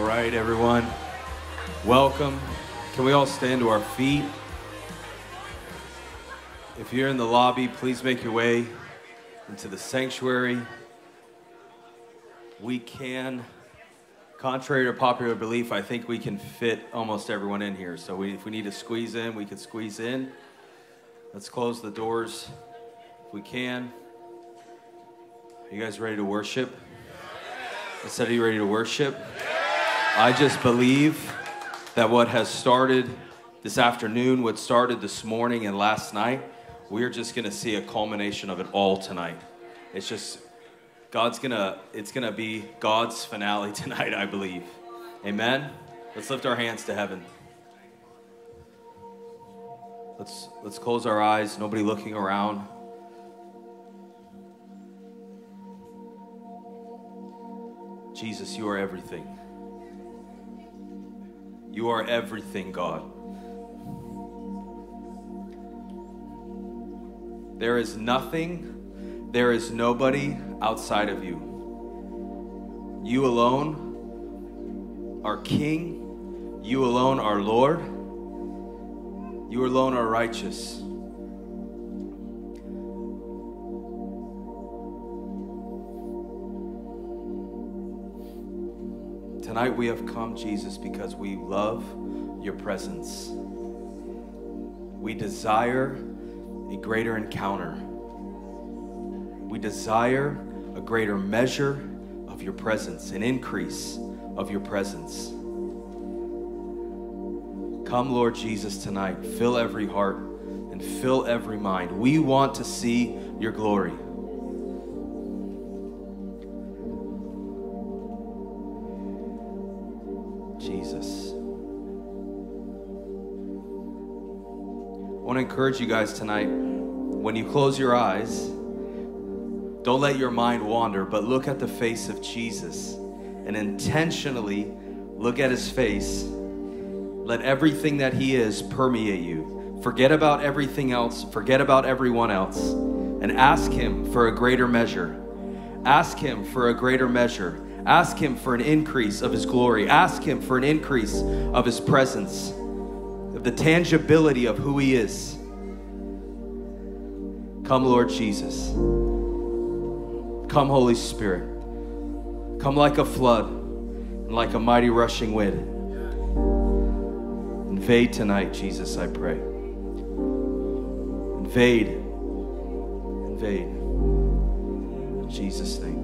right, everyone. Welcome. Can we all stand to our feet? If you're in the lobby, please make your way into the sanctuary. We can, contrary to popular belief, I think we can fit almost everyone in here. So we, if we need to squeeze in, we can squeeze in. Let's close the doors if we can. Are you guys ready to worship? I said, Are you ready to worship? I just believe that what has started this afternoon, what started this morning and last night, we're just gonna see a culmination of it all tonight. It's just, God's gonna, it's gonna be God's finale tonight, I believe. Amen? Let's lift our hands to heaven. Let's, let's close our eyes, nobody looking around. Jesus, you are everything. You are everything, God. There is nothing, there is nobody outside of you. You alone are King. You alone are Lord. You alone are righteous. Tonight we have come, Jesus, because we love your presence. We desire a greater encounter. We desire a greater measure of your presence, an increase of your presence. Come, Lord Jesus, tonight. Fill every heart and fill every mind. We want to see your glory. Encourage you guys tonight when you close your eyes, don't let your mind wander, but look at the face of Jesus and intentionally look at his face. Let everything that he is permeate you. Forget about everything else, forget about everyone else, and ask him for a greater measure. Ask him for a greater measure. Ask him for an increase of his glory. Ask him for an increase of his presence, of the tangibility of who he is. Come, Lord Jesus. Come, Holy Spirit. Come like a flood and like a mighty rushing wind. Invade tonight, Jesus, I pray. Invade. Invade. In Jesus' name.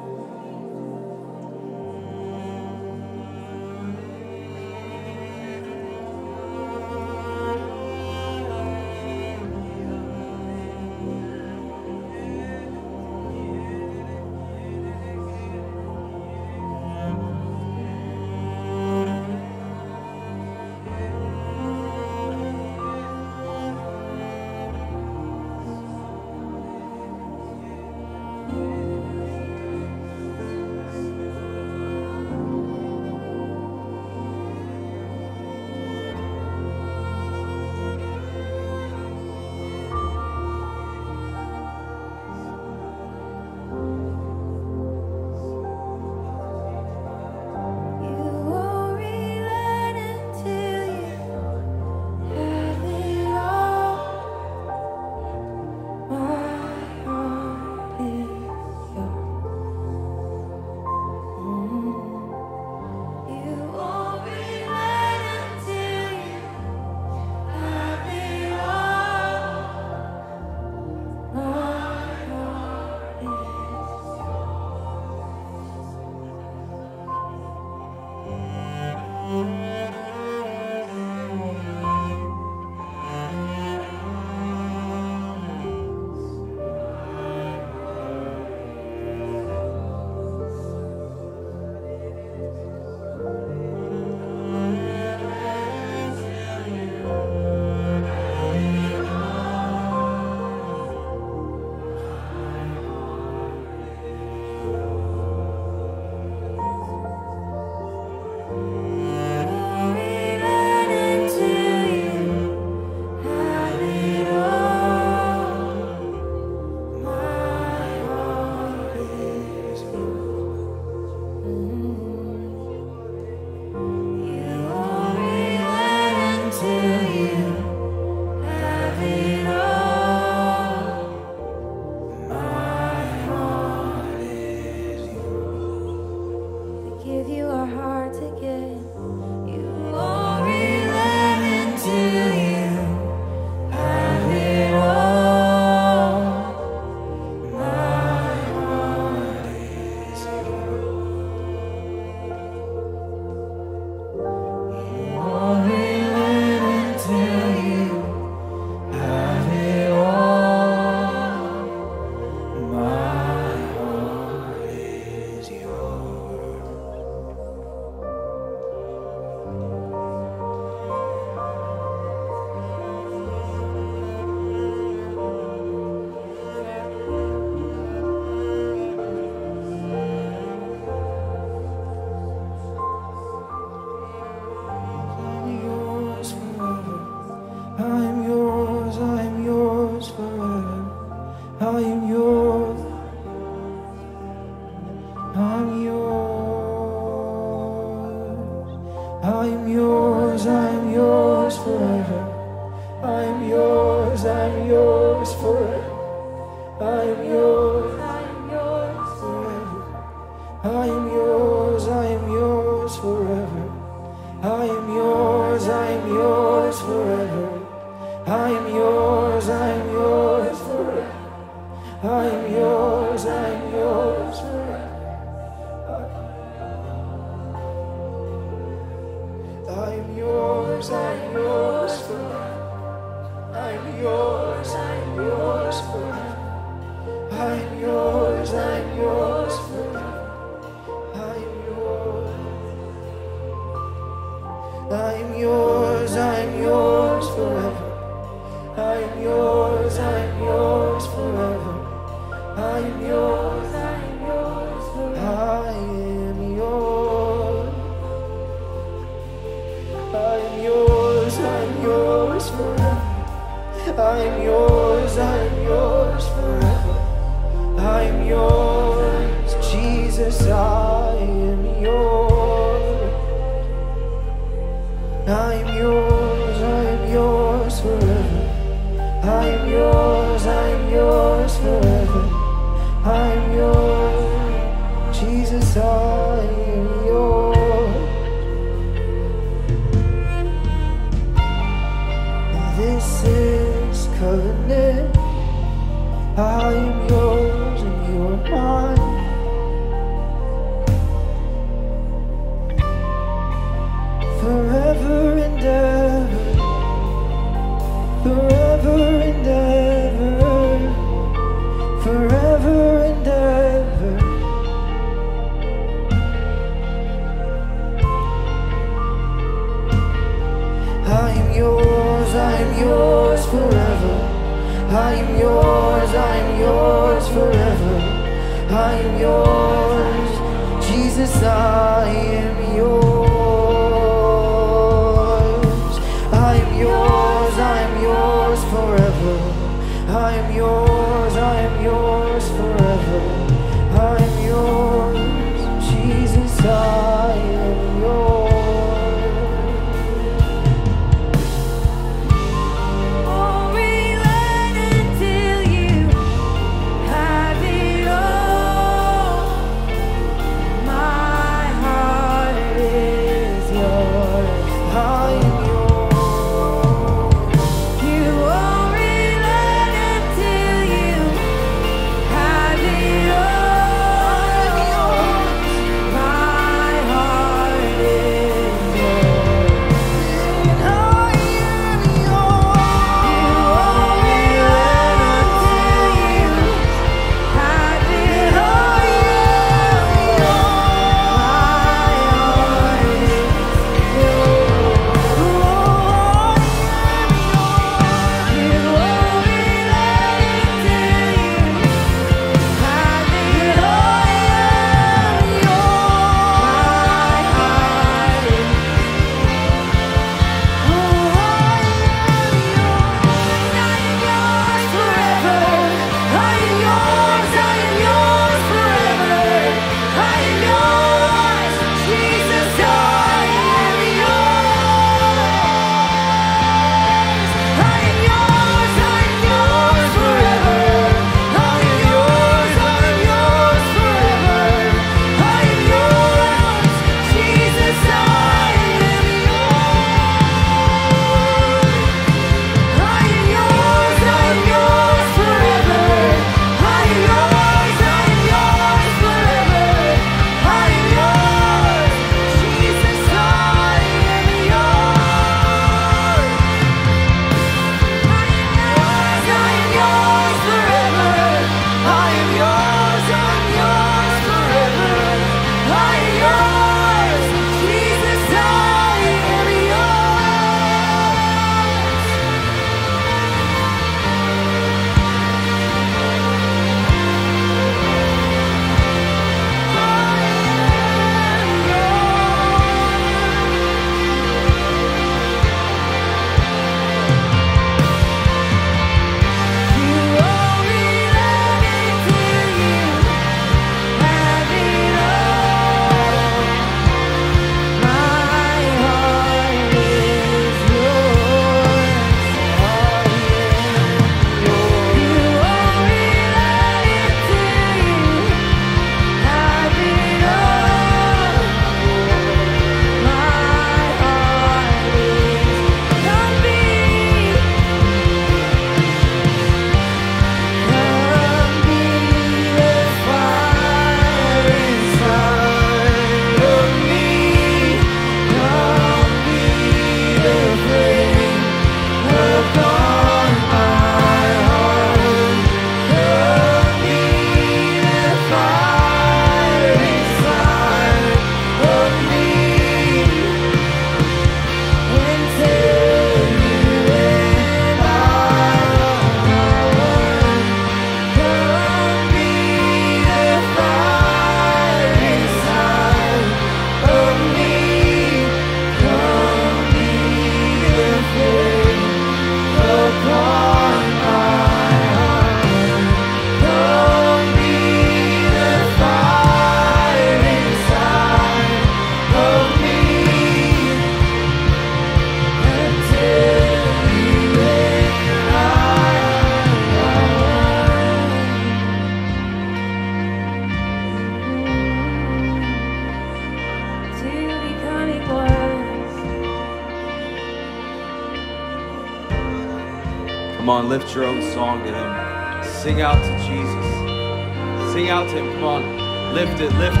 It, lift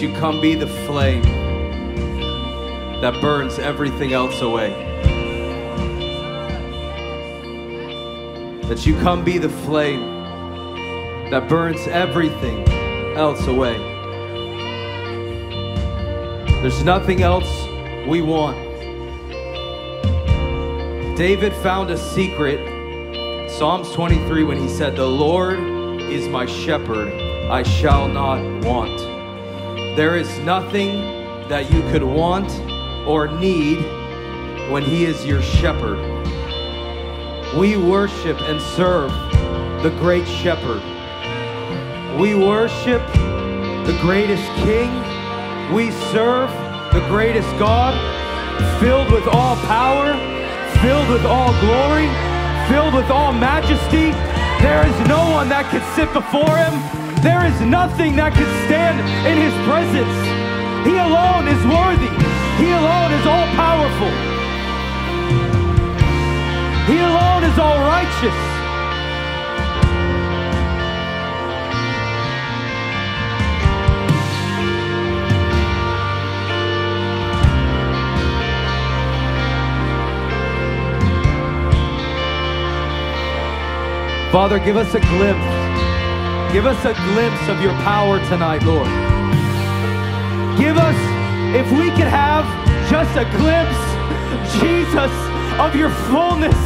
that you come be the flame that burns everything else away. That you come be the flame that burns everything else away. There's nothing else we want. David found a secret Psalms 23 when he said, The Lord is my shepherd, I shall not want. There is nothing that you could want or need when he is your shepherd. We worship and serve the great shepherd. We worship the greatest king. We serve the greatest God, filled with all power, filled with all glory filled with all majesty. There is no one that can sit before him. There is nothing that could stand in his presence. He alone is worthy. He alone is all powerful. He alone is all righteous. Father, give us a glimpse. Give us a glimpse of your power tonight, Lord. Give us, if we could have just a glimpse, Jesus, of your fullness.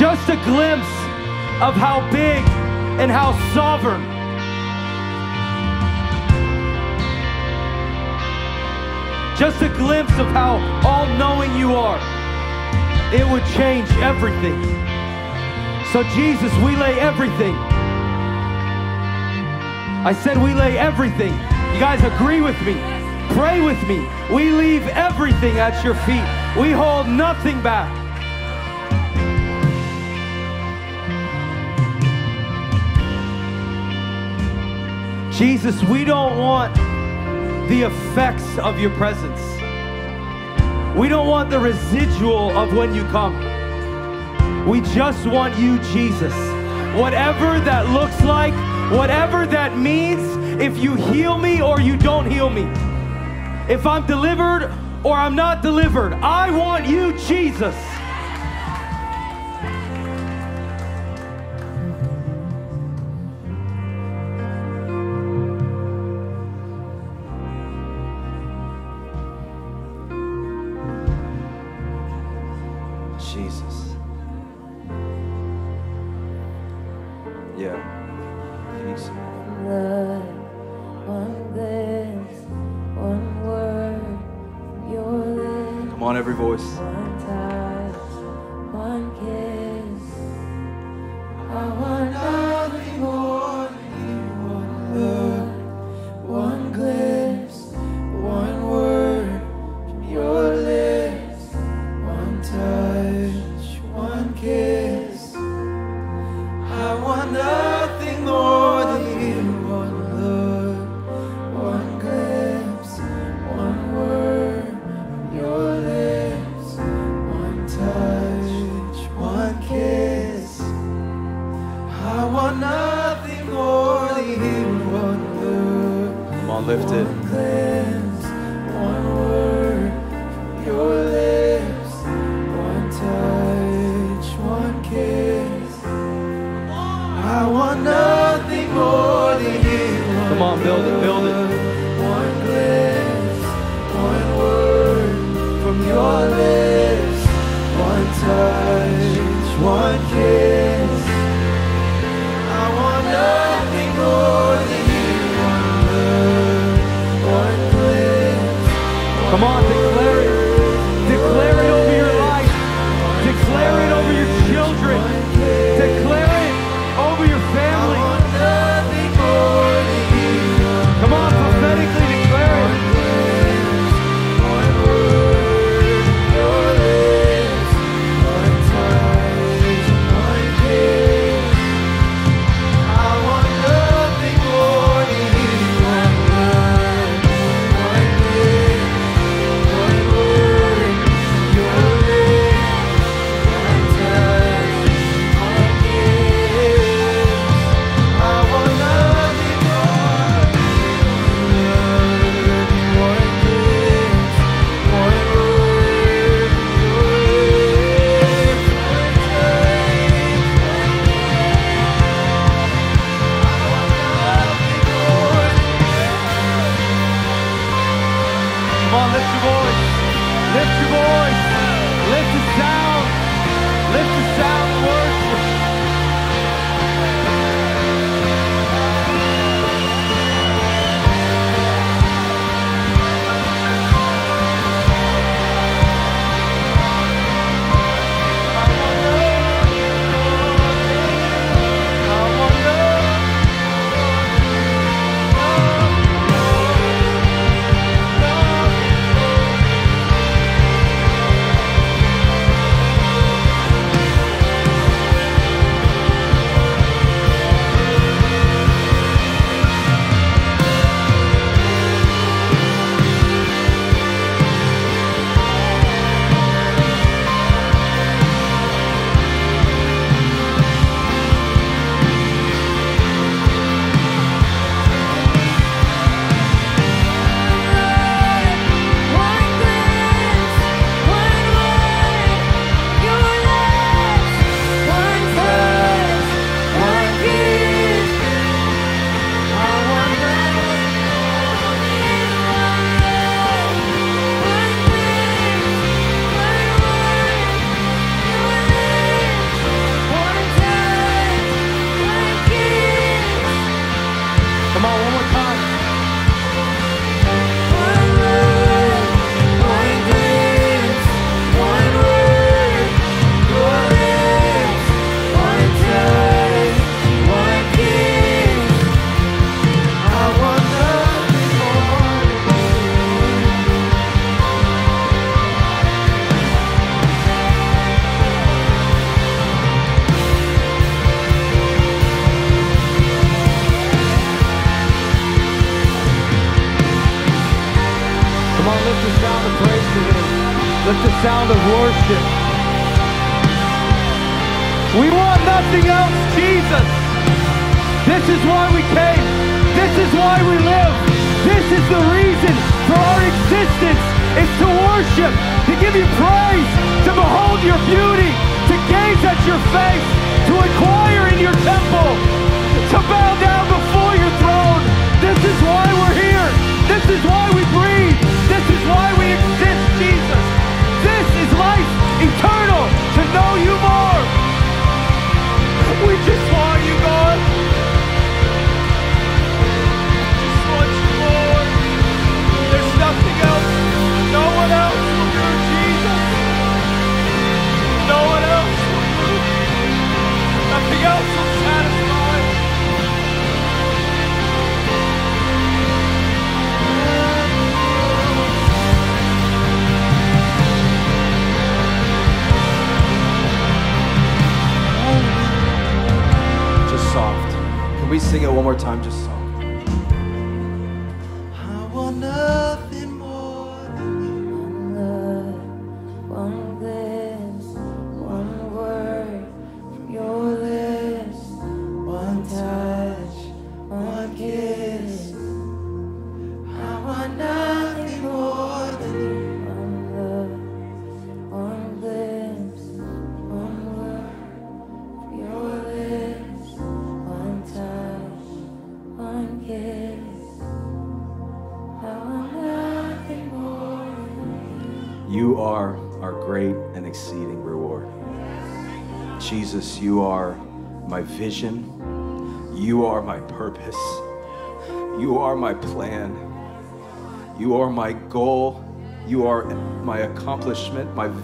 Just a glimpse of how big and how sovereign. Just a glimpse of how all knowing you are it would change everything. So, Jesus, we lay everything. I said we lay everything. You guys agree with me? Pray with me. We leave everything at your feet, we hold nothing back. Jesus, we don't want the effects of your presence. We don't want the residual of when you come. We just want you, Jesus. Whatever that looks like, whatever that means, if you heal me or you don't heal me, if I'm delivered or I'm not delivered, I want you, Jesus.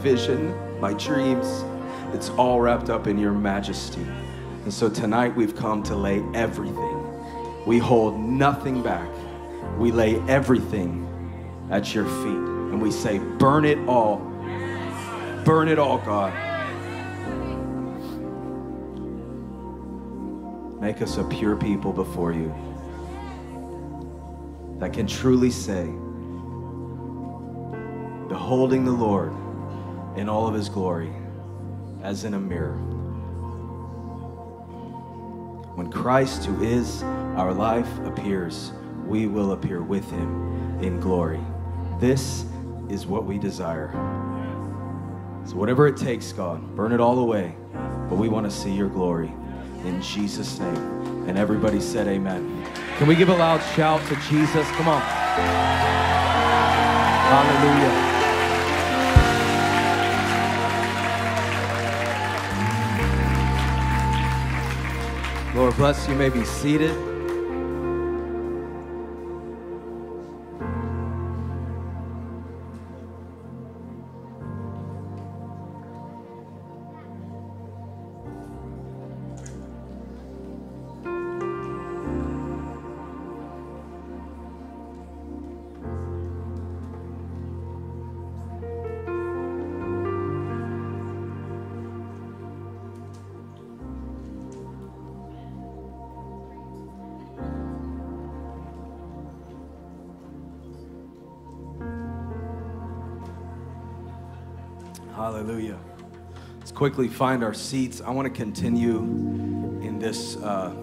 Vision, my dreams. It's all wrapped up in your majesty. And so tonight we've come to lay everything. We hold nothing back. We lay everything at your feet. And we say, Burn it all. Burn it all, God. Make us a pure people before you that can truly say, Beholding the Lord in all of his glory as in a mirror. When Christ, who is our life, appears, we will appear with him in glory. This is what we desire. So, whatever it takes, God, burn it all away. But we want to see your glory in Jesus' name. And everybody said, Amen. Can we give a loud shout to Jesus? Come on. Hallelujah. Lord bless you. you may be seated. Hallelujah. Let's quickly find our seats. I want to continue in this uh,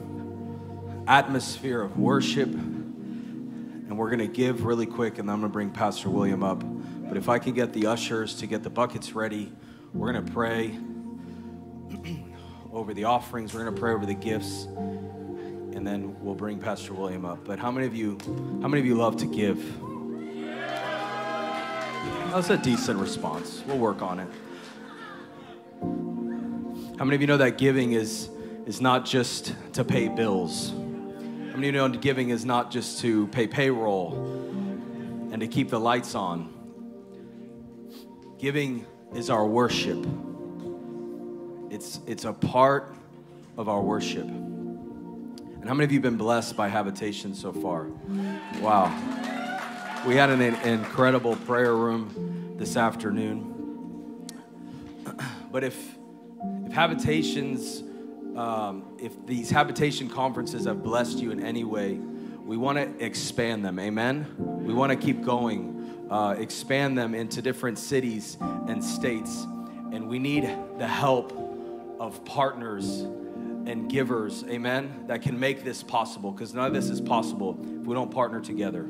atmosphere of worship. And we're going to give really quick, and I'm going to bring Pastor William up. But if I can get the ushers to get the buckets ready, we're going to pray over the offerings, we're going to pray over the gifts, and then we'll bring Pastor William up. But how many of you, how many of you love to give? That's a decent response. We'll work on it. How many of you know that giving is, is not just to pay bills? How many of you know giving is not just to pay payroll and to keep the lights on? Giving is our worship. It's, it's a part of our worship. And how many of you have been blessed by habitation so far? Wow. We had an, incredible prayer room this afternoon. But if, if habitations, um, if these habitation conferences have blessed you in any way, we want to expand them. Amen. We want to keep going, uh, expand them into different cities and states. And we need the help of partners and givers, amen, that can make this possible because none of this is possible if we don't partner together.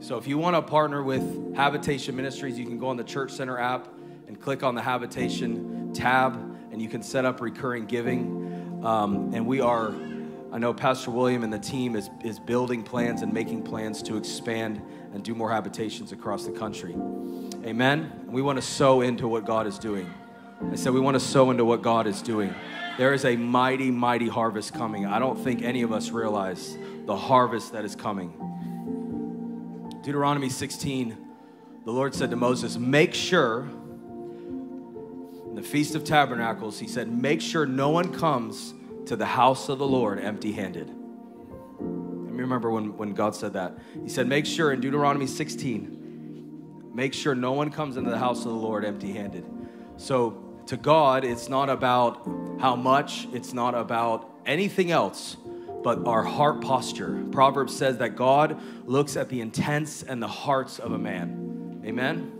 So if you want to partner with Habitation Ministries, you can go on the Church Center app and click on the Habitation tab, and you can set up recurring giving. Um, and we are, I know Pastor William and the team is, is building plans and making plans to expand and do more habitations across the country. Amen. We want to sow into what God is doing. I said we want to sow into what God is doing. There is a mighty, mighty harvest coming. I don't think any of us realize the harvest that is coming. Deuteronomy 16, the Lord said to Moses, Make sure, in the Feast of Tabernacles, he said, Make sure no one comes to the house of the Lord empty handed. Let me remember when, when God said that. He said, Make sure in Deuteronomy 16, make sure no one comes into the house of the Lord empty handed. So, to God, it's not about how much, it's not about anything else but our heart posture. Proverbs says that God looks at the intents and the hearts of a man. Amen?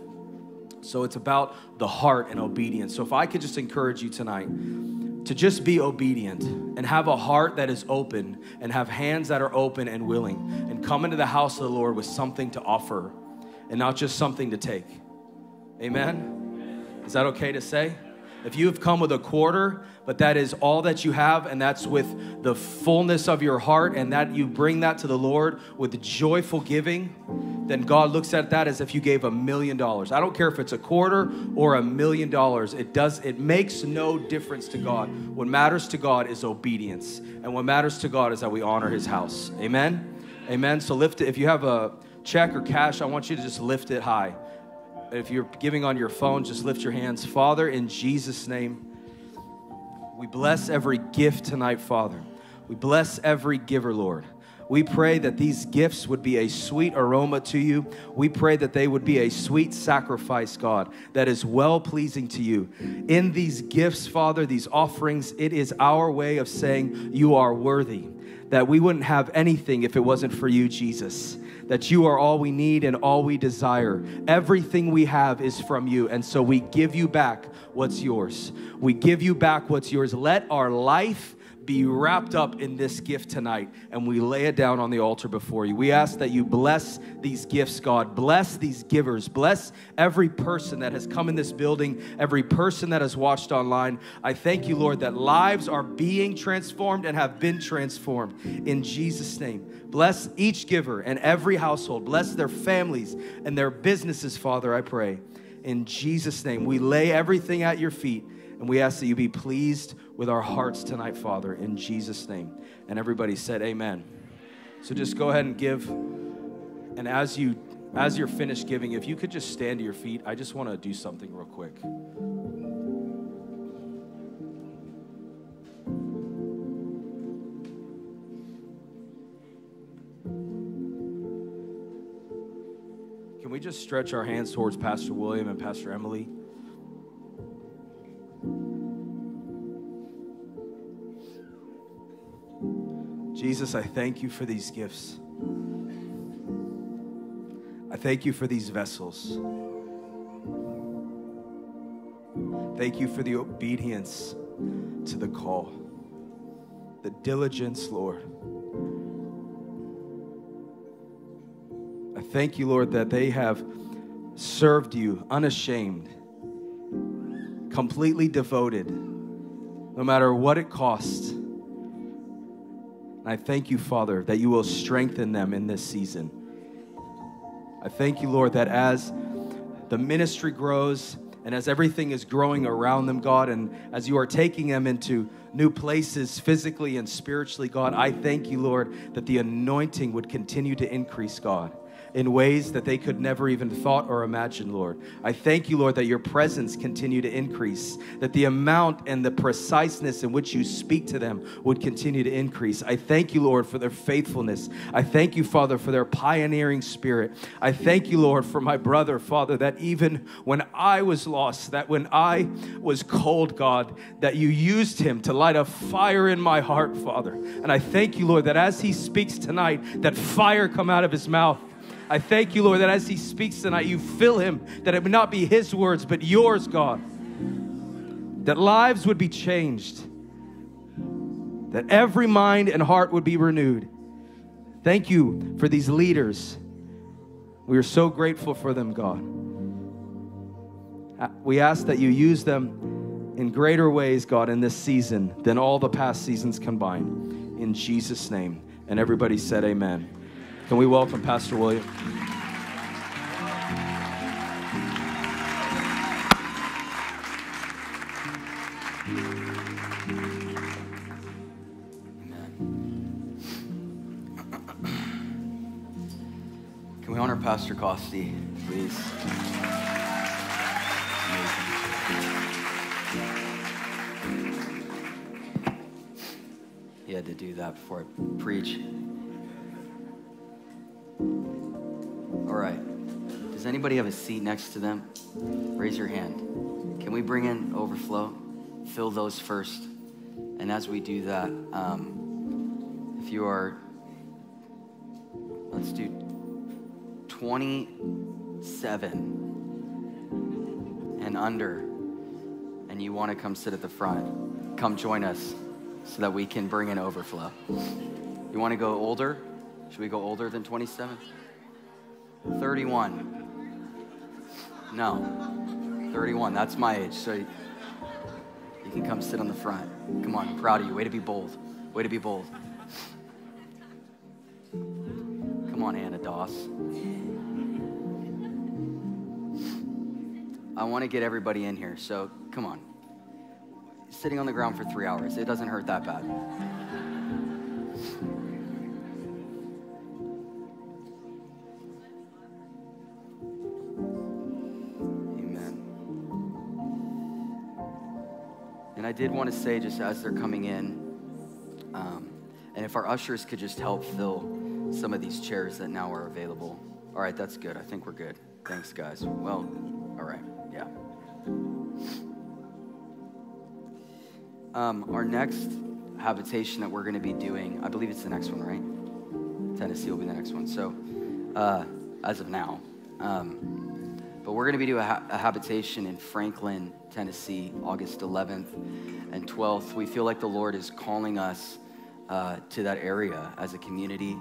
So it's about the heart and obedience. So if I could just encourage you tonight to just be obedient and have a heart that is open and have hands that are open and willing and come into the house of the Lord with something to offer and not just something to take. Amen? Is that okay to say? If you have come with a quarter, but that is all that you have, and that's with the fullness of your heart, and that you bring that to the Lord with joyful giving, then God looks at that as if you gave a million dollars. I don't care if it's a quarter or a million dollars. It does it makes no difference to God. What matters to God is obedience. And what matters to God is that we honor his house. Amen. Amen. So lift it if you have a check or cash, I want you to just lift it high. If you're giving on your phone, just lift your hands. Father, in Jesus' name, we bless every gift tonight, Father. We bless every giver, Lord. We pray that these gifts would be a sweet aroma to you. We pray that they would be a sweet sacrifice, God, that is well pleasing to you. In these gifts, Father, these offerings, it is our way of saying you are worthy, that we wouldn't have anything if it wasn't for you, Jesus that you are all we need and all we desire. Everything we have is from you. And so we give you back what's yours. We give you back what's yours. Let our life be wrapped up in this gift tonight and we lay it down on the altar before you. We ask that you bless these gifts, God. Bless these givers. Bless every person that has come in this building, every person that has watched online. I thank you, Lord, that lives are being transformed and have been transformed. In Jesus' name, bless each giver and every household. Bless their families and their businesses, Father, I pray. In Jesus' name, we lay everything at your feet and we ask that you be pleased with our hearts tonight, Father, in Jesus' name. And everybody said, Amen. So just go ahead and give. And as you as you're finished giving, if you could just stand to your feet, I just want to do something real quick. Can we just stretch our hands towards Pastor William and Pastor Emily? Jesus, I thank you for these gifts. I thank you for these vessels. Thank you for the obedience to the call, the diligence, Lord. I thank you, Lord, that they have served you unashamed, completely devoted, no matter what it costs. And I thank you, Father, that you will strengthen them in this season. I thank you, Lord, that as the ministry grows and as everything is growing around them, God, and as you are taking them into new places physically and spiritually, God, I thank you, Lord, that the anointing would continue to increase, God in ways that they could never even thought or imagine, Lord. I thank you, Lord, that your presence continue to increase, that the amount and the preciseness in which you speak to them would continue to increase. I thank you, Lord, for their faithfulness. I thank you, Father, for their pioneering spirit. I thank you, Lord, for my brother, Father, that even when I was lost, that when I was cold, God, that you used him to light a fire in my heart, Father. And I thank you, Lord, that as he speaks tonight, that fire come out of his mouth I thank you, Lord, that as he speaks tonight, you fill him, that it would not be his words, but yours, God. That lives would be changed, that every mind and heart would be renewed. Thank you for these leaders. We are so grateful for them, God. We ask that you use them in greater ways, God, in this season than all the past seasons combined. In Jesus' name. And everybody said, Amen. Can we welcome Pastor William? Can we honor Pastor Costi, please? He had to do that before I preach. All right. Does anybody have a seat next to them? Raise your hand. Can we bring in overflow? Fill those first. And as we do that, um, if you are, let's do 27 and under, and you want to come sit at the front, come join us so that we can bring in overflow. You want to go older? Should we go older than 27? 31. No. 31. That's my age. So you can come sit on the front. Come on. I'm proud of you. Way to be bold. Way to be bold. Come on, Anna Doss. I want to get everybody in here. So come on. Sitting on the ground for three hours. It doesn't hurt that bad. I did want to say, just as they're coming in, um, and if our ushers could just help fill some of these chairs that now are available. All right, that's good. I think we're good. Thanks, guys. Well, all right, yeah. Um, our next habitation that we're going to be doing, I believe it's the next one, right? Tennessee will be the next one. So, uh, as of now, um, but we're going to be doing a, ha- a habitation in Franklin, Tennessee, August 11th and 12th. We feel like the Lord is calling us uh, to that area as a community.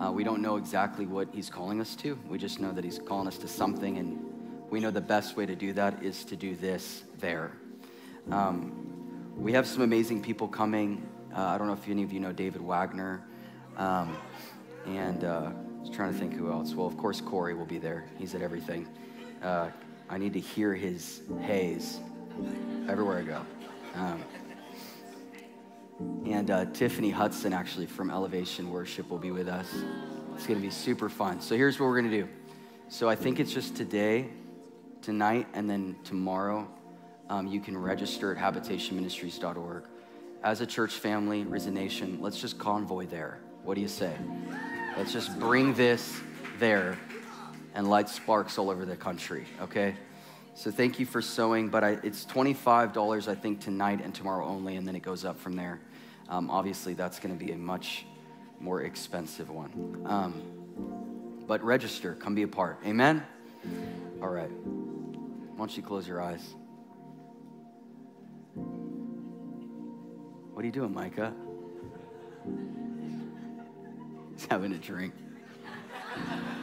Uh, we don't know exactly what He's calling us to. We just know that He's calling us to something, and we know the best way to do that is to do this there. Um, we have some amazing people coming. Uh, I don't know if any of you know David Wagner. Um, and uh, I was trying to think who else. Well, of course, Corey will be there. He's at everything. Uh, I need to hear his haze everywhere I go. Um, and uh, Tiffany Hudson, actually, from Elevation Worship, will be with us. It's going to be super fun. So here's what we're going to do. So I think it's just today, tonight, and then tomorrow. Um, you can register at habitationministries.org. As a church family, Risen Nation, let's just convoy there. What do you say? Let's just bring this there and light sparks all over the country, okay? So thank you for sowing, but I, it's $25, I think, tonight and tomorrow only, and then it goes up from there. Um, obviously, that's going to be a much more expensive one. Um, but register, come be a part. Amen? All right. Why don't you close your eyes? What are you doing, Micah? He's having a drink.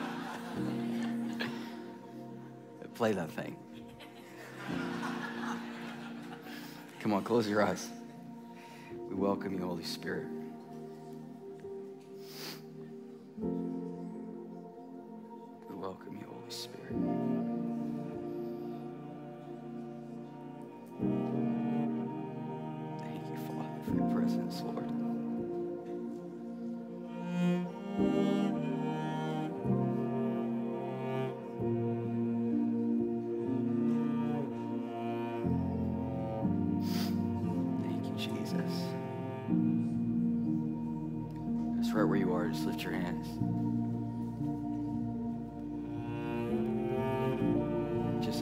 Play that thing. Come on, close your eyes. We welcome you, Holy Spirit. We welcome you, Holy Spirit. Thank you, Father, for your presence, Lord.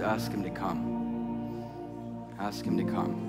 Ask Him to come. Ask Him to come.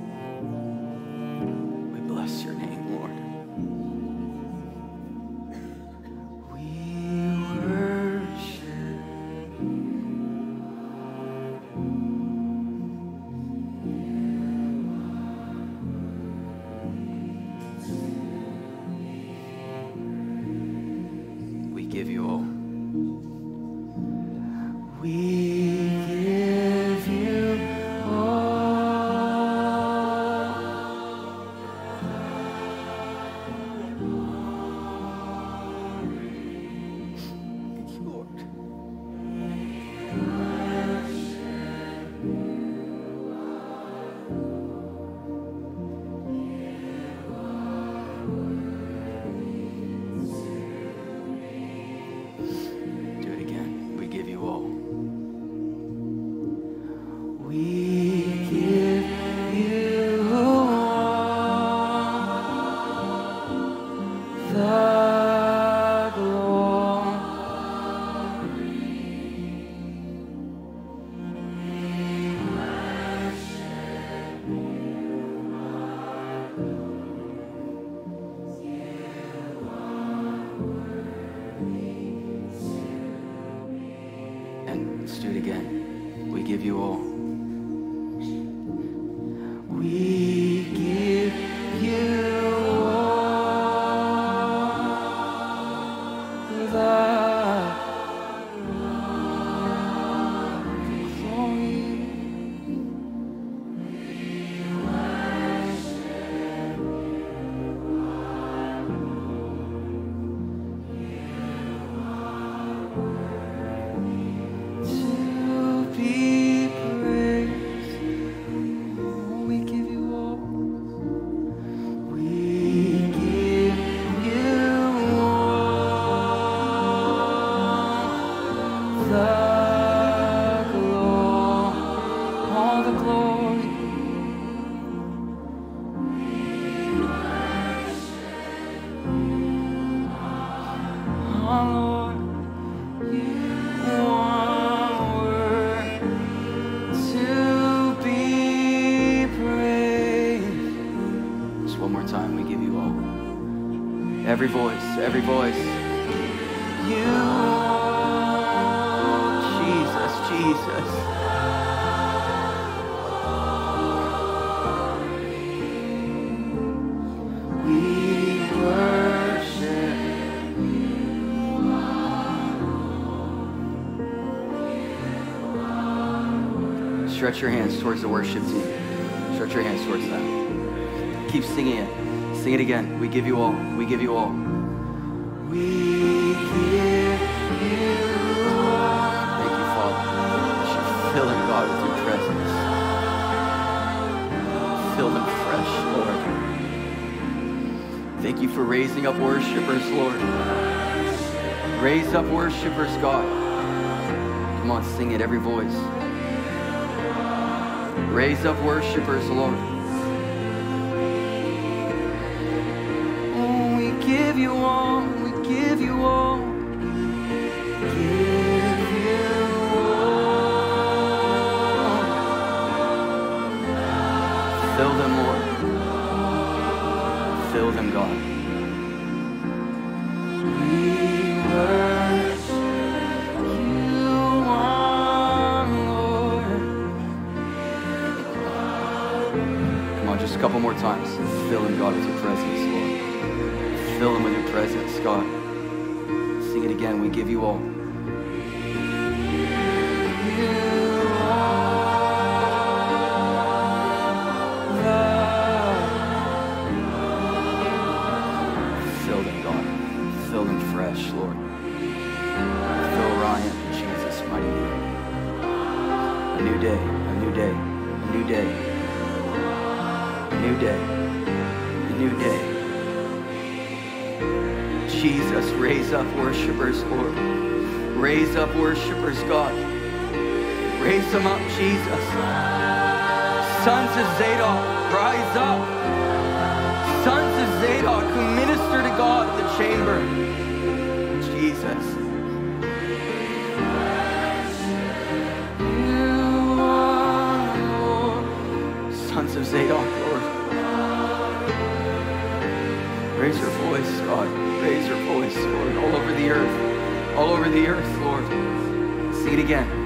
Every voice, every voice. You, Jesus, Jesus. We worship you. Stretch your hands towards the worship team. We give you all. We give you all. We give you all. Thank you, Father. That you're God with your presence. Fill them fresh, Lord. Thank you for raising up worshipers, Lord. Raise up worshipers, God. Come on, sing it, every voice. Raise up worshipers, Lord. You all, again. We give you all. Fill them, God. Fill them fresh, Lord. Fill Ryan Jesus' mighty name. A new day, a new day, a new day. A new day, a new day. Jesus, raise up worshipers, Lord. Raise up worshipers, God. Raise them up, Jesus. Sons of Zadok, rise up. Sons of Zadok who minister to God in the chamber. Jesus. Sons of Zadok, Lord. Raise your voice, God. Raise your voice, Lord, all over the earth. All over the earth, Lord. See it again.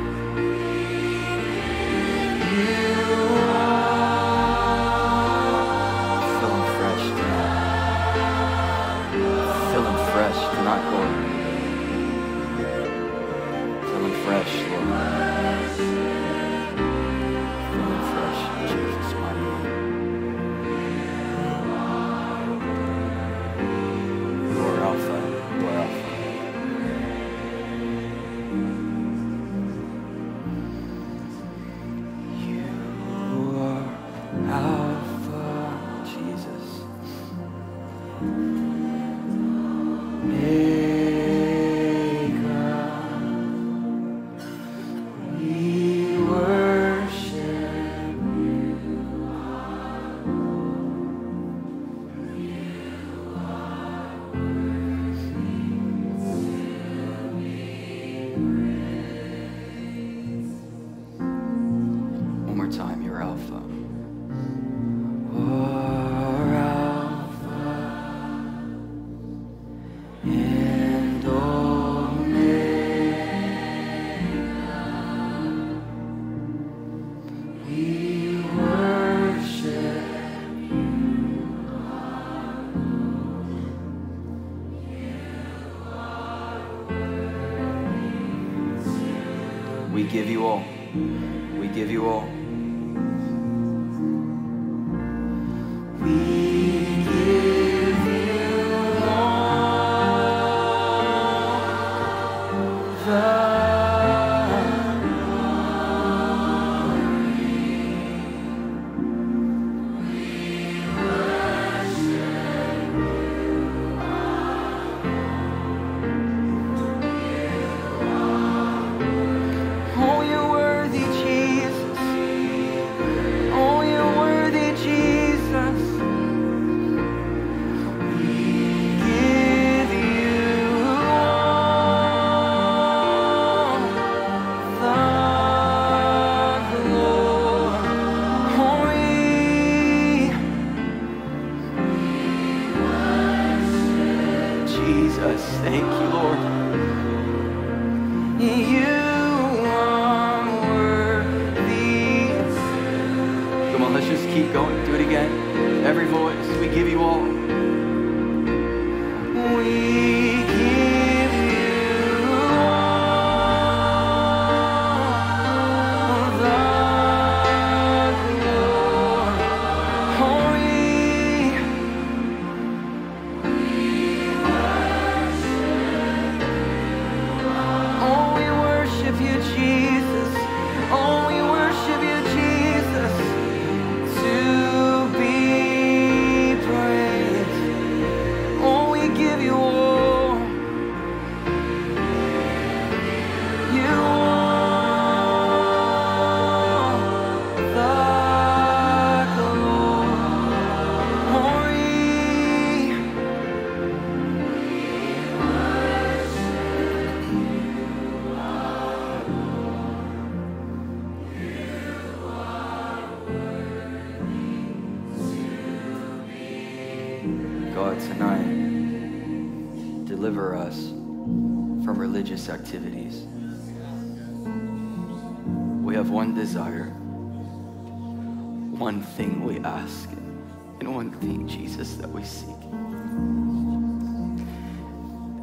Jesus, that we seek.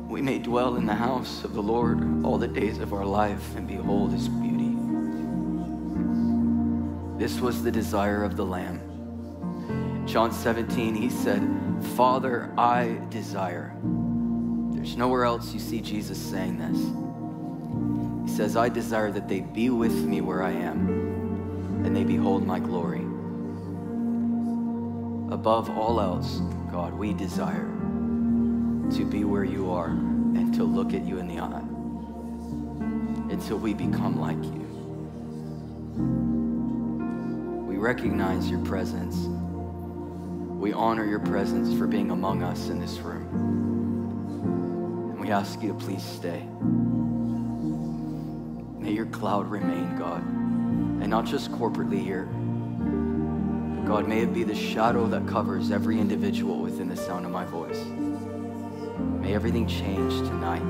We may dwell in the house of the Lord all the days of our life and behold his beauty. This was the desire of the Lamb. John 17, he said, Father, I desire. There's nowhere else you see Jesus saying this. He says, I desire that they be with me where I am and they behold my glory. Above all else, God, we desire to be where you are and to look at you in the eye until we become like you. We recognize your presence. We honor your presence for being among us in this room. And we ask you to please stay. May your cloud remain, God. And not just corporately here. God, may it be the shadow that covers every individual within the sound of my voice. May everything change tonight.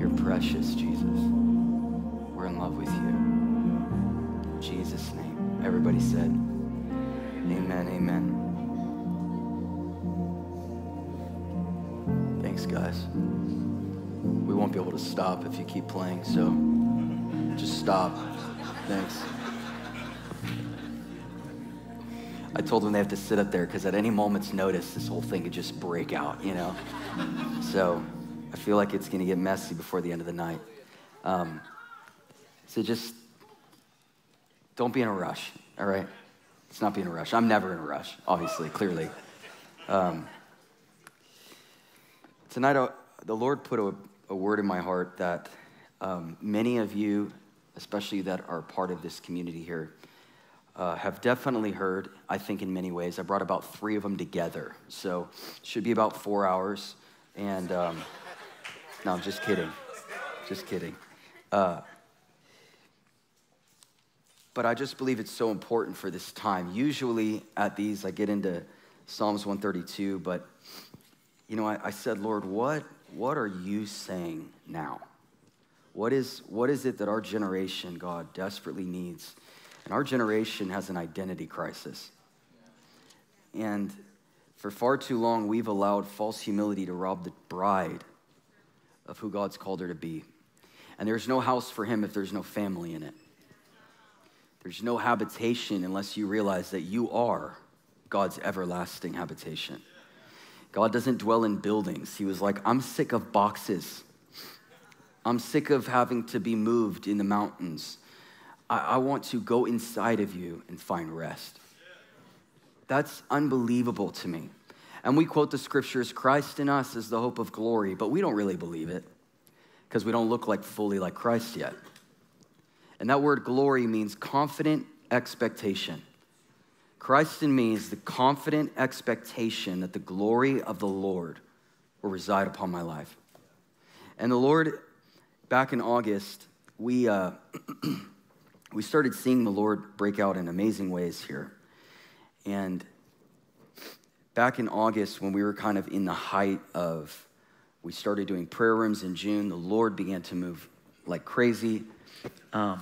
You're precious, Jesus. We're in love with you. In Jesus' name. Everybody said, Amen, amen. Thanks, guys. We won't be able to stop if you keep playing, so just stop. Thanks. I told them they have to sit up there because at any moment's notice, this whole thing could just break out, you know? So I feel like it's going to get messy before the end of the night. Um, so just don't be in a rush, all right? It's not being a rush. I'm never in a rush, obviously, clearly. Um, tonight, uh, the Lord put a, a word in my heart that um, many of you, especially that are part of this community here, uh, have definitely heard, I think, in many ways. I brought about three of them together. So should be about four hours. And um, no, I'm just kidding. Just kidding. Uh, but I just believe it's so important for this time. Usually at these, I get into Psalms 132, but you know, I, I said, Lord, what, what are you saying now? What is, what is it that our generation, God, desperately needs? And our generation has an identity crisis. And for far too long, we've allowed false humility to rob the bride of who God's called her to be. And there's no house for him if there's no family in it. There's no habitation unless you realize that you are God's everlasting habitation. God doesn't dwell in buildings. He was like, I'm sick of boxes. I'm sick of having to be moved in the mountains. I, I want to go inside of you and find rest. That's unbelievable to me. And we quote the scriptures Christ in us is the hope of glory, but we don't really believe it because we don't look like fully like Christ yet. And that word glory means confident expectation. Christ in me is the confident expectation that the glory of the Lord will reside upon my life. And the Lord, back in August, we, uh, we started seeing the Lord break out in amazing ways here. And back in August, when we were kind of in the height of, we started doing prayer rooms in June, the Lord began to move like crazy. Um,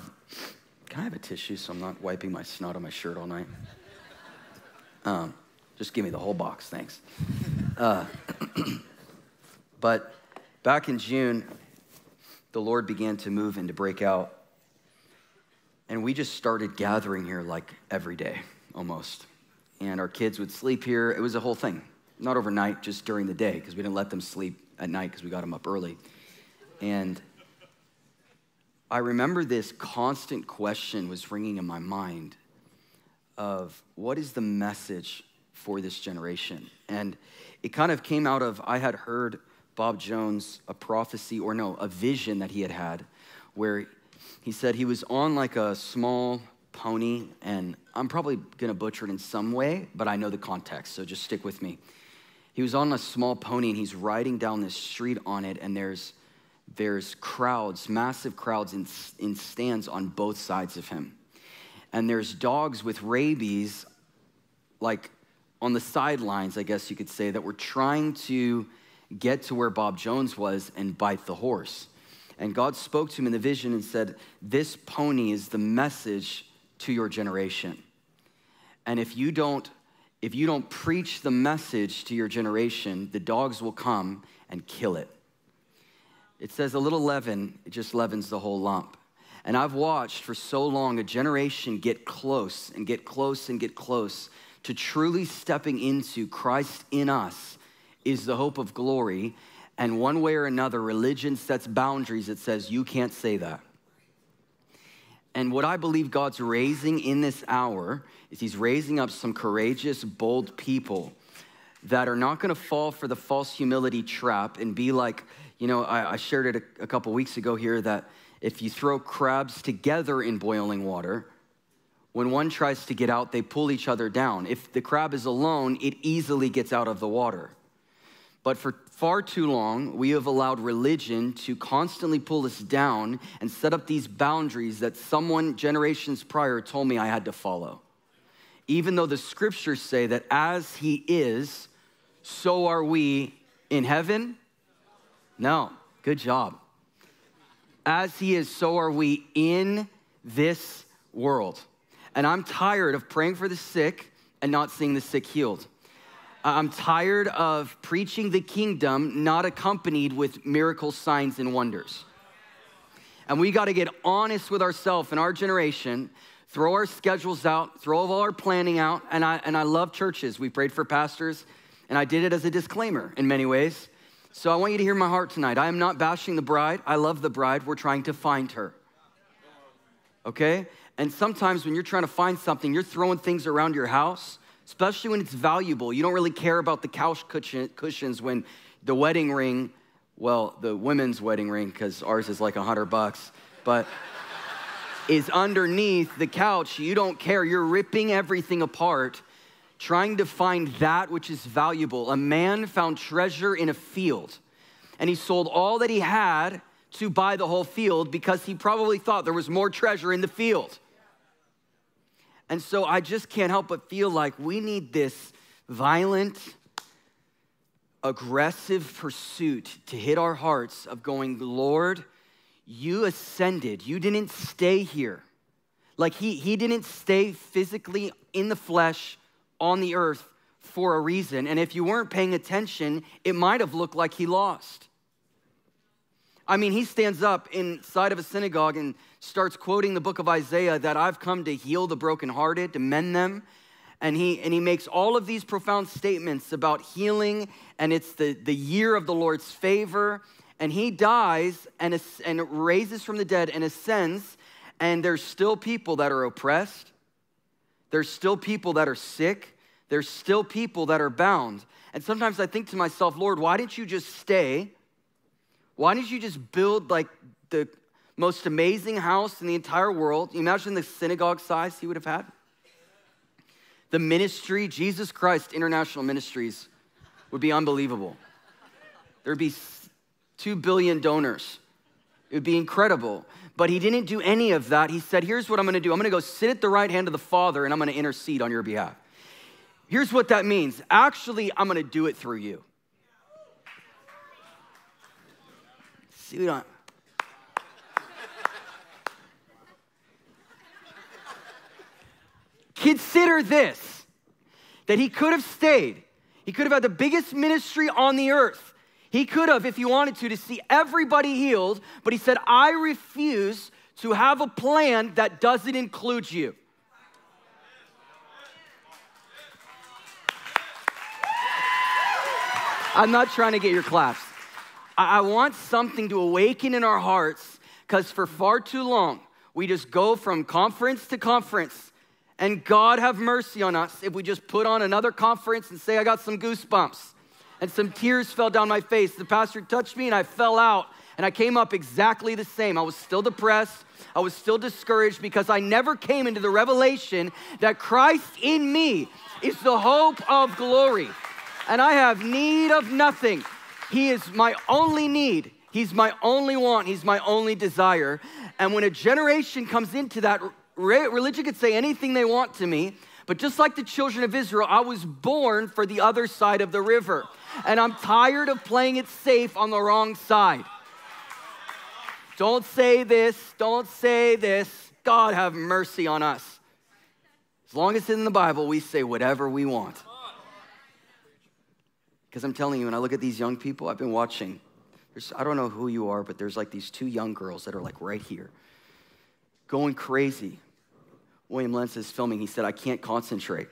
can I have a tissue so I'm not wiping my snot on my shirt all night? Um, just give me the whole box, thanks. Uh, but back in June, the Lord began to move and to break out. And we just started gathering here like every day, almost. And our kids would sleep here. It was a whole thing. Not overnight, just during the day, because we didn't let them sleep at night because we got them up early. And I remember this constant question was ringing in my mind of what is the message for this generation? And it kind of came out of I had heard Bob Jones a prophecy or no, a vision that he had had where he said he was on like a small pony and I'm probably to butcher it in some way, but I know the context, so just stick with me. He was on a small pony and he's riding down this street on it and there's there's crowds, massive crowds in, in stands on both sides of him. And there's dogs with rabies, like on the sidelines, I guess you could say, that were trying to get to where Bob Jones was and bite the horse. And God spoke to him in the vision and said, This pony is the message to your generation. And if you don't, if you don't preach the message to your generation, the dogs will come and kill it. It says a little leaven, it just leavens the whole lump. And I've watched for so long a generation get close and get close and get close to truly stepping into Christ in us is the hope of glory. And one way or another, religion sets boundaries that says you can't say that. And what I believe God's raising in this hour is He's raising up some courageous, bold people that are not gonna fall for the false humility trap and be like, you know, I, I shared it a, a couple weeks ago here that if you throw crabs together in boiling water, when one tries to get out, they pull each other down. If the crab is alone, it easily gets out of the water. But for far too long, we have allowed religion to constantly pull us down and set up these boundaries that someone generations prior told me I had to follow. Even though the scriptures say that as he is, so are we in heaven no, good job. As he is, so are we in this world. And I'm tired of praying for the sick and not seeing the sick healed. I'm tired of preaching the kingdom not accompanied with miracle signs and wonders. And we got to get honest with ourselves in our generation, throw our schedules out, throw all our planning out. And I, and I love churches. We prayed for pastors, and I did it as a disclaimer in many ways. So I want you to hear my heart tonight. I am not bashing the bride. I love the bride. We're trying to find her. Okay? And sometimes when you're trying to find something, you're throwing things around your house, especially when it's valuable. You don't really care about the couch cushions when the wedding ring, well, the women's wedding ring, because ours is like a hundred bucks, but is underneath the couch. You don't care. You're ripping everything apart trying to find that which is valuable. A man found treasure in a field, and he sold all that he had to buy the whole field because he probably thought there was more treasure in the field. And so I just can't help but feel like we need this violent, aggressive pursuit to hit our hearts of going, Lord, you ascended. You didn't stay here. Like he, he didn't stay physically in the flesh on the earth for a reason. And if you weren't paying attention, it might have looked like he lost. I mean, he stands up inside of a synagogue and starts quoting the book of Isaiah that I've come to heal the brokenhearted, to mend them. And he, and he makes all of these profound statements about healing, and it's the, the year of the Lord's favor. And he dies and, and raises from the dead and ascends, and there's still people that are oppressed, there's still people that are sick. There's still people that are bound. And sometimes I think to myself, Lord, why didn't you just stay? Why didn't you just build like the most amazing house in the entire world? You imagine the synagogue size he would have had? The ministry, Jesus Christ International Ministries, would be unbelievable. There'd be 2 billion donors. It would be incredible. But he didn't do any of that. He said, Here's what I'm gonna do I'm gonna go sit at the right hand of the Father and I'm gonna intercede on your behalf. Here's what that means actually, I'm gonna do it through you. See, we don't. consider this that he could have stayed. He could have had the biggest ministry on the earth. He could have, if he wanted to, to see everybody healed, but he said, I refuse to have a plan that doesn't include you. I'm not trying to get your claps. I, I want something to awaken in our hearts because for far too long, we just go from conference to conference. And God have mercy on us if we just put on another conference and say, I got some goosebumps. And some tears fell down my face. The pastor touched me and I fell out. And I came up exactly the same. I was still depressed. I was still discouraged because I never came into the revelation that Christ in me is the hope of glory. And I have need of nothing. He is my only need. He's my only want. He's my only desire. And when a generation comes into that, religion could say anything they want to me. But just like the children of Israel, I was born for the other side of the river. And I'm tired of playing it safe on the wrong side. Don't say this, don't say this. God have mercy on us. As long as it's in the Bible, we say whatever we want. Because I'm telling you, when I look at these young people, I've been watching. There's, I don't know who you are, but there's like these two young girls that are like right here, going crazy. William Lentz is filming. He said, I can't concentrate.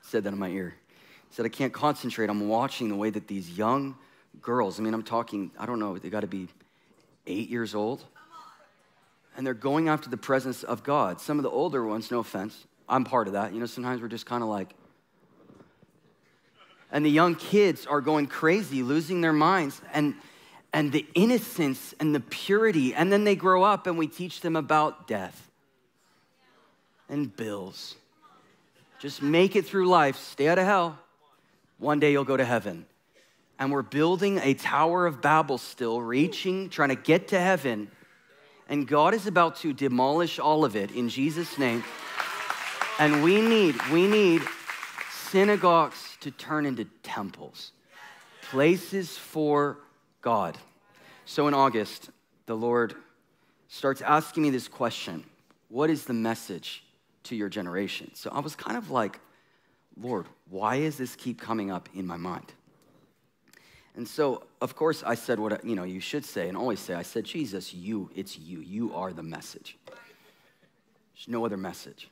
Said that in my ear. He said, I can't concentrate. I'm watching the way that these young girls, I mean, I'm talking, I don't know, they got to be eight years old. And they're going after the presence of God. Some of the older ones, no offense, I'm part of that. You know, sometimes we're just kind of like, and the young kids are going crazy, losing their minds, and, and the innocence and the purity. And then they grow up and we teach them about death and bills. Just make it through life, stay out of hell. One day you'll go to heaven. And we're building a Tower of Babel still, reaching, trying to get to heaven. And God is about to demolish all of it in Jesus' name. And we need, we need synagogues to turn into temples, places for God. So in August, the Lord starts asking me this question What is the message to your generation? So I was kind of like, Lord, why does this keep coming up in my mind? And so, of course, I said what you know you should say and always say. I said, Jesus, you, it's you. You are the message. There's no other message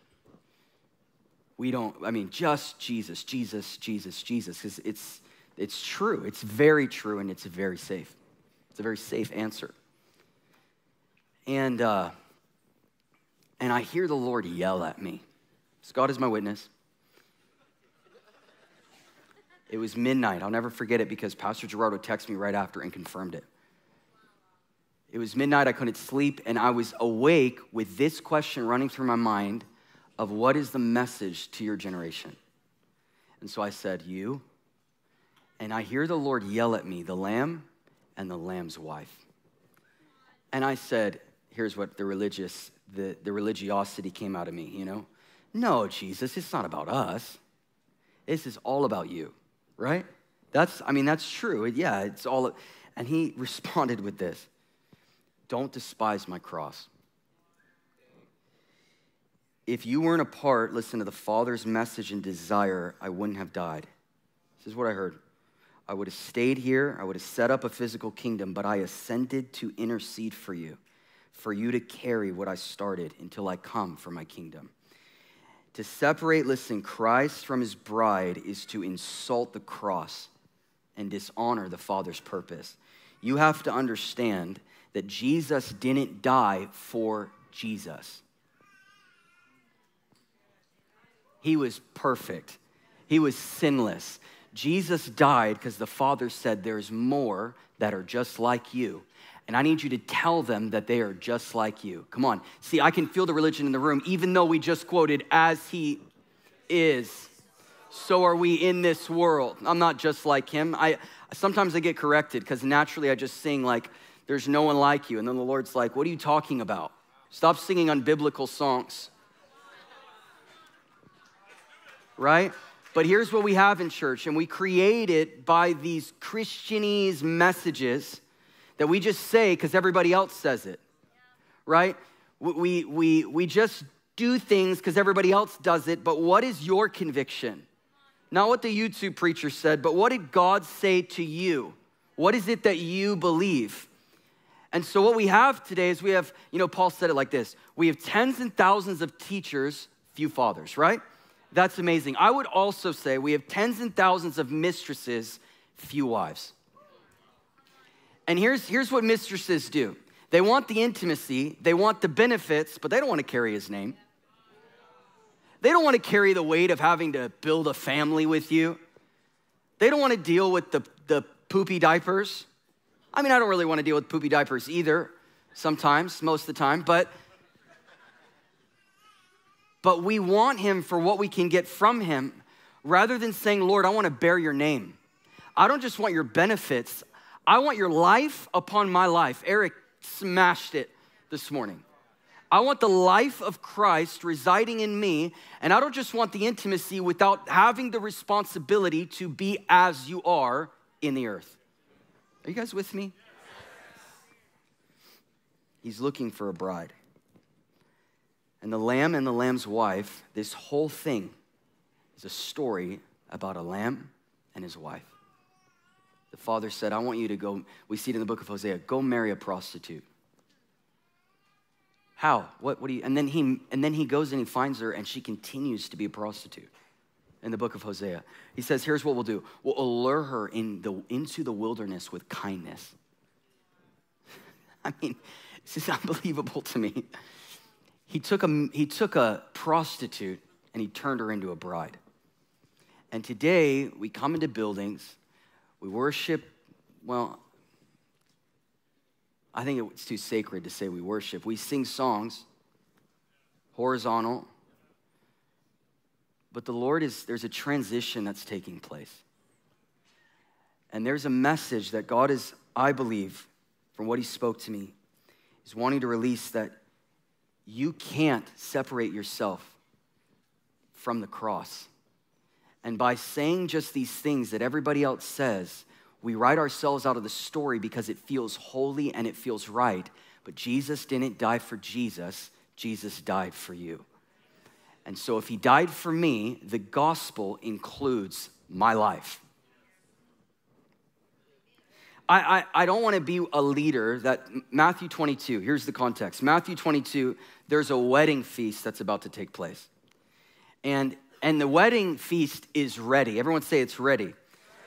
we don't, I mean, just Jesus, Jesus, Jesus, Jesus, because it's, it's true. It's very true and it's very safe. It's a very safe answer. And, uh, and I hear the Lord yell at me. God is my witness. It was midnight. I'll never forget it because Pastor Gerardo texted me right after and confirmed it. It was midnight. I couldn't sleep, and I was awake with this question running through my mind of what is the message to your generation. And so I said, You. And I hear the Lord yell at me, the lamb and the lamb's wife. And I said, Here's what the religious, the, the religiosity came out of me, you know? No, Jesus, it's not about us. This is all about you, right? That's, I mean, that's true. Yeah, it's all. And he responded with this Don't despise my cross if you weren't a part, listen to the Father's message and desire, I wouldn't have died. This is what I heard. I would have stayed here, I would have set up a physical kingdom, but I ascended to intercede for you, for you to carry what I started until I come for my kingdom. To separate, listen, Christ from his bride is to insult the cross and dishonor the Father's purpose. You have to understand that Jesus didn't die for Jesus. He was perfect, he was sinless. Jesus died because the Father said, There's more that are just like you. And I need you to tell them that they are just like you. Come on. See, I can feel the religion in the room, even though we just quoted, As He is, so are we in this world. I'm not just like Him. I sometimes I get corrected because naturally I just sing like, There's no one like you. And then the Lord's like, What are you talking about? Stop singing unbiblical songs right? But here's what we have in church, and we create it by these Christianese messages that we just say because everybody else says it, right? We, we, we just do things because everybody else does it, but what is your conviction? Not what the YouTube preacher said, but what did God say to you? What is it that you believe? And so, what we have today is we have, you know, Paul said it like this we have tens and thousands of teachers, few fathers, right? That's amazing. I would also say we have tens and thousands of mistresses, few wives. And here's, here's what mistresses do they want the intimacy, they want the benefits, but they don't want to carry his name. They don't want to carry the weight of having to build a family with you. They don't want to deal with the, the poopy diapers. I mean, I don't really want to deal with poopy diapers either, sometimes, most of the time, but but we want him for what we can get from him rather than saying, Lord, I want to bear your name. I don't just want your benefits, I want your life upon my life. Eric smashed it this morning. I want the life of Christ residing in me, and I don't just want the intimacy without having the responsibility to be as you are in the earth. Are you guys with me? He's looking for a bride. And the lamb and the lamb's wife, this whole thing is a story about a lamb and his wife. The father said, I want you to go, we see it in the book of Hosea, go marry a prostitute. How? What, what do you, and then he, and then he goes and he finds her and she continues to be a prostitute in the book of Hosea. He says, here's what we'll do. We'll allure her in the, into the wilderness with kindness. I mean, this is unbelievable to me. He took, a, he took a prostitute and he turned her into a bride. And today we come into buildings, we worship, well, I think it's too sacred to say we worship. We sing songs, horizontal, but the Lord is, there's a transition that's taking place. And there's a message that God is, I believe, from what He spoke to me, is wanting to release that you can't separate yourself from the cross. And by saying just these things that everybody else says, we write ourselves out of the story because it feels holy and it feels right. But Jesus didn't die for Jesus, Jesus died for you. And so if he died for me, the gospel includes my life. I, I, I don't want to be a leader that, Matthew 22, here's the context. Matthew 22, there's a wedding feast that's about to take place. And, and the wedding feast is ready. Everyone say it's ready.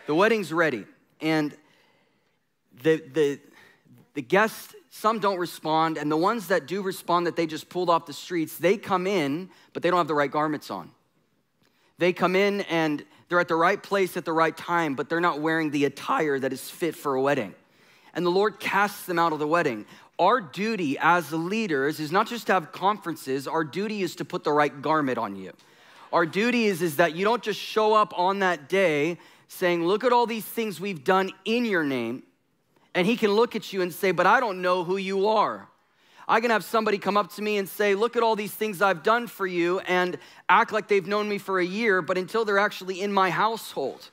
The wedding's ready and the, the, the guests, some don't respond, and the ones that do respond that they just pulled off the streets, they come in, but they don't have the right garments on. They come in and they're at the right place at the right time, but they're not wearing the attire that is fit for a wedding. And the Lord casts them out of the wedding. Our duty as leaders is not just to have conferences, our duty is to put the right garment on you. Our duty is, is that you don't just show up on that day saying, Look at all these things we've done in your name. And he can look at you and say, But I don't know who you are. I can have somebody come up to me and say, Look at all these things I've done for you, and act like they've known me for a year, but until they're actually in my household,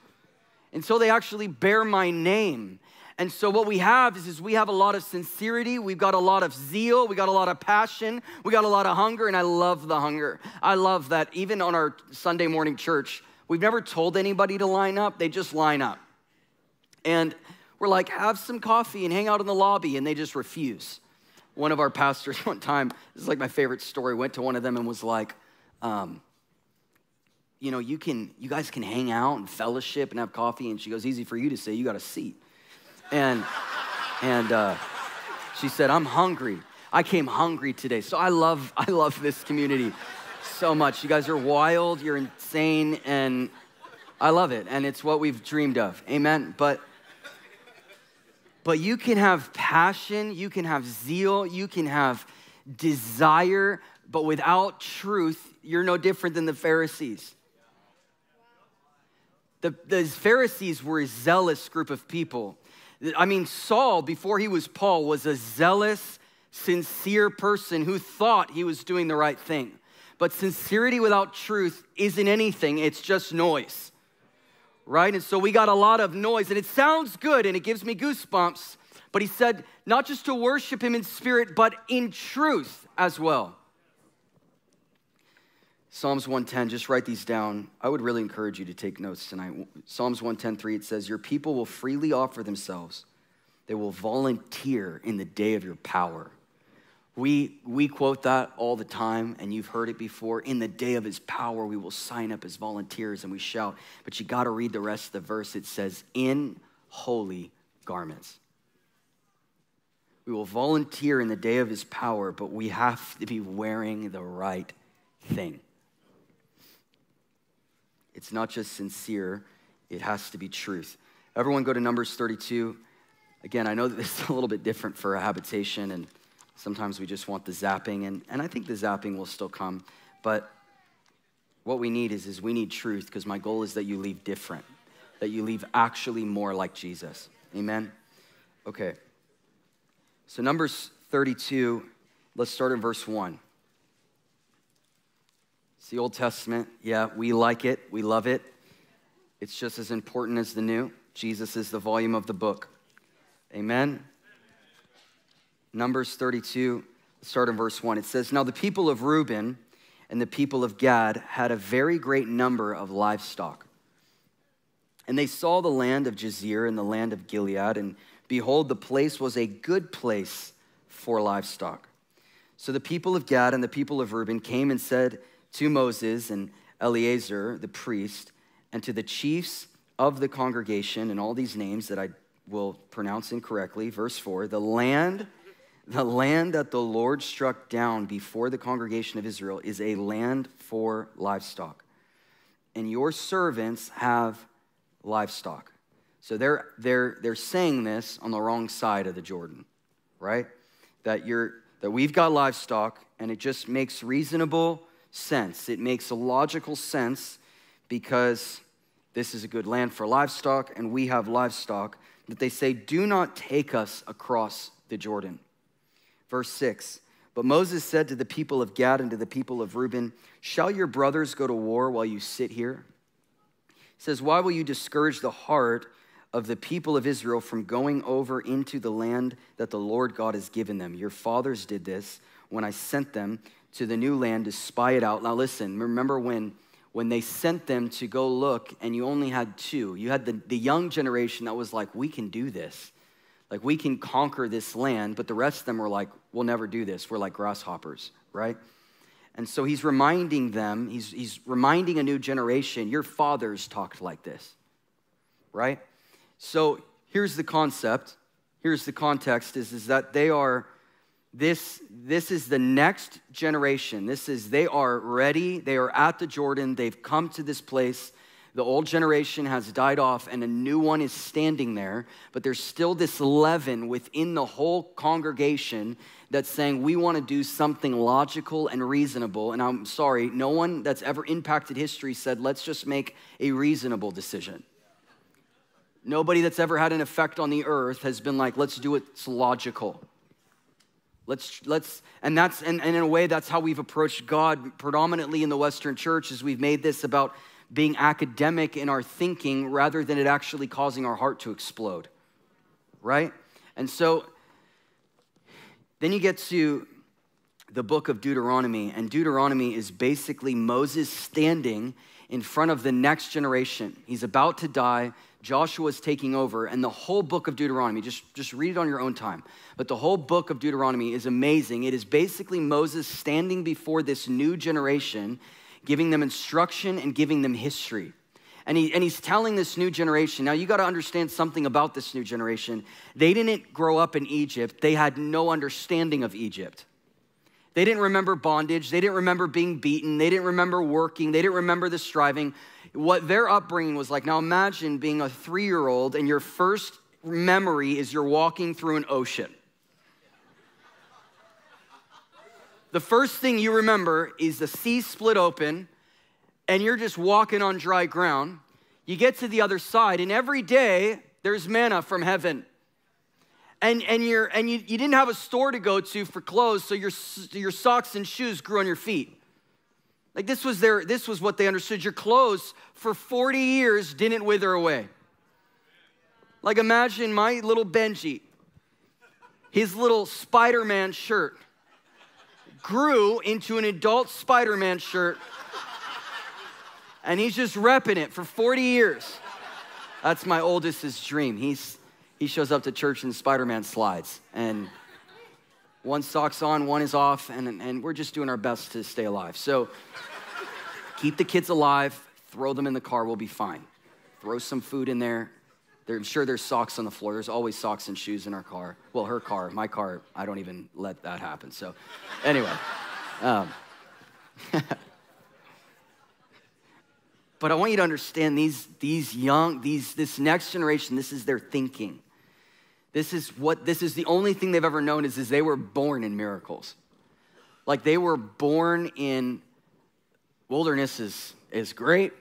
until they actually bear my name. And so, what we have is, is we have a lot of sincerity, we've got a lot of zeal, we got a lot of passion, we got a lot of hunger, and I love the hunger. I love that even on our Sunday morning church, We've never told anybody to line up, they just line up. And we're like, have some coffee and hang out in the lobby, and they just refuse. One of our pastors, one time, this is like my favorite story, went to one of them and was like, um, you know, you can, you guys can hang out and fellowship and have coffee. And she goes, easy for you to say, you got a seat. And, and uh, she said, I'm hungry. I came hungry today. So I love, I love this community so much. You guys are wild, you're insane, and I love it. And it's what we've dreamed of. Amen. But but you can have passion, you can have zeal, you can have desire, but without truth, you're no different than the Pharisees. The, the Pharisees were a zealous group of people. I mean, Saul, before he was Paul, was a zealous, sincere person who thought he was doing the right thing. But sincerity without truth isn't anything, it's just noise. Right? And so we got a lot of noise, and it sounds good and it gives me goosebumps. But he said, not just to worship him in spirit, but in truth as well. Psalms 110, just write these down. I would really encourage you to take notes tonight. Psalms 110:3 it says, "Your people will freely offer themselves. They will volunteer in the day of your power." We, we quote that all the time, and you've heard it before. In the day of his power, we will sign up as volunteers and we shout. But you got to read the rest of the verse. It says, in holy garments. We will volunteer in the day of his power, but we have to be wearing the right thing. It's not just sincere, it has to be truth. Everyone go to Numbers 32. Again, I know that this is a little bit different for a habitation, and sometimes we just want the zapping, and, and I think the zapping will still come. But what we need is, is we need truth, because my goal is that you leave different, that you leave actually more like Jesus. Amen? Okay. So, Numbers 32, let's start in verse 1. It's the Old Testament. Yeah, we like it, we love it. It's just as important as the new. Jesus is the volume of the book. Amen. Numbers 32, start in verse 1. It says, Now the people of Reuben and the people of Gad had a very great number of livestock. And they saw the land of Jazer and the land of Gilead, and behold, the place was a good place for livestock. So the people of Gad and the people of Reuben came and said to Moses and Eleazar the priest, and to the chiefs of the congregation, and all these names that I will pronounce incorrectly. Verse 4 The land, the land that the Lord struck down before the congregation of Israel is a land for livestock. And your servants have livestock. So they're, they're, they're saying this on the wrong side of the Jordan, right? That, you're, that we've got livestock and it just makes reasonable sense. It makes a logical sense because this is a good land for livestock and we have livestock. That they say, Do not take us across the Jordan. Verse 6 But Moses said to the people of Gad and to the people of Reuben, Shall your brothers go to war while you sit here? He says, Why will you discourage the heart of the people of Israel from going over into the land that the Lord God has given them? Your fathers did this when I sent them to the new land to spy it out. Now, listen, remember when, when they sent them to go look and you only had two? You had the, the young generation that was like, we can do this. Like, we can conquer this land, but the rest of them were like, we'll never do this. We're like grasshoppers, right? And so he's reminding them, he's, he's reminding a new generation, your fathers talked like this, right? So here's the concept, here's the context is, is that they are this, this is the next generation. This is, they are ready. They are at the Jordan. They've come to this place. The old generation has died off and a new one is standing there, but there's still this leaven within the whole congregation that's saying we want to do something logical and reasonable. And I'm sorry, no one that's ever impacted history said, let's just make a reasonable decision. Nobody that's ever had an effect on the earth has been like, let's do it logical. Let's, let's, and that's, and, and in a way, that's how we've approached God predominantly in the Western church is we've made this about being academic in our thinking rather than it actually causing our heart to explode, right? And so then you get to the book of Deuteronomy, and Deuteronomy is basically Moses standing in front of the next generation. He's about to die. Joshua is taking over, and the whole book of Deuteronomy, just, just read it on your own time. But the whole book of Deuteronomy is amazing. It is basically Moses standing before this new generation, giving them instruction and giving them history. And, he, and he's telling this new generation now, you got to understand something about this new generation. They didn't grow up in Egypt, they had no understanding of Egypt. They didn't remember bondage. They didn't remember being beaten. They didn't remember working. They didn't remember the striving what their upbringing was like. Now imagine being a three year old and your first memory is you're walking through an ocean. The first thing you remember is the sea split open and you're just walking on dry ground. You get to the other side, and every day there's manna from heaven. And, and, you're, and you, you didn't have a store to go to for clothes, so your, your socks and shoes grew on your feet. Like this was their this was what they understood. Your clothes for 40 years didn't wither away. Like imagine my little Benji, his little Spider-Man shirt grew into an adult Spider Man shirt. And he's just repping it for 40 years. That's my oldest's dream. He's, he shows up to church in Spider Man slides. And one sock's on, one is off, and, and we're just doing our best to stay alive. So keep the kids alive, throw them in the car, we'll be fine. Throw some food in there. There. I'm sure there's socks on the floor. There's always socks and shoes in our car. Well, her car, my car, I don't even let that happen. So, anyway. Um, but I want you to understand these, these young, these, this next generation, this is their thinking. This is what this is the only thing they've ever known is, is they were born in miracles. Like they were born in wilderness is, is great.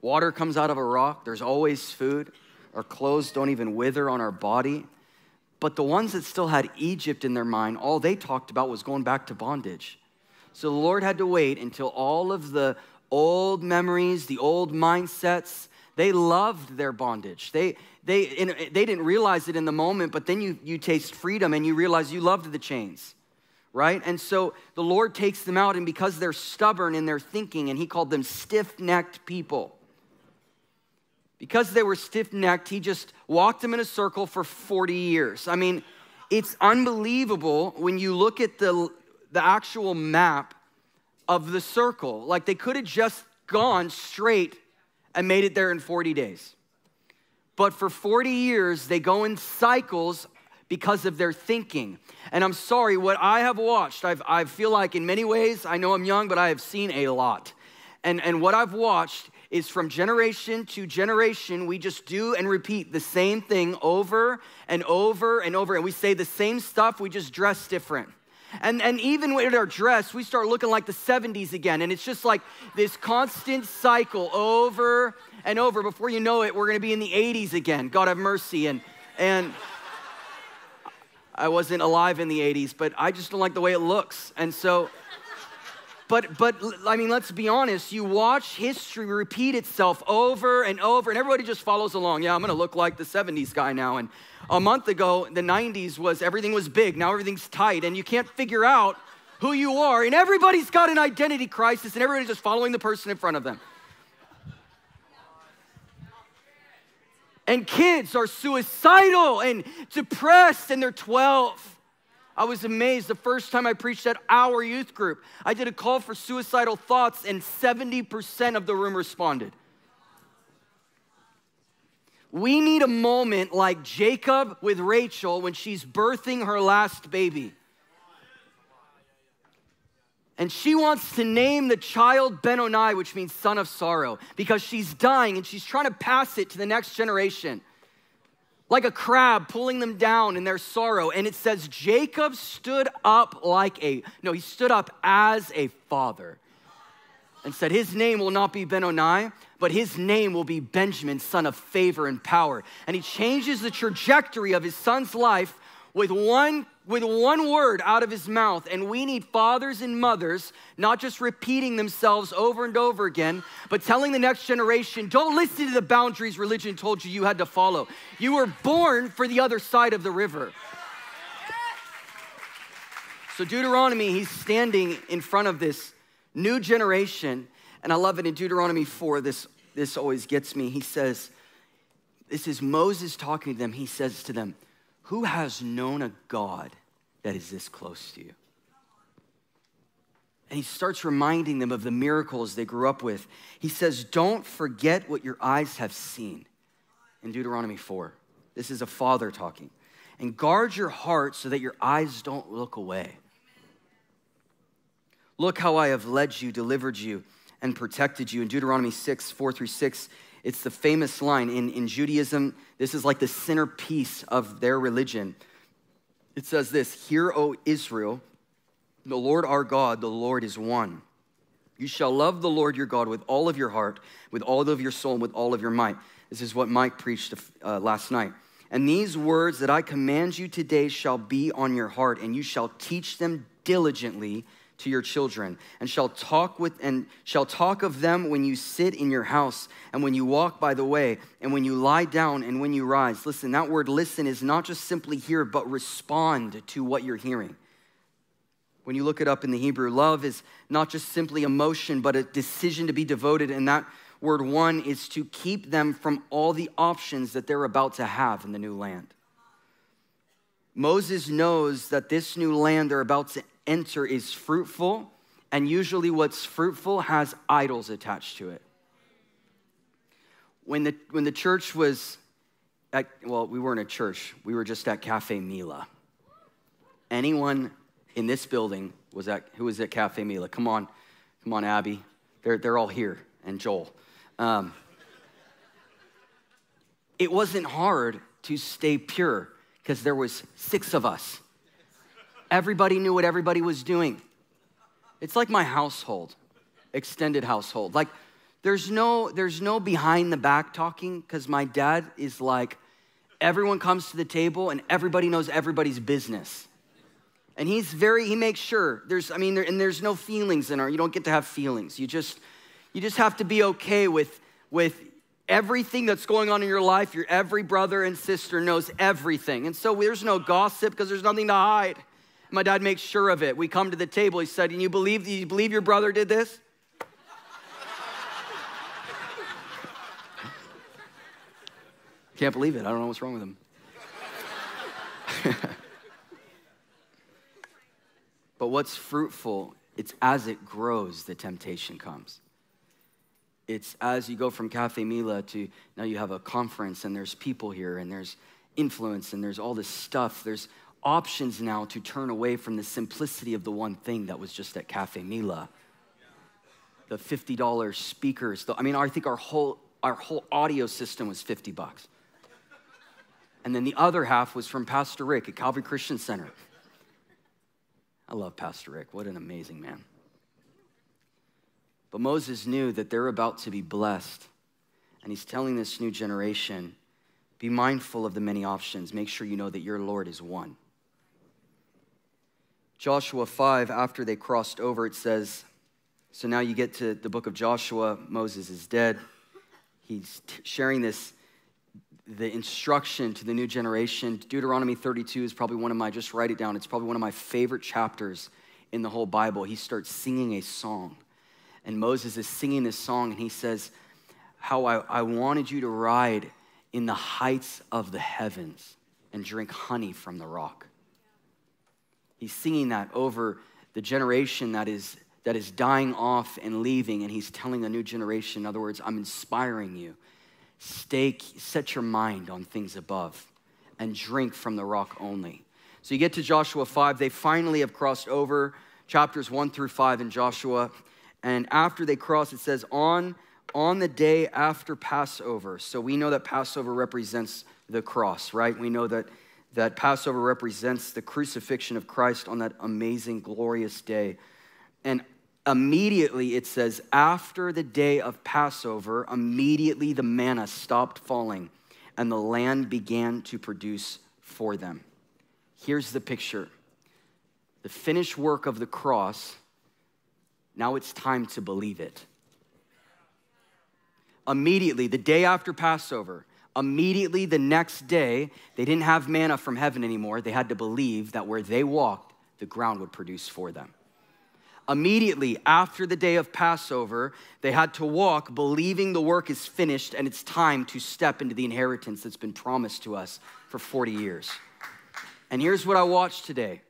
Water comes out of a rock, there's always food. Our clothes don't even wither on our body. But the ones that still had Egypt in their mind, all they talked about was going back to bondage. So the Lord had to wait until all of the old memories, the old mindsets, they loved their bondage. They, they, they didn't realize it in the moment, but then you, you taste freedom and you realize you loved the chains, right? And so the Lord takes them out, and because they're stubborn in their thinking, and He called them stiff necked people. Because they were stiff necked, He just walked them in a circle for 40 years. I mean, it's unbelievable when you look at the, the actual map of the circle. Like they could have just gone straight and made it there in 40 days. But for 40 years, they go in cycles because of their thinking. And I'm sorry, what I have watched, I've, I feel like in many ways, I know I'm young, but I have seen a lot. And, and what I've watched is from generation to generation, we just do and repeat the same thing over and over and over. And we say the same stuff, we just dress different. And, and even with our dress, we start looking like the 70s again. And it's just like this constant cycle over and over. Before you know it, we're going to be in the 80s again. God have mercy. And, and I wasn't alive in the 80s, but I just don't like the way it looks. And so, but, but I mean, let's be honest. You watch history repeat itself over and over, and everybody just follows along. Yeah, I'm going to look like the 70s guy now. And a month ago, the 90s was everything was big. Now everything's tight, and you can't figure out who you are. And everybody's got an identity crisis, and everybody's just following the person in front of them. And kids are suicidal and depressed, and they're 12. I was amazed the first time I preached at our youth group. I did a call for suicidal thoughts, and 70% of the room responded. We need a moment like Jacob with Rachel when she's birthing her last baby. And she wants to name the child Benoni, which means son of sorrow, because she's dying and she's trying to pass it to the next generation. Like a crab pulling them down in their sorrow. And it says, Jacob stood up like a, no, he stood up as a father and said, His name will not be Benoni, but his name will be Benjamin, son of favor and power. And he changes the trajectory of his son's life with one with one word out of his mouth. And we need fathers and mothers not just repeating themselves over and over again, but telling the next generation don't listen to the boundaries religion told you you had to follow. You were born for the other side of the river. So, Deuteronomy, he's standing in front of this new generation. And I love it in Deuteronomy 4, this, this always gets me. He says, This is Moses talking to them. He says to them, Who has known a God that is this close to you? And he starts reminding them of the miracles they grew up with. He says, Don't forget what your eyes have seen in Deuteronomy 4. This is a father talking. And guard your heart so that your eyes don't look away. Look how I have led you, delivered you, and protected you. In Deuteronomy 6, 4 through 6, it's the famous line in, in Judaism. This is like the centerpiece of their religion. It says this Hear, O Israel, the Lord our God, the Lord is one. You shall love the Lord your God with all of your heart, with all of your soul, and with all of your might. This is what Mike preached uh, last night. And these words that I command you today shall be on your heart, and you shall teach them diligently to your children and shall talk with and shall talk of them when you sit in your house and when you walk by the way and when you lie down and when you rise listen that word listen is not just simply hear but respond to what you're hearing When you look it up in the Hebrew, love is not just simply emotion, but a decision to be devoted. And that word one is to keep them from all the options that they're about to have in the new land. Moses knows that this new land they're about to enter is fruitful, and usually what's fruitful has idols attached to it. When the, when the church was at, well, we weren't a church, we were just at Cafe Mila. Anyone in this building was at, who was at Cafe Mila? Come on, come on, Abby. They're, they're all here, and Joel. Um, it wasn't hard to stay pure because there was six of us. Everybody knew what everybody was doing. It's like my household, extended household. Like there's no there's no behind the back talking because my dad is like everyone comes to the table and everybody knows everybody's business. And he's very he makes sure there's i mean there, and there's no feelings in our you don't get to have feelings. You just you just have to be okay with with everything that's going on in your life. Your every brother and sister knows everything. And so there's no gossip because there's nothing to hide my dad makes sure of it. We come to the table. He said and you believe you believe your brother did this? Can't believe it. I don't know what's wrong with him. But what's fruitful, it's as it grows, the temptation comes. It's as you go from Cafe Mila to now you have a conference and there's people here and there's influence and there's all this stuff. There's options now to turn away from the simplicity of the one thing that was just at Cafe Mila. The $50 speakers. I mean, I think our whole, our whole audio system was 50 bucks. And then the other half was from Pastor Rick at Calvary Christian Center. I love Pastor Rick. What an amazing man. But Moses knew that they're about to be blessed. And he's telling this new generation be mindful of the many options. Make sure you know that your Lord is one. Joshua 5, after they crossed over, it says, so now you get to the book of Joshua. Moses is dead. He's t- sharing this the instruction to the new generation. Deuteronomy 32 is probably one of my, just write it down, it's probably one of my favorite chapters in the whole Bible. He starts singing a song. And Moses is singing this song, and he says, How I, I wanted you to ride in the heights of the heavens and drink honey from the rock. He's singing that over the generation that is, that is dying off and leaving, and he's telling the new generation, in other words, I'm inspiring you Stake, set your mind on things above and drink from the rock only. So you get to Joshua 5, they finally have crossed over chapters 1 through 5 in Joshua. And after they cross, it says, on, on the day after Passover. So we know that Passover represents the cross, right? We know that, that Passover represents the crucifixion of Christ on that amazing, glorious day. And immediately it says, after the day of Passover, immediately the manna stopped falling and the land began to produce for them. Here's the picture the finished work of the cross, now it's time to believe it. Immediately, the day after Passover, immediately the next day, they didn't have manna from heaven anymore. They had to believe that where they walked, the ground would produce for them immediately after the day of Passover, they had to walk believing the work is finished and it's time to step into the inheritance that's been promised to us for 40 years. And here's what I watched today.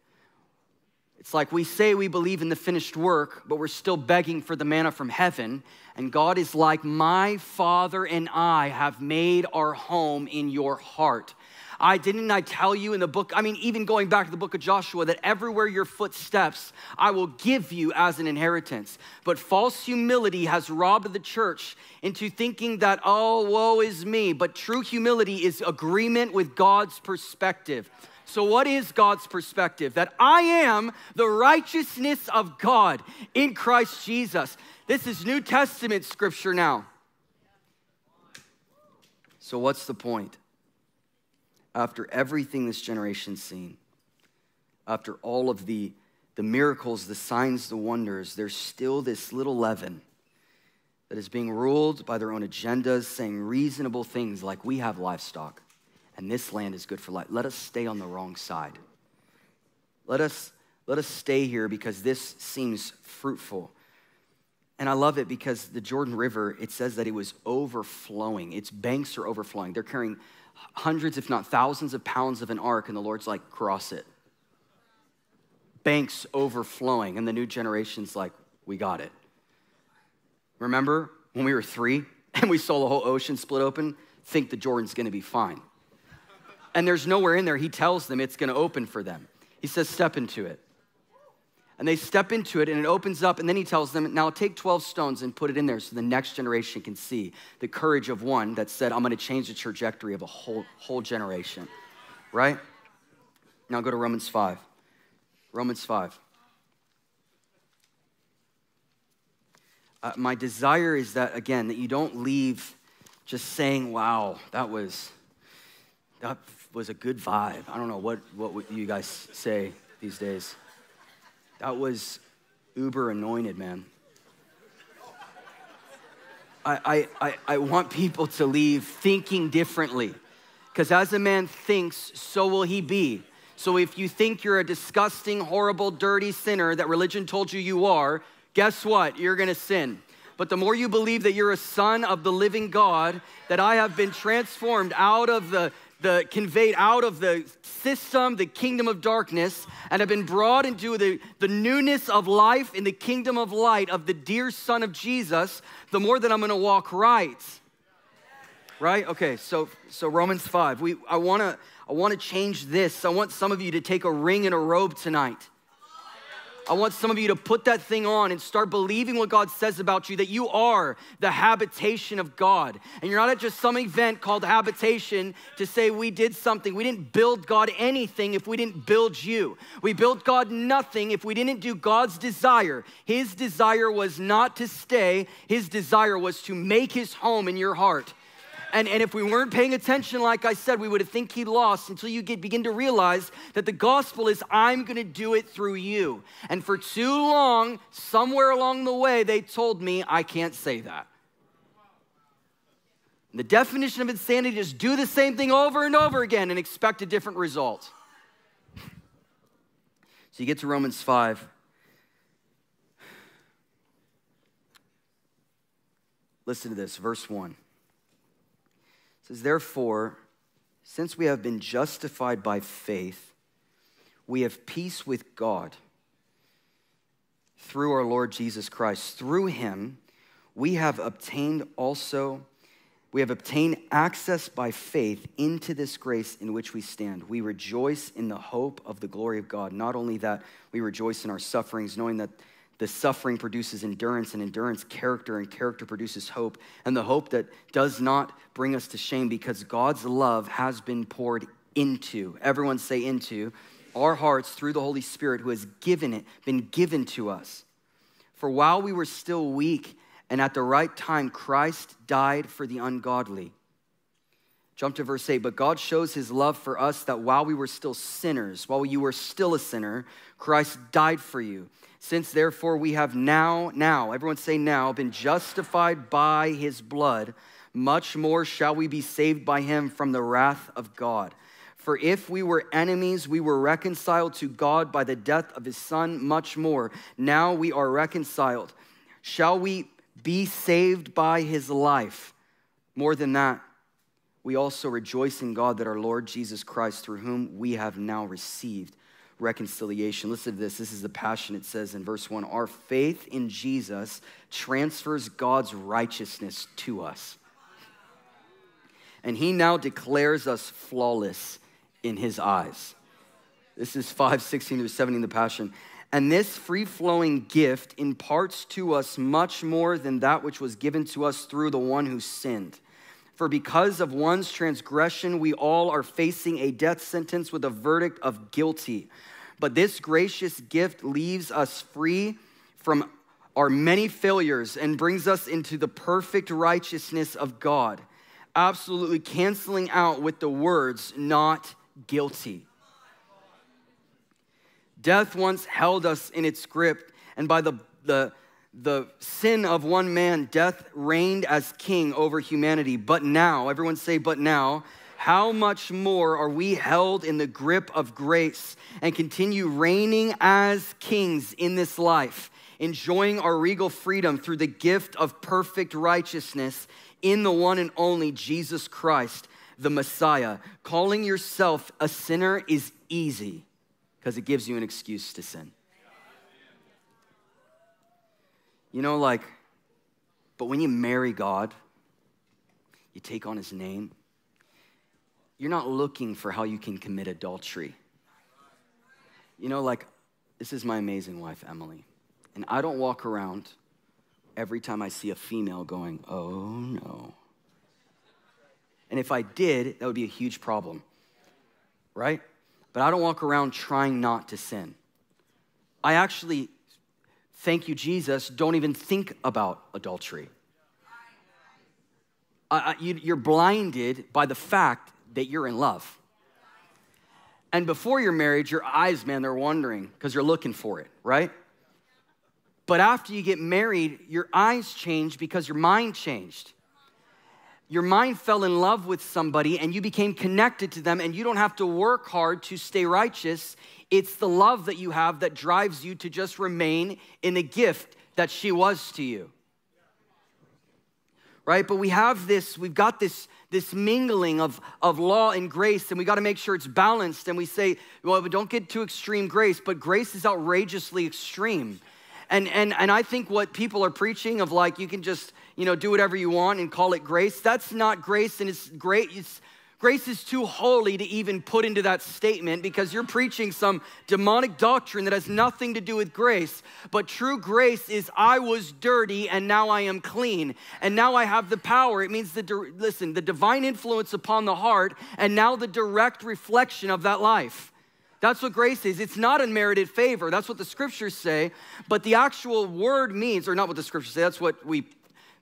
It's like we say we believe in the finished work, but we're still begging for the manna from heaven. And God is like, My Father and I have made our home in your heart. I didn't I tell you in the book, I mean, even going back to the book of Joshua, that everywhere your foot steps, I will give you as an inheritance. But false humility has robbed the church into thinking that, oh, woe is me. But true humility is agreement with God's perspective. So, what is God's perspective? That I am the righteousness of God in Christ Jesus. This is New Testament scripture now. So, what's the point? after everything this generation's seen, after all of the, the miracles, the signs, the wonders, there's still this little leaven that is being ruled by their own agendas, saying reasonable things like we have livestock and this land is good for life. Let us stay on the wrong side. Let us, Let us stay here because this seems fruitful. And I love it because the Jordan River, it says that it was overflowing. Its banks are overflowing. They're carrying hundreds, if not thousands, of pounds of an ark, and the Lord's like, cross it. Banks overflowing. And the new generation's like, we got it. Remember when we were three and we saw the whole ocean split open? Think the Jordan's gonna be fine. And there's nowhere in there, he tells them it's gonna open for them. He says, step into it. And they step into it and it opens up, and then he tells them, Now take 12 stones and put it in there so the next generation can see the courage of one that said, I'm gonna change the trajectory of a whole, whole generation, right? Now go to Romans 5. Romans 5. Uh, my desire is that, again, that you don't leave just saying, wow, that was, that was a good vibe. I don't know what, what you guys say these days. That was uber anointed, man. I, I, I want people to leave thinking differently. Because as a man thinks, so will he be. So if you think you're a disgusting, horrible, dirty sinner that religion told you you are, guess what? You're gonna sin. But the more you believe that you're a son of the living God, that I have been transformed out of the the conveyed out of the system, the kingdom of darkness, and have been brought into the, the newness of life in the kingdom of light of the dear Son of Jesus, the more that I'm gonna walk right. Right? Okay, so so Romans 5. We I wanna I wanna change this. I want some of you to take a ring and a robe tonight. I want some of you to put that thing on and start believing what God says about you that you are the habitation of God. And you're not at just some event called habitation to say we did something. We didn't build God anything if we didn't build you. We built God nothing if we didn't do God's desire. His desire was not to stay, His desire was to make His home in your heart. And, and if we weren't paying attention, like I said, we would have think he lost until you get, begin to realize that the gospel is I'm going to do it through you. And for too long, somewhere along the way, they told me I can't say that. The definition of insanity is do the same thing over and over again and expect a different result. So you get to Romans 5. Listen to this, verse 1 says, Therefore, since we have been justified by faith, we have peace with God through our Lord Jesus Christ. Through him, we have obtained also, we have obtained access by faith into this grace in which we stand. We rejoice in the hope of the glory of God. Not only that, we rejoice in our sufferings, knowing that the suffering produces endurance, and endurance, character, and character produces hope. And the hope that does not bring us to shame because God's love has been poured into, everyone say into, our hearts through the Holy Spirit who has given it, been given to us. For while we were still weak and at the right time, Christ died for the ungodly. Jump to verse 8. But God shows his love for us that while we were still sinners, while you were still a sinner, Christ died for you. Since therefore we have now, now, everyone say now, been justified by his blood, much more shall we be saved by him from the wrath of God. For if we were enemies, we were reconciled to God by the death of his son, much more. Now we are reconciled. Shall we be saved by his life? More than that, we also rejoice in God that our Lord Jesus Christ, through whom we have now received reconciliation. Listen to this. This is the passion it says in verse 1 Our faith in Jesus transfers God's righteousness to us. And he now declares us flawless in his eyes. This is 5 16 through 17, the passion. And this free flowing gift imparts to us much more than that which was given to us through the one who sinned. For because of one's transgression, we all are facing a death sentence with a verdict of guilty. But this gracious gift leaves us free from our many failures and brings us into the perfect righteousness of God, absolutely canceling out with the words, not guilty. Death once held us in its grip, and by the, the the sin of one man, death reigned as king over humanity. But now, everyone say, but now, how much more are we held in the grip of grace and continue reigning as kings in this life, enjoying our regal freedom through the gift of perfect righteousness in the one and only Jesus Christ, the Messiah? Calling yourself a sinner is easy because it gives you an excuse to sin. You know, like, but when you marry God, you take on his name, you're not looking for how you can commit adultery. You know, like, this is my amazing wife, Emily. And I don't walk around every time I see a female going, oh no. And if I did, that would be a huge problem, right? But I don't walk around trying not to sin. I actually, thank you, Jesus, don't even think about adultery. Uh, you, are blinded by the fact that you're in love. And before your marriage, your eyes, man, they're wandering because you're looking for it, right? But after you get married, your eyes change because your mind changed. Your mind fell in love with somebody and you became connected to them, and you don't have to work hard to stay righteous. It's the love that you have that drives you to just remain in the gift that she was to you right? But we have this, we've got this, this mingling of, of law and grace, and we got to make sure it's balanced. And we say, well, don't get too extreme grace, but grace is outrageously extreme. And, and, and I think what people are preaching of like, you can just, you know, do whatever you want and call it grace, that's not grace, and it's great. It's, Grace is too holy to even put into that statement because you're preaching some demonic doctrine that has nothing to do with grace. But true grace is I was dirty and now I am clean. And now I have the power. It means the, listen, the divine influence upon the heart and now the direct reflection of that life. That's what grace is. It's not unmerited favor. That's what the scriptures say. But the actual word means, or not what the scriptures say, that's what we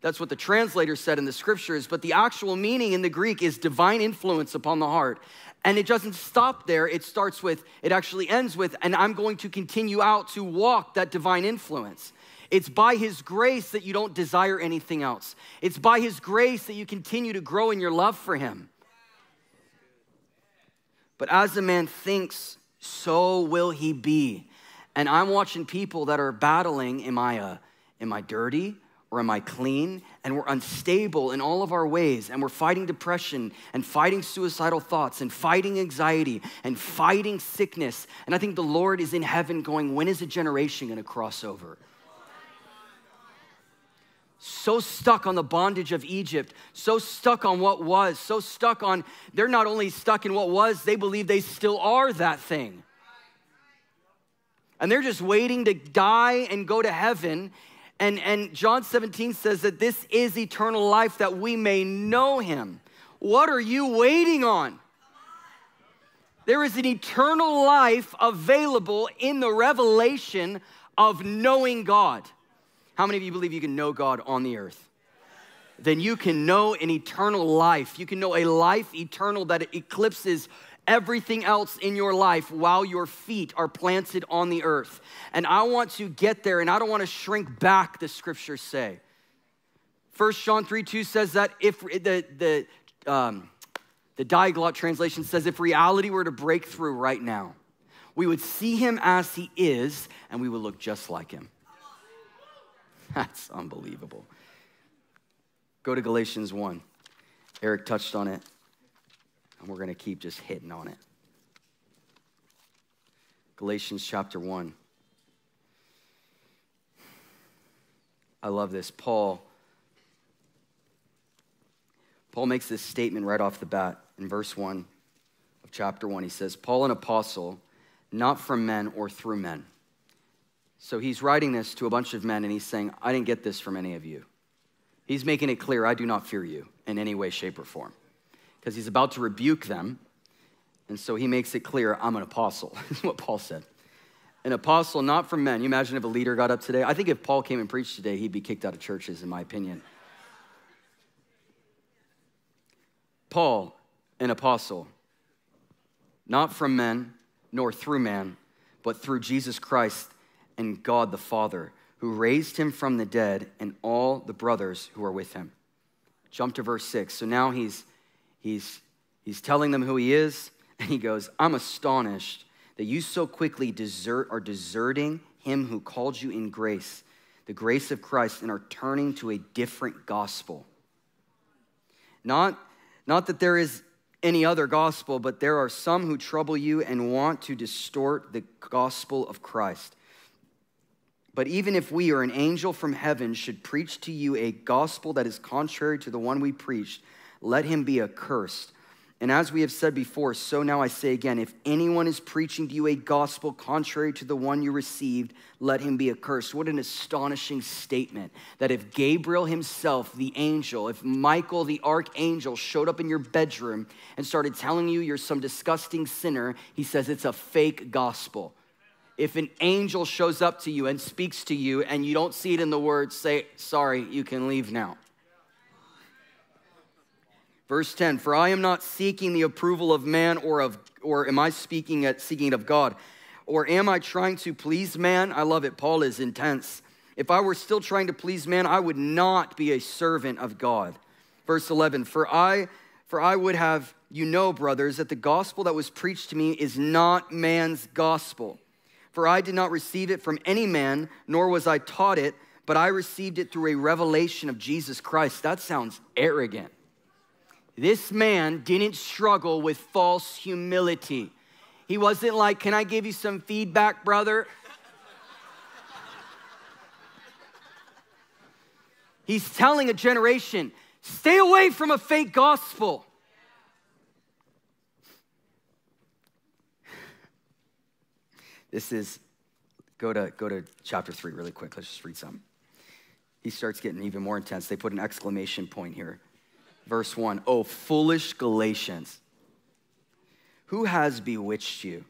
that's what the translator said in the scriptures, but the actual meaning in the Greek is divine influence upon the heart. And it doesn't stop there. It starts with, it actually ends with, and I'm going to continue out to walk that divine influence. It's by His grace that you don't desire anything else. It's by His grace that you continue to grow in your love for Him. But as a man thinks, so will he be. And I'm watching people that are battling am I, a, am I dirty? or am I clean? And we're unstable in all of our ways, and we're fighting depression and fighting suicidal thoughts and fighting anxiety and fighting sickness. And I think the Lord is in heaven going, When is a generation gonna cross over? So stuck on the bondage of Egypt, so stuck on what was, so stuck on, they're not only stuck in what was, they believe they still are that thing. And they're just waiting to die and go to heaven and, and John 17 says that this is eternal life that we may know him. What are you waiting on? There is an eternal life available in the revelation of knowing God. How many of you believe you can know God on the earth? Then you can know an eternal life. You can know a life eternal that eclipses everything else in your life while your feet are planted on the earth. And I want to get there and I don't want to shrink back, the scriptures say. First John 3 2 says that if the, the, um, the Diaglott translation says, if reality were to break through right now, we would see him as he is and we would look just like him. That's unbelievable. Go to Galatians 1. Eric touched on it and we're going to keep just hitting on it. Galatians chapter 1. I love this. Paul Paul makes this statement right off the bat in verse 1 of chapter 1. He says, Paul, an apostle, not from men or through men. So he's writing this to a bunch of men and he's saying, I didn't get this from any of you. He's making it clear, I do not fear you in any way, shape, or form because he's about to rebuke them. And so he makes it clear I'm an apostle, is what Paul said. An apostle, not from men. You imagine if a leader got up today? I think if Paul came and preached today, he'd be kicked out of churches, in my opinion. Paul, an apostle, not from men, nor through man, but through Jesus Christ and God the Father, who raised him from the dead, and all the brothers who are with him. Jump to verse 6. So now he's he's, He's telling them who he is, and he goes, I'm astonished that you so quickly desert are deserting him who called you in grace, the grace of Christ, and are turning to a different gospel. Not, not that there is any other gospel, but there are some who trouble you and want to distort the gospel of Christ. But even if we or an angel from heaven should preach to you a gospel that is contrary to the one we preached, let him be accursed. And as we have said before, so now I say again if anyone is preaching to you a gospel contrary to the one you received, let him be accursed. What an astonishing statement that if Gabriel himself, the angel, if Michael, the archangel, showed up in your bedroom and started telling you you're some disgusting sinner, he says it's a fake gospel if an angel shows up to you and speaks to you and you don't see it in the words, say, Sorry, you can leave now. Verse 10 For I am not seeking the approval of man or of, or am I speaking at seeking of God? Or am I trying to please man? I love it. Paul is intense. If I were still trying to please man, I would not be a servant of God. Verse 11 For I, for I would have you know, brothers, that the gospel that was preached to me is not man's gospel. For I did not receive it from any man, nor was I taught it, but I received it through a revelation of Jesus Christ. That sounds arrogant. This man didn't struggle with false humility. He wasn't like, Can I give you some feedback, brother? He's telling a generation, Stay away from a fake gospel. This is, go to, go to chapter three really quick. Let's just read some. He starts getting even more intense. They put an exclamation point here. Verse one, oh, foolish Galatians, who has bewitched you?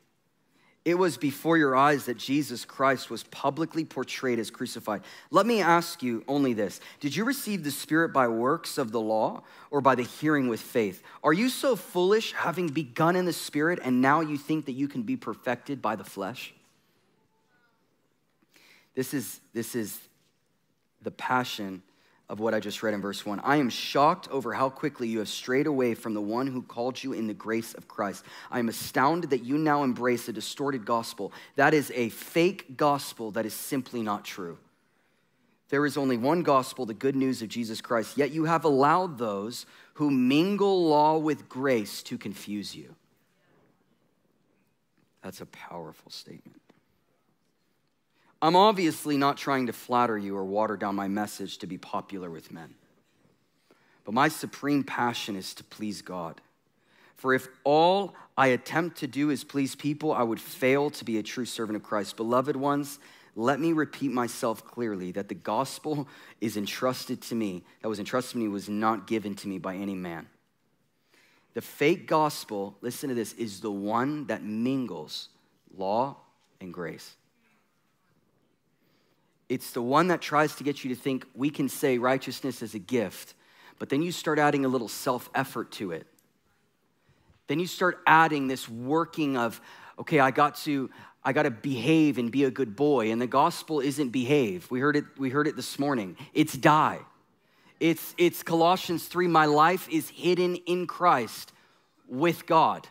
It was before your eyes that Jesus Christ was publicly portrayed as crucified. Let me ask you only this Did you receive the Spirit by works of the law or by the hearing with faith? Are you so foolish, having begun in the Spirit, and now you think that you can be perfected by the flesh? This is, this is the passion of what I just read in verse 1. I am shocked over how quickly you have strayed away from the one who called you in the grace of Christ. I am astounded that you now embrace a distorted gospel. That is a fake gospel that is simply not true. There is only one gospel, the good news of Jesus Christ, yet you have allowed those who mingle law with grace to confuse you. That's a powerful statement. I'm obviously not trying to flatter you or water down my message to be popular with men. But my supreme passion is to please God. For if all I attempt to do is please people, I would fail to be a true servant of Christ. Beloved ones, let me repeat myself clearly that the gospel is entrusted to me, that was entrusted to me, was not given to me by any man. The fake gospel, listen to this, is the one that mingles law and grace. It's the one that tries to get you to think we can say righteousness is a gift, but then you start adding a little self effort to it. Then you start adding this working of, okay, I got to. I got to behave and be a good boy. And the gospel isn't behave. We heard it, we heard it this morning. It's die. It's, it's Colossians 3 my life is hidden in Christ with God.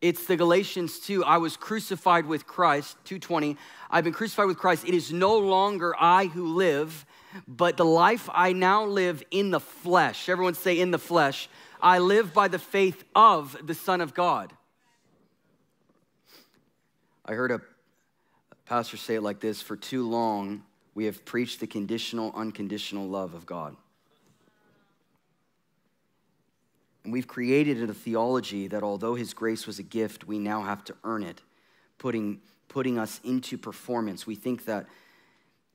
It's the Galatians 2 I was crucified with Christ 220 I've been crucified with Christ. It is no longer I who live, but the life I now live in the flesh. Everyone say, in the flesh. I live by the faith of the Son of God. I heard a pastor say it like this For too long, we have preached the conditional, unconditional love of God. And we've created a theology that although His grace was a gift, we now have to earn it, putting putting us into performance. We think that,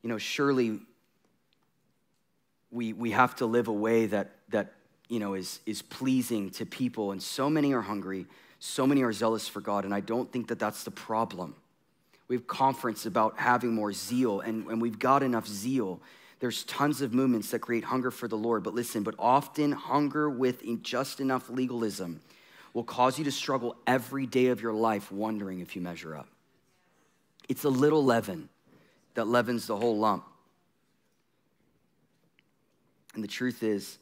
you know, surely we, we have to live a way that, that you know, is, is pleasing to people. And so many are hungry, so many are zealous for God. And I don't think that that's the problem. We have conference about having more zeal, and, and we've got enough zeal. There's tons of movements that create hunger for the Lord. But listen, but often hunger with just enough legalism will cause you to struggle every day of your life wondering if you measure up. It's a little leaven that leavens the whole lump. And the truth is,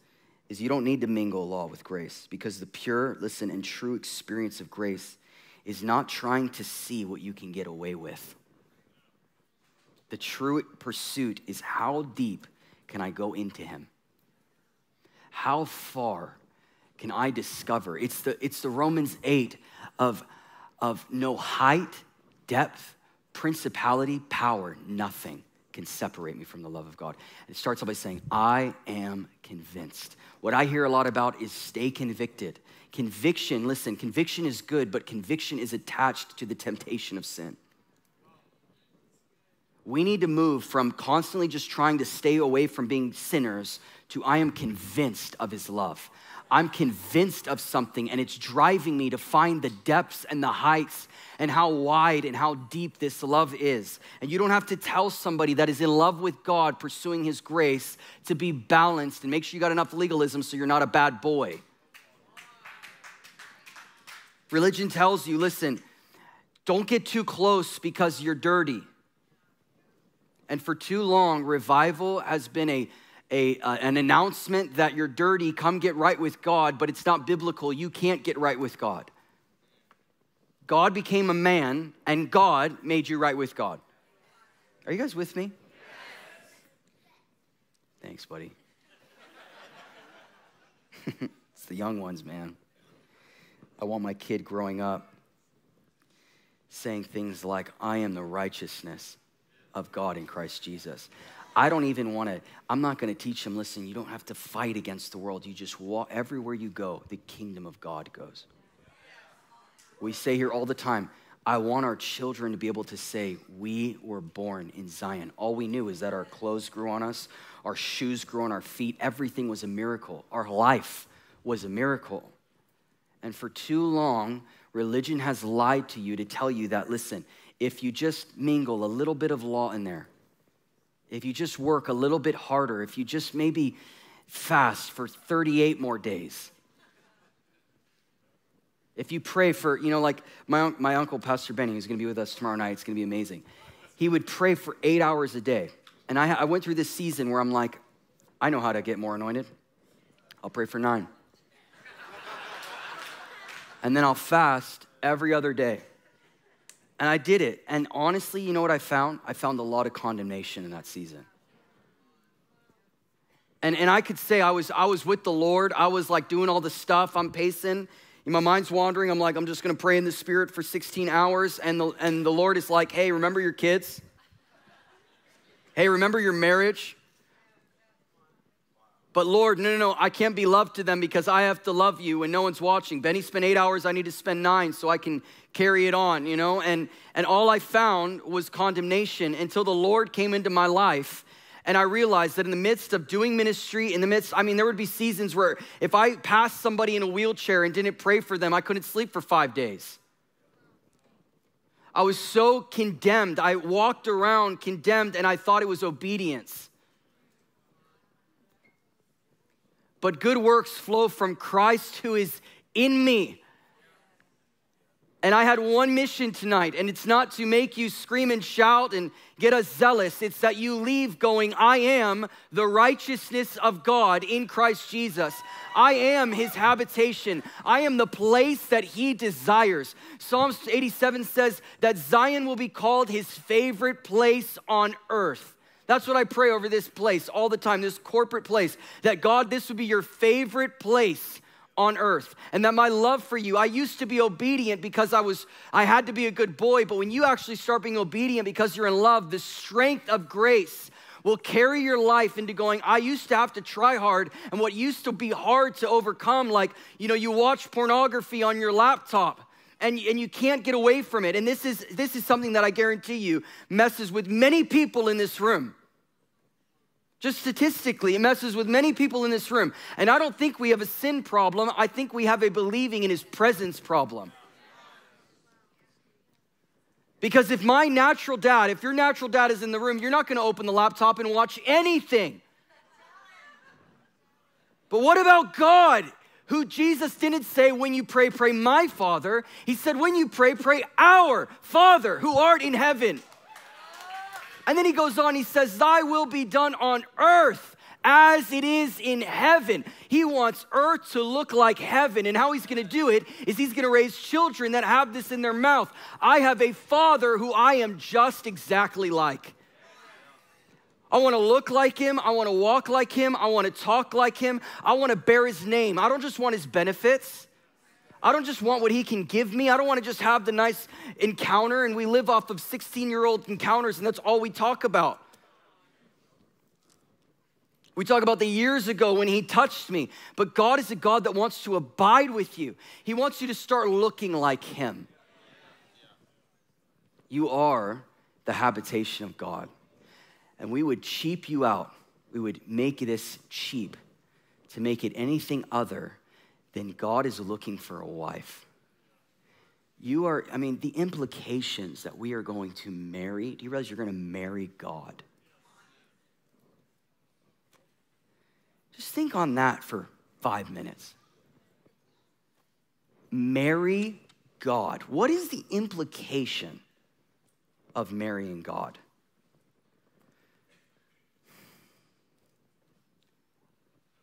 is you don't need to mingle law with grace because the pure, listen, and true experience of grace is not trying to see what you can get away with. The true pursuit is how deep can I go into him? How far can I discover? It's the, it's the Romans 8 of, of no height, depth, principality, power, nothing can separate me from the love of God. It starts off by saying, I am convinced. What I hear a lot about is stay convicted. Conviction, listen, conviction is good, but conviction is attached to the temptation of sin. We need to move from constantly just trying to stay away from being sinners to I am convinced of his love. I'm convinced of something and it's driving me to find the depths and the heights and how wide and how deep this love is. And you don't have to tell somebody that is in love with God, pursuing his grace, to be balanced and make sure you got enough legalism so you're not a bad boy. Religion tells you listen, don't get too close because you're dirty. And for too long, revival has been a a, uh, an announcement that you're dirty, come get right with God, but it's not biblical. You can't get right with God. God became a man, and God made you right with God. Are you guys with me? Thanks, buddy. it's the young ones, man. I want my kid growing up saying things like, I am the righteousness of God in Christ Jesus. I don't even want to, I'm not going to teach them, listen, you don't have to fight against the world. You just walk, everywhere you go, the kingdom of God goes. We say here all the time, I want our children to be able to say, We were born in Zion. All we knew is that our clothes grew on us, our shoes grew on our feet. Everything was a miracle. Our life was a miracle. And for too long, religion has lied to you to tell you that, listen, if you just mingle a little bit of law in there, if you just work a little bit harder, if you just maybe fast for 38 more days, if you pray for, you know, like my, my uncle, Pastor Benny, who's gonna be with us tomorrow night, it's gonna be amazing. He would pray for eight hours a day. And I, I went through this season where I'm like, I know how to get more anointed. I'll pray for nine. and then I'll fast every other day. And I did it. And honestly, you know what I found? I found a lot of condemnation in that season. And, and I could say I was, I was with the Lord. I was like doing all the stuff. I'm pacing. My mind's wandering. I'm like, I'm just going to pray in the Spirit for 16 hours. And the, and the Lord is like, hey, remember your kids? Hey, remember your marriage? But Lord, no, no, no, I can't be loved to them because I have to love you and no one's watching. Benny spent eight hours, I need to spend nine so I can carry it on, you know? And, and all I found was condemnation until the Lord came into my life. And I realized that in the midst of doing ministry, in the midst, I mean, there would be seasons where if I passed somebody in a wheelchair and didn't pray for them, I couldn't sleep for five days. I was so condemned. I walked around condemned and I thought it was obedience. But good works flow from Christ who is in me. And I had one mission tonight, and it's not to make you scream and shout and get us zealous. It's that you leave going, I am the righteousness of God in Christ Jesus. I am his habitation. I am the place that he desires. Psalms 87 says that Zion will be called his favorite place on earth. That's what I pray over this place all the time, this corporate place, that God, this would be your favorite place on earth and that my love for you i used to be obedient because i was i had to be a good boy but when you actually start being obedient because you're in love the strength of grace will carry your life into going i used to have to try hard and what used to be hard to overcome like you know you watch pornography on your laptop and, and you can't get away from it and this is this is something that i guarantee you messes with many people in this room just statistically, it messes with many people in this room. And I don't think we have a sin problem. I think we have a believing in his presence problem. Because if my natural dad, if your natural dad is in the room, you're not going to open the laptop and watch anything. But what about God, who Jesus didn't say, when you pray, pray my Father? He said, when you pray, pray our Father who art in heaven. And then he goes on, he says, Thy will be done on earth as it is in heaven. He wants earth to look like heaven. And how he's going to do it is he's going to raise children that have this in their mouth. I have a father who I am just exactly like. I want to look like him. I want to walk like him. I want to talk like him. I want to bear his name. I don't just want his benefits. I don't just want what he can give me. I don't want to just have the nice encounter and we live off of 16 year old encounters and that's all we talk about. We talk about the years ago when he touched me, but God is a God that wants to abide with you. He wants you to start looking like him. You are the habitation of God. And we would cheap you out. We would make this cheap to make it anything other than God is looking for a wife. You are, I mean, the implications that we are going to marry, do you realize you're going to marry God? Just think on that for five minutes. Marry God. What is the implication of marrying God?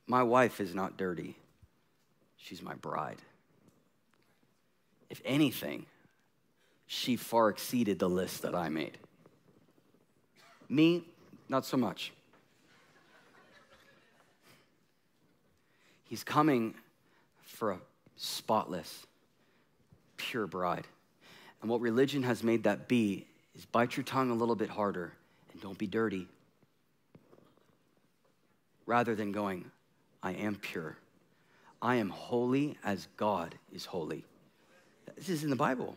My wife is not dirty. She's my bride. If anything, she far exceeded the list that I made. Me, not so much. He's coming for a spotless, pure bride. And what religion has made that be is bite your tongue a little bit harder and don't be dirty. Rather than going, I am pure. I am holy as God is holy. This is in the Bible.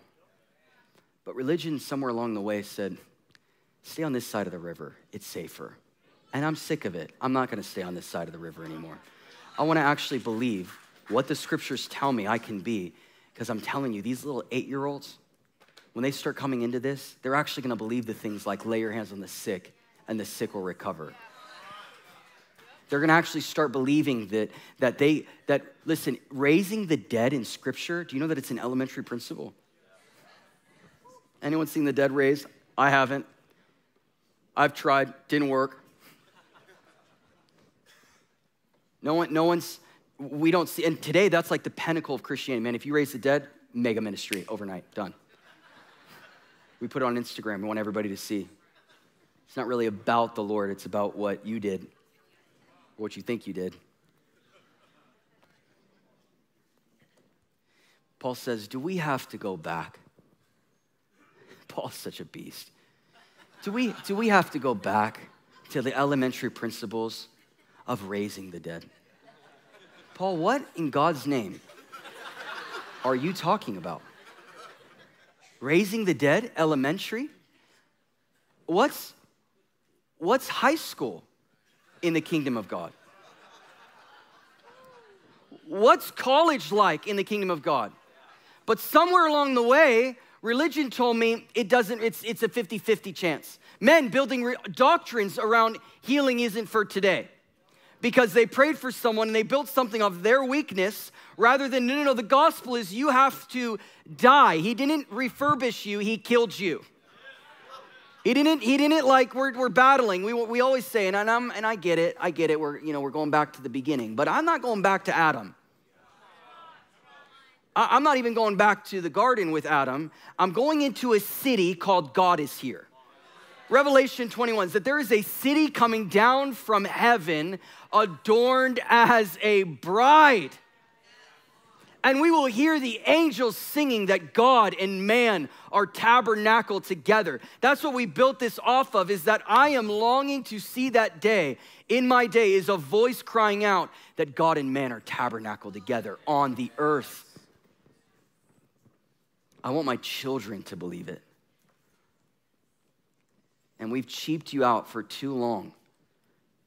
But religion, somewhere along the way, said, stay on this side of the river, it's safer. And I'm sick of it. I'm not gonna stay on this side of the river anymore. I wanna actually believe what the scriptures tell me I can be, because I'm telling you, these little eight year olds, when they start coming into this, they're actually gonna believe the things like lay your hands on the sick and the sick will recover they're going to actually start believing that, that they, that, listen, raising the dead in scripture, do you know that it's an elementary principle? Anyone seen the dead raised? I haven't. I've tried, didn't work. No one, no one's, we don't see, and today that's like the pinnacle of Christianity. Man, if you raise the dead, mega ministry overnight, done. We put it on Instagram, we want everybody to see. It's not really about the Lord, it's about what you did what you think you did. Paul says, Do we have to go back? Paul's such a beast. Do we, do we have to go back to the elementary principles of raising the dead? Paul, what in God's name are you talking about? Raising the dead, elementary? What's, what's high school? In the kingdom of God? What's college like in the kingdom of God? But somewhere along the way, religion told me it doesn't, it's, it's a 50 50 chance. Men building re- doctrines around healing isn't for today because they prayed for someone and they built something of their weakness rather than, no, no, no, the gospel is you have to die. He didn't refurbish you, he killed you. He didn't, he didn't like, we're, we're battling. We, we always say, and, I'm, and I get it, I get it, we're, you know, we're going back to the beginning, but I'm not going back to Adam. I'm not even going back to the garden with Adam. I'm going into a city called God is here. Revelation 21 is that there is a city coming down from heaven adorned as a bride and we will hear the angels singing that God and man are tabernacled together. That's what we built this off of is that I am longing to see that day. In my day is a voice crying out that God and man are tabernacled together on the earth. I want my children to believe it. And we've cheaped you out for too long,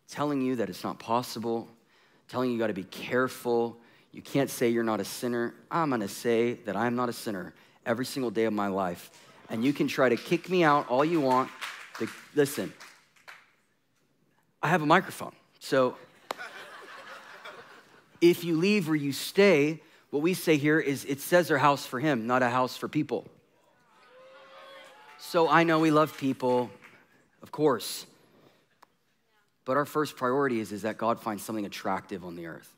telling you that it's not possible, telling you you got to be careful you can't say you're not a sinner. I'm going to say that I'm not a sinner every single day of my life. And you can try to kick me out all you want. But listen, I have a microphone. So if you leave or you stay, what we say here is it says our house for him, not a house for people. So I know we love people, of course. But our first priority is, is that God finds something attractive on the earth.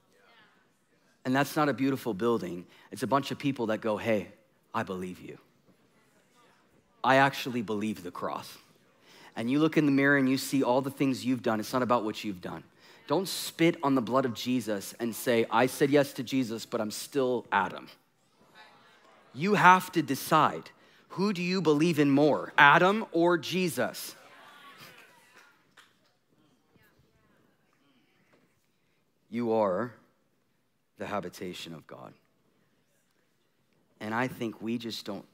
And that's not a beautiful building. It's a bunch of people that go, hey, I believe you. I actually believe the cross. And you look in the mirror and you see all the things you've done. It's not about what you've done. Don't spit on the blood of Jesus and say, I said yes to Jesus, but I'm still Adam. You have to decide who do you believe in more, Adam or Jesus? You are the habitation of God. And I think we just don't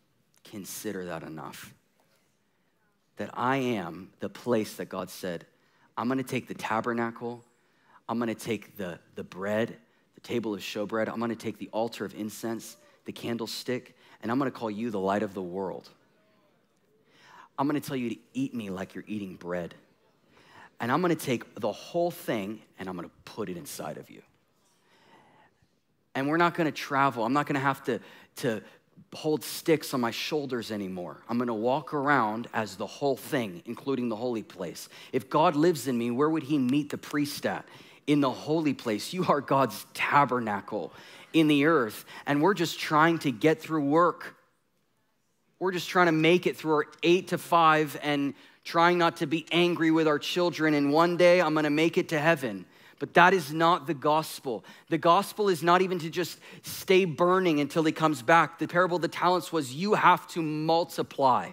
consider that enough. That I am the place that God said, I'm gonna take the tabernacle, I'm gonna take the, the bread, the table of showbread, I'm gonna take the altar of incense, the candlestick, and I'm gonna call you the light of the world. I'm gonna tell you to eat me like you're eating bread. And I'm gonna take the whole thing and I'm gonna put it inside of you. And we're not gonna travel. I'm not gonna have to, to hold sticks on my shoulders anymore. I'm gonna walk around as the whole thing, including the holy place. If God lives in me, where would he meet the priest at? In the holy place. You are God's tabernacle in the earth, and we're just trying to get through work. We're just trying to make it through our eight to five and trying not to be angry with our children. And one day I'm gonna make it to heaven. But that is not the gospel. The gospel is not even to just stay burning until he comes back. The parable of the talents was you have to multiply.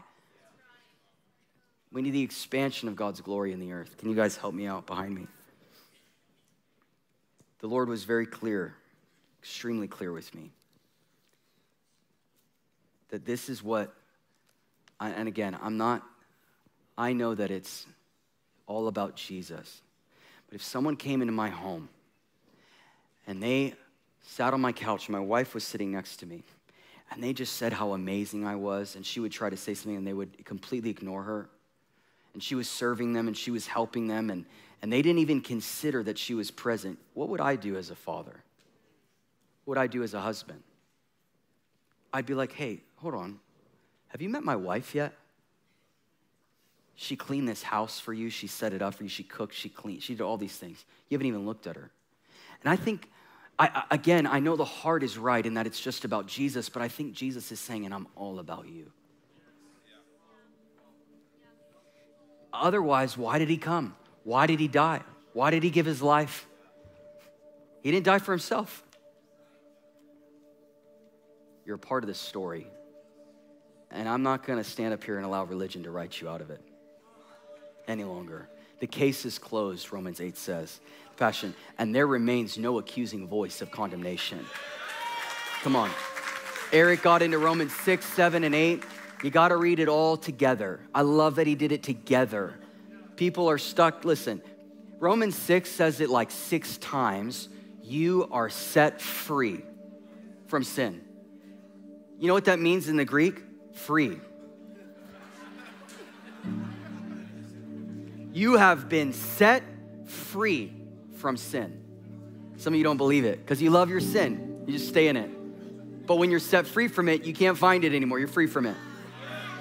We need the expansion of God's glory in the earth. Can you guys help me out behind me? The Lord was very clear, extremely clear with me, that this is what, and again, I'm not, I know that it's all about Jesus. But if someone came into my home and they sat on my couch, my wife was sitting next to me, and they just said how amazing I was, and she would try to say something and they would completely ignore her. And she was serving them and she was helping them, and, and they didn't even consider that she was present. What would I do as a father? What would I do as a husband? I'd be like, hey, hold on. Have you met my wife yet? She cleaned this house for you. She set it up for you. She cooked. She cleaned. She did all these things. You haven't even looked at her. And I think, I, again, I know the heart is right in that it's just about Jesus, but I think Jesus is saying, and I'm all about you. Otherwise, why did he come? Why did he die? Why did he give his life? He didn't die for himself. You're a part of this story. And I'm not going to stand up here and allow religion to write you out of it any longer. The case is closed, Romans 8 says. Passion, and there remains no accusing voice of condemnation. Come on. Eric got into Romans 6, 7, and 8. You got to read it all together. I love that he did it together. People are stuck. Listen, Romans 6 says it like six times. You are set free from sin. You know what that means in the Greek? Free. You have been set free from sin. Some of you don't believe it because you love your sin. You just stay in it. But when you're set free from it, you can't find it anymore. You're free from it.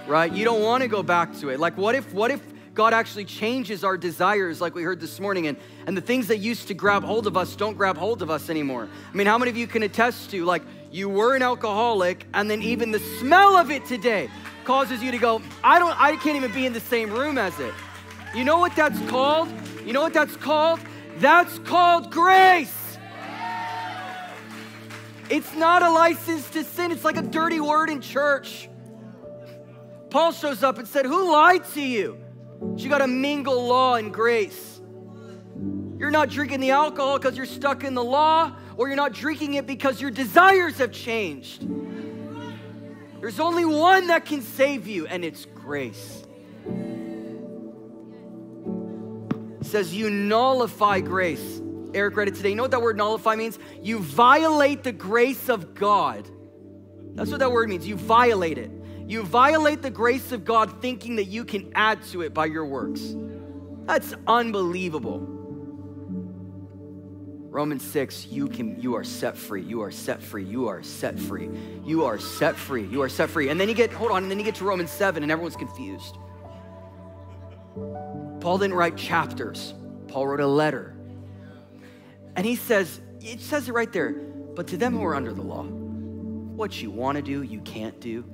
Right? You don't want to go back to it. Like what if what if God actually changes our desires like we heard this morning and and the things that used to grab hold of us don't grab hold of us anymore. I mean, how many of you can attest to like you were an alcoholic and then even the smell of it today causes you to go, I don't I can't even be in the same room as it. You know what that's called? You know what that's called? That's called grace. It's not a license to sin, it's like a dirty word in church. Paul shows up and said, Who lied to you? You got to mingle law and grace. You're not drinking the alcohol because you're stuck in the law, or you're not drinking it because your desires have changed. There's only one that can save you, and it's grace. Says you nullify grace. Eric read it today. You know what that word nullify means? You violate the grace of God. That's what that word means. You violate it. You violate the grace of God thinking that you can add to it by your works. That's unbelievable. Romans 6, you can you are set free. You are set free. You are set free. You are set free. You are set free. And then you get hold on, and then you get to Romans 7 and everyone's confused. Paul didn't write chapters. Paul wrote a letter. And he says, it says it right there, but to them who are under the law, what you want to do, you can't do.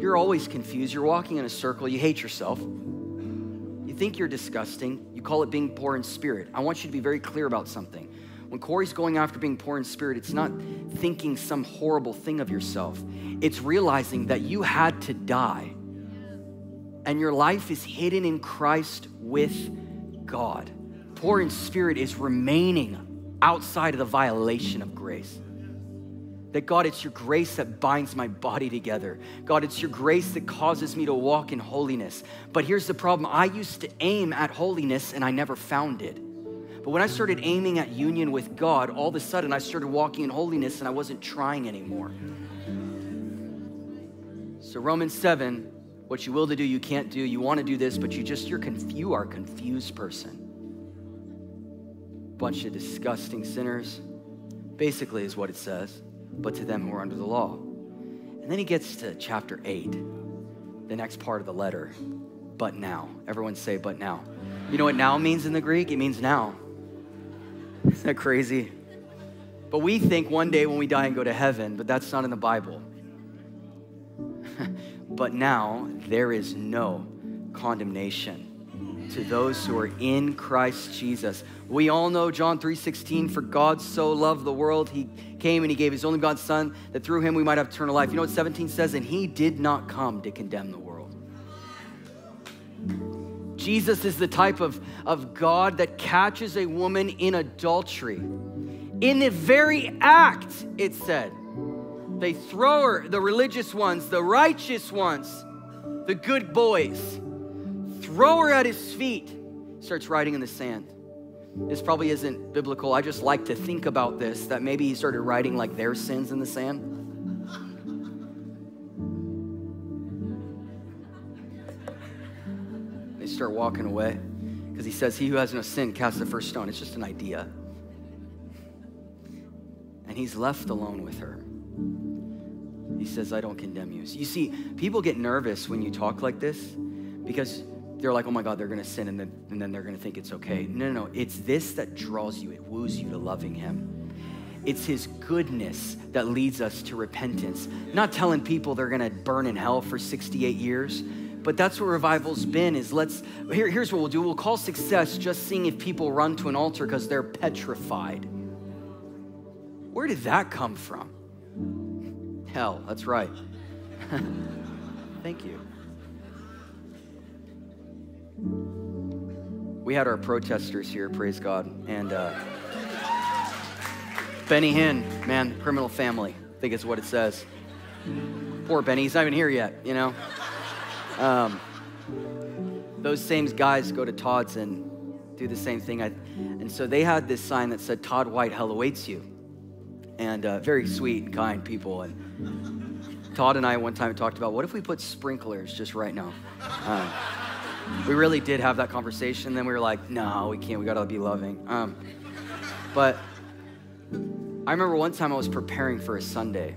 You're always confused. You're walking in a circle. You hate yourself. You think you're disgusting. You call it being poor in spirit. I want you to be very clear about something. When Corey's going after being poor in spirit, it's not thinking some horrible thing of yourself, it's realizing that you had to die and your life is hidden in Christ with God. Poor in spirit is remaining outside of the violation of grace. That God, it's your grace that binds my body together. God, it's your grace that causes me to walk in holiness. But here's the problem I used to aim at holiness and I never found it. But when I started aiming at union with God, all of a sudden I started walking in holiness and I wasn't trying anymore. So, Romans 7 what you will to do, you can't do. You want to do this, but you just, you're conf- you are a confused person. Bunch of disgusting sinners, basically, is what it says, but to them who are under the law. And then he gets to chapter 8, the next part of the letter. But now. Everyone say, but now. You know what now means in the Greek? It means now. Isn't that crazy? But we think one day when we die and go to heaven, but that's not in the Bible. But now there is no condemnation to those who are in Christ Jesus. We all know John 3:16 for God so loved the world he came and he gave his only God's son that through him we might have eternal life. You know what 17 says and he did not come to condemn the world. Jesus is the type of, of God that catches a woman in adultery. In the very act, it said, they throw her, the religious ones, the righteous ones, the good boys, throw her at his feet, starts writing in the sand. This probably isn't biblical. I just like to think about this that maybe he started writing like their sins in the sand. They start walking away because he says, He who has no sin cast the first stone. It's just an idea. And he's left alone with her. He says, I don't condemn you. So you see, people get nervous when you talk like this because they're like, oh my God, they're going to sin and then, and then they're going to think it's okay. No, no, no. It's this that draws you, it woos you to loving Him. It's His goodness that leads us to repentance. Not telling people they're going to burn in hell for 68 years. But that's what revival's been is let's here, here's what we'll do. We'll call success just seeing if people run to an altar because they're petrified. Where did that come from? Hell. That's right. Thank you. We had our protesters here, praise God. And uh, Benny Hinn, man, criminal family, I think it's what it says. Poor Benny, he's not even here yet, you know? Um, those same guys go to Todd's and do the same thing. I, and so they had this sign that said, Todd White, hell awaits you and uh, very sweet and kind people. And Todd and I one time talked about what if we put sprinklers just right now? Um, we really did have that conversation. Then we were like, no, we can't. We got to be loving. Um, but I remember one time I was preparing for a Sunday,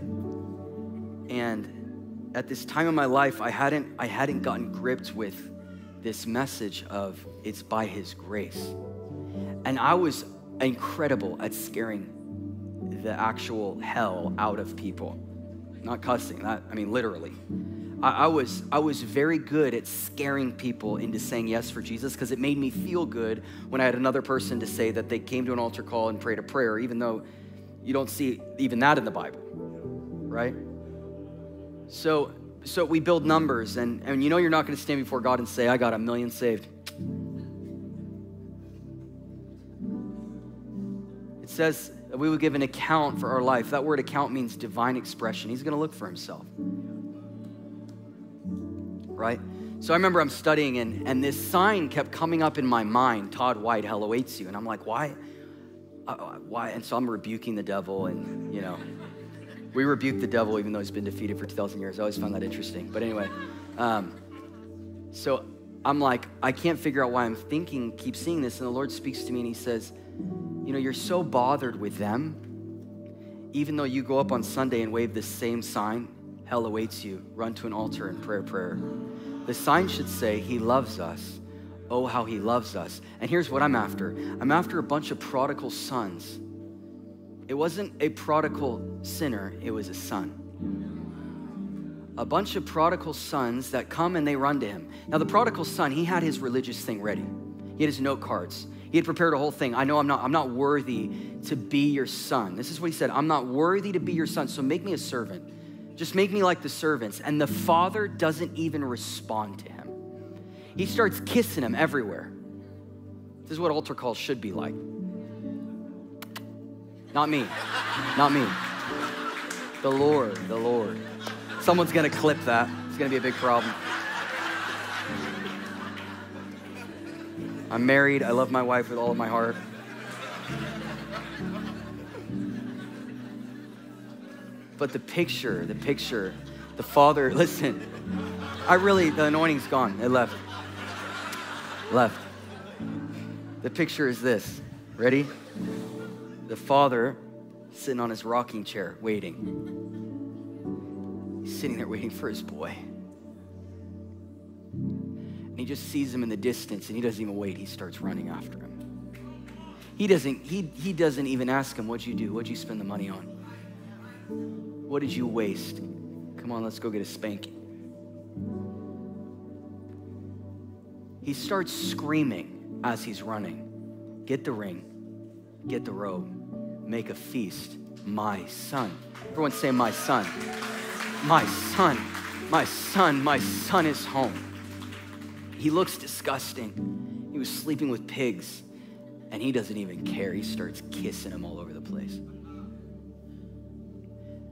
and at this time in my life, I hadn't I hadn't gotten gripped with this message of it's by His grace, and I was incredible at scaring the actual hell out of people. Not cussing, that, I mean, literally. I, I was, I was very good at scaring people into saying yes for Jesus because it made me feel good when I had another person to say that they came to an altar call and prayed a prayer, even though you don't see even that in the Bible, right? So, so we build numbers, and, and you know you're not going to stand before God and say, I got a million saved. It says that we would give an account for our life. That word account means divine expression. He's going to look for himself. Right? So I remember I'm studying, and, and this sign kept coming up in my mind Todd White, hell awaits you. And I'm like, why? Uh, why? And so I'm rebuking the devil, and, you know, we rebuke the devil even though he's been defeated for 2,000 years. I always found that interesting. But anyway, um, so I'm like, I can't figure out why I'm thinking, keep seeing this. And the Lord speaks to me, and He says, you know, you're so bothered with them, even though you go up on Sunday and wave the same sign, hell awaits you, run to an altar and prayer, prayer. The sign should say, He loves us. Oh, how he loves us. And here's what I'm after I'm after a bunch of prodigal sons. It wasn't a prodigal sinner, it was a son. A bunch of prodigal sons that come and they run to him. Now, the prodigal son, he had his religious thing ready. He had his note cards. He had prepared a whole thing. I know I'm not, I'm not worthy to be your son. This is what he said I'm not worthy to be your son, so make me a servant. Just make me like the servants. And the father doesn't even respond to him. He starts kissing him everywhere. This is what altar calls should be like. Not me. Not me. The Lord, the Lord. Someone's gonna clip that. It's gonna be a big problem. I'm married. I love my wife with all of my heart. But the picture, the picture, the father, listen, I really, the anointing's gone. It left. Left. The picture is this. Ready? The father sitting on his rocking chair, waiting. He's sitting there waiting for his boy. And he just sees him in the distance and he doesn't even wait. He starts running after him. He doesn't, he, he doesn't even ask him, What'd you do? What'd you spend the money on? What did you waste? Come on, let's go get a spanking. He starts screaming as he's running Get the ring, get the robe, make a feast. My son. Everyone say, My son. My son. My son. My son is home. He looks disgusting. He was sleeping with pigs, and he doesn't even care. He starts kissing him all over the place.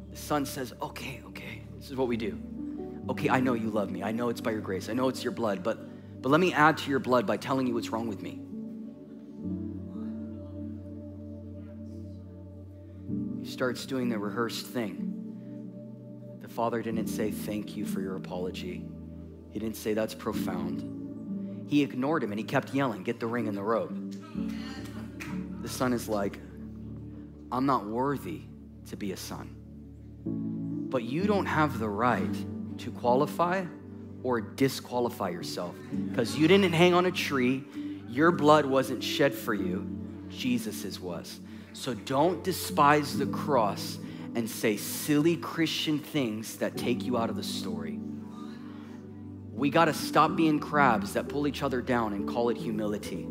The son says, Okay, okay, this is what we do. Okay, I know you love me. I know it's by your grace. I know it's your blood, but, but let me add to your blood by telling you what's wrong with me. He starts doing the rehearsed thing. The father didn't say, Thank you for your apology. He didn't say, That's profound. He ignored him and he kept yelling, Get the ring and the robe. The son is like, I'm not worthy to be a son. But you don't have the right to qualify or disqualify yourself because you didn't hang on a tree. Your blood wasn't shed for you, Jesus's was. So don't despise the cross and say silly Christian things that take you out of the story. We got to stop being crabs that pull each other down and call it humility.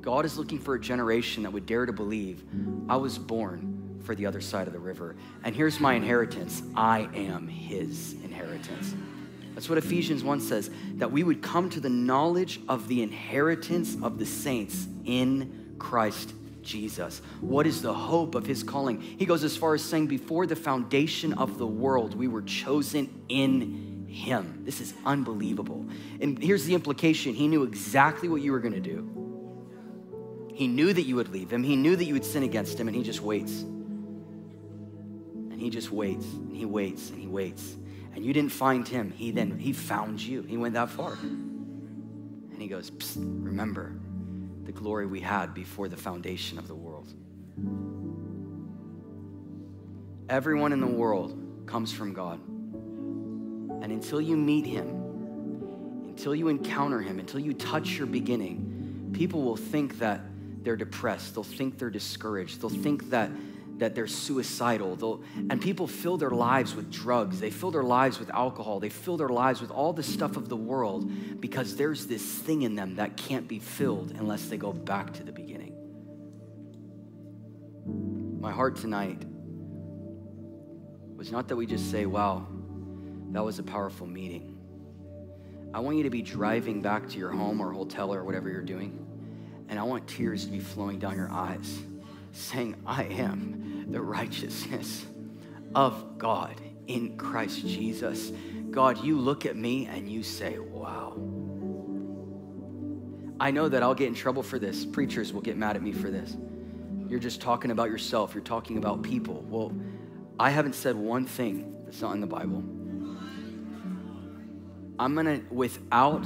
God is looking for a generation that would dare to believe I was born for the other side of the river. And here's my inheritance I am his inheritance. That's what Ephesians 1 says that we would come to the knowledge of the inheritance of the saints in Christ Jesus. What is the hope of his calling? He goes as far as saying, Before the foundation of the world, we were chosen in him. This is unbelievable. And here's the implication He knew exactly what you were going to do. He knew that you would leave him, He knew that you would sin against him, and He just waits. And He just waits, and He waits, and He waits. And you didn't find Him. He then, He found you. He went that far. And He goes, remember the glory we had before the foundation of the world. Everyone in the world comes from God. And until you meet him, until you encounter him, until you touch your beginning, people will think that they're depressed. They'll think they're discouraged. They'll think that, that they're suicidal. They'll, and people fill their lives with drugs. They fill their lives with alcohol. They fill their lives with all the stuff of the world because there's this thing in them that can't be filled unless they go back to the beginning. My heart tonight was not that we just say, wow, that was a powerful meeting. I want you to be driving back to your home or hotel or whatever you're doing, and I want tears to be flowing down your eyes, saying, I am the righteousness of God in Christ Jesus. God, you look at me and you say, wow. I know that I'll get in trouble for this. Preachers will get mad at me for this. You're just talking about yourself, you're talking about people. Well, I haven't said one thing that's not in the Bible. I'm gonna, without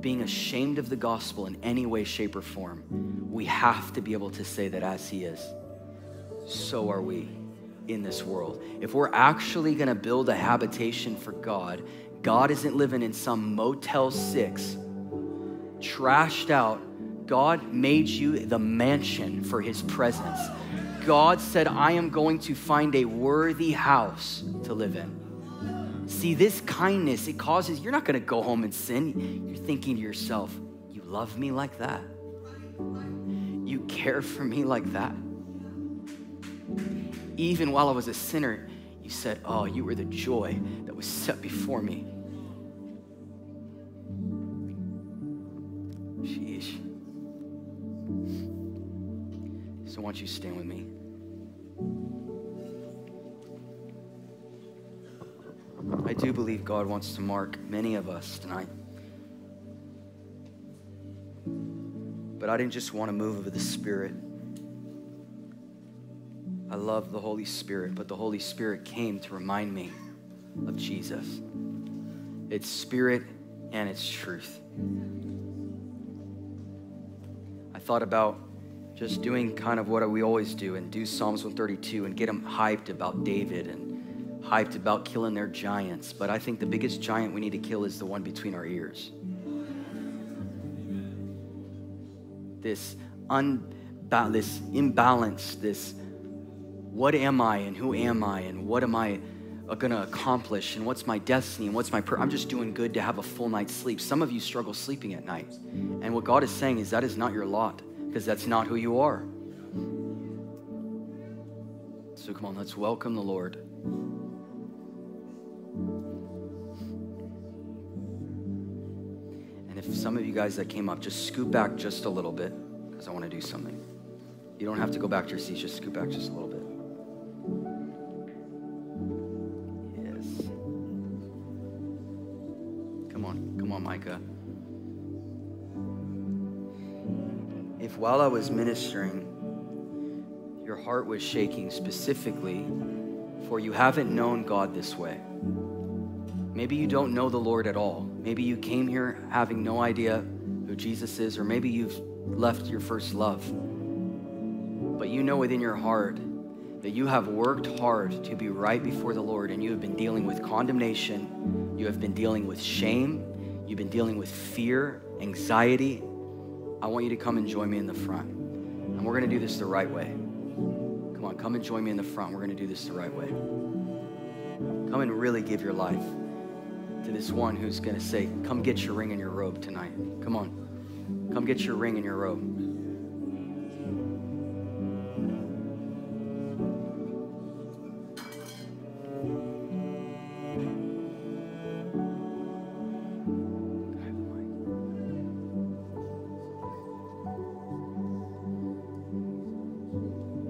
being ashamed of the gospel in any way, shape, or form, we have to be able to say that as He is, so are we in this world. If we're actually gonna build a habitation for God, God isn't living in some Motel 6 trashed out, God made you the mansion for his presence. God said, I am going to find a worthy house to live in. See, this kindness, it causes, you're not going to go home and sin. You're thinking to yourself, You love me like that? You care for me like that? Even while I was a sinner, you said, Oh, you were the joy that was set before me. Sheesh. So, why don't you stand with me? I do believe God wants to mark many of us tonight. But I didn't just want to move of the Spirit. I love the Holy Spirit, but the Holy Spirit came to remind me of Jesus. It's spirit and it's truth. I thought about just doing kind of what we always do and do Psalms 132 and get them hyped about David and hyped about killing their giants. But I think the biggest giant we need to kill is the one between our ears. This unba- this imbalance, this what am I and who am I and what am I going to accomplish and what's my destiny and what's my pur- I'm just doing good to have a full night's sleep. Some of you struggle sleeping at night. And what God is saying is that is not your lot because that's not who you are. So come on, let's welcome the Lord. And if some of you guys that came up, just scoot back just a little bit because I want to do something. You don't have to go back to your seats, just scoot back just a little bit. Yes. Come on, come on, Micah. If while I was ministering, your heart was shaking specifically, for you haven't known God this way. Maybe you don't know the Lord at all. Maybe you came here having no idea who Jesus is, or maybe you've left your first love. But you know within your heart that you have worked hard to be right before the Lord, and you have been dealing with condemnation, you have been dealing with shame, you've been dealing with fear, anxiety. I want you to come and join me in the front. And we're going to do this the right way. Come on, come and join me in the front. We're going to do this the right way. Come and really give your life to this one who's going to say, Come get your ring and your robe tonight. Come on. Come get your ring and your robe.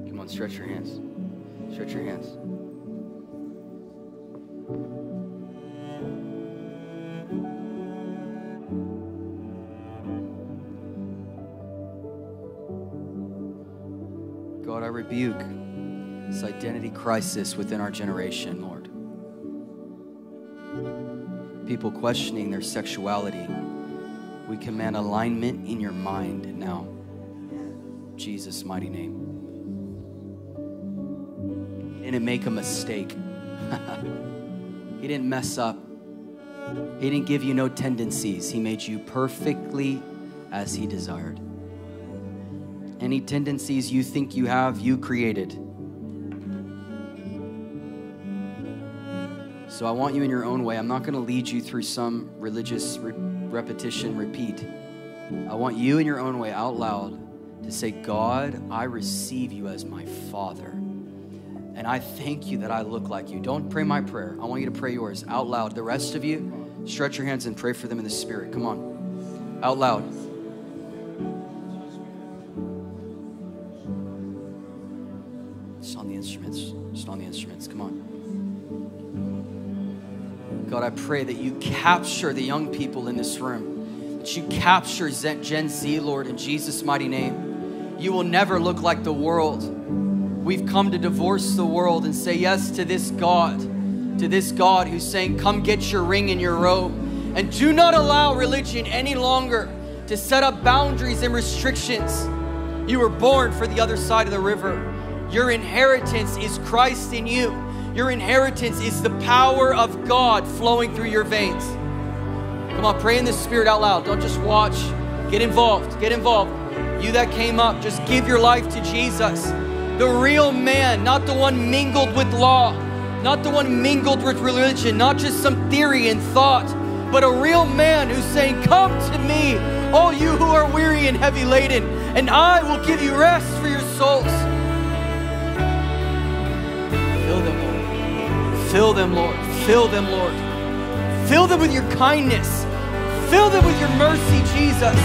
Come on, stretch your hands. Stretch your hands. Rebuke this identity crisis within our generation, Lord. People questioning their sexuality. We command alignment in your mind now. Jesus' mighty name. He didn't make a mistake. he didn't mess up. He didn't give you no tendencies. He made you perfectly as He desired. Any tendencies you think you have, you created. So I want you in your own way. I'm not going to lead you through some religious re- repetition, repeat. I want you in your own way, out loud, to say, God, I receive you as my Father. And I thank you that I look like you. Don't pray my prayer. I want you to pray yours out loud. The rest of you, stretch your hands and pray for them in the Spirit. Come on. Out loud. Instruments. Just on the instruments. Come on. God, I pray that you capture the young people in this room, that you capture Gen Z, Lord, in Jesus' mighty name. You will never look like the world. We've come to divorce the world and say yes to this God, to this God who's saying, Come get your ring and your robe. And do not allow religion any longer to set up boundaries and restrictions. You were born for the other side of the river. Your inheritance is Christ in you. Your inheritance is the power of God flowing through your veins. Come on, pray in the Spirit out loud. Don't just watch. Get involved. Get involved. You that came up, just give your life to Jesus. The real man, not the one mingled with law, not the one mingled with religion, not just some theory and thought, but a real man who's saying, Come to me, all you who are weary and heavy laden, and I will give you rest for your souls. Fill them, Lord. Fill them, Lord. Fill them, Lord. Fill them with your kindness. Fill them with your mercy, Jesus.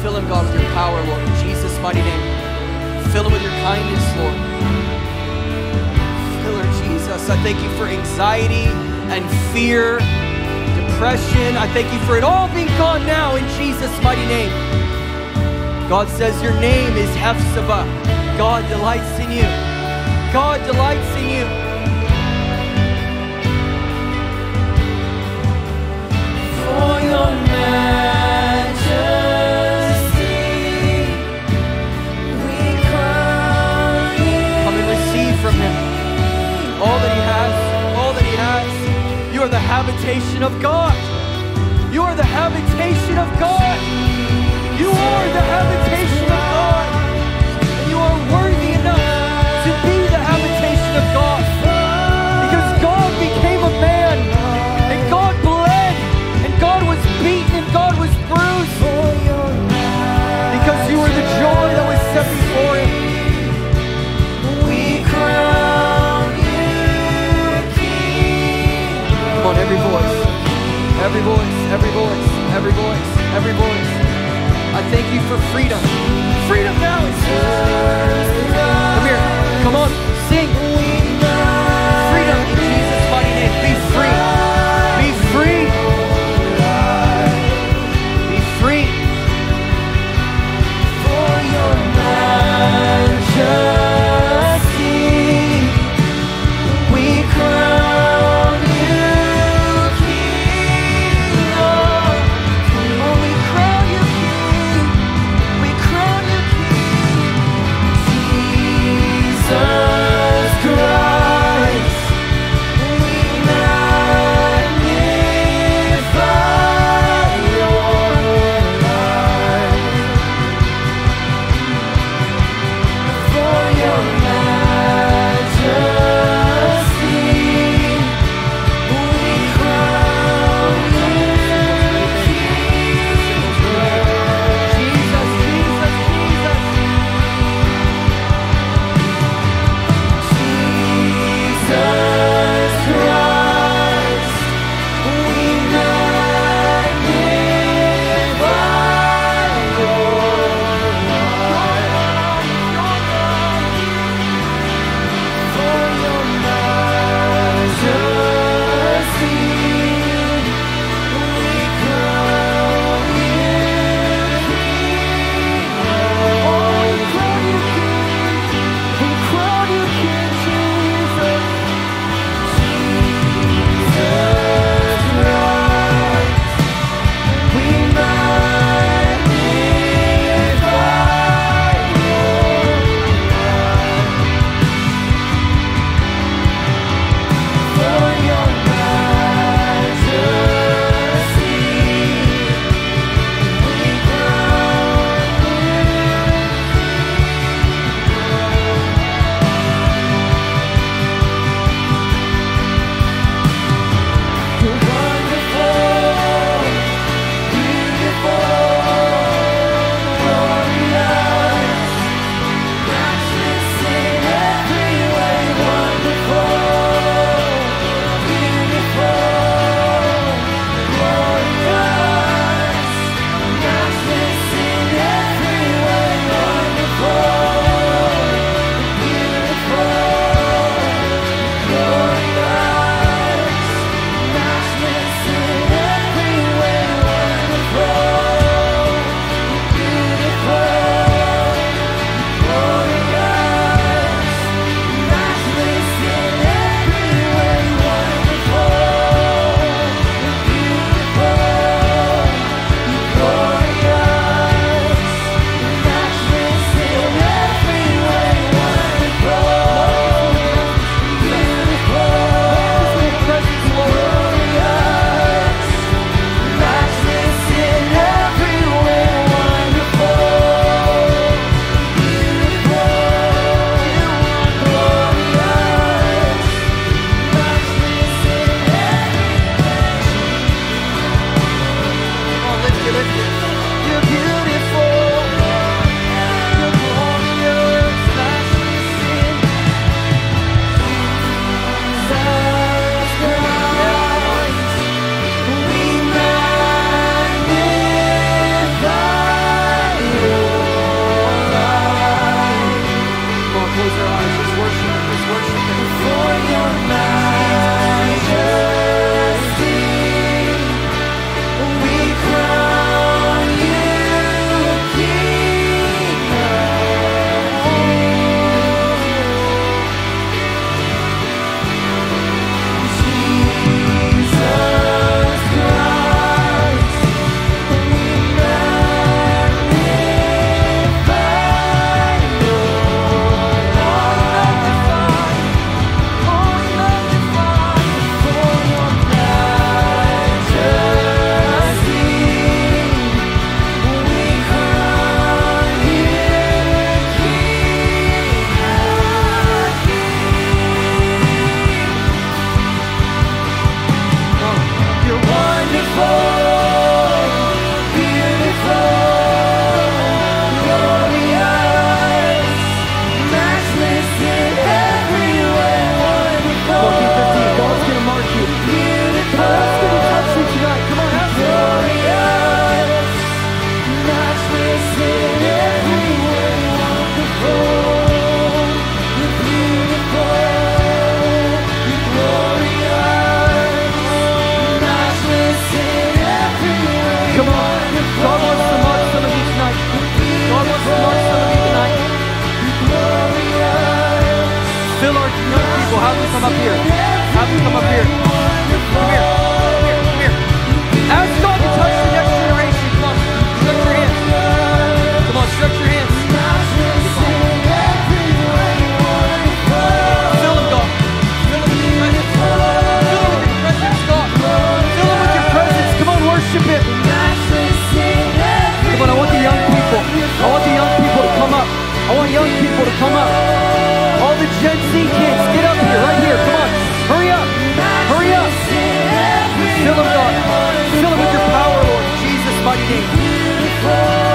Fill them, God, with your power, Lord, in Jesus' mighty name. Fill them with your kindness, Lord. Fill her, Jesus. I thank you for anxiety and fear, depression. I thank you for it all being gone now in Jesus' mighty name. God says your name is Hephzibah. God delights in you. God delights in you. For your majesty, we you. Come and receive from him all that he has, all that he has. You are the habitation of God. You are the habitation of God. You are the habitation thank you for freedom. Freedom come up here. Have him come up here. Come here. beautiful.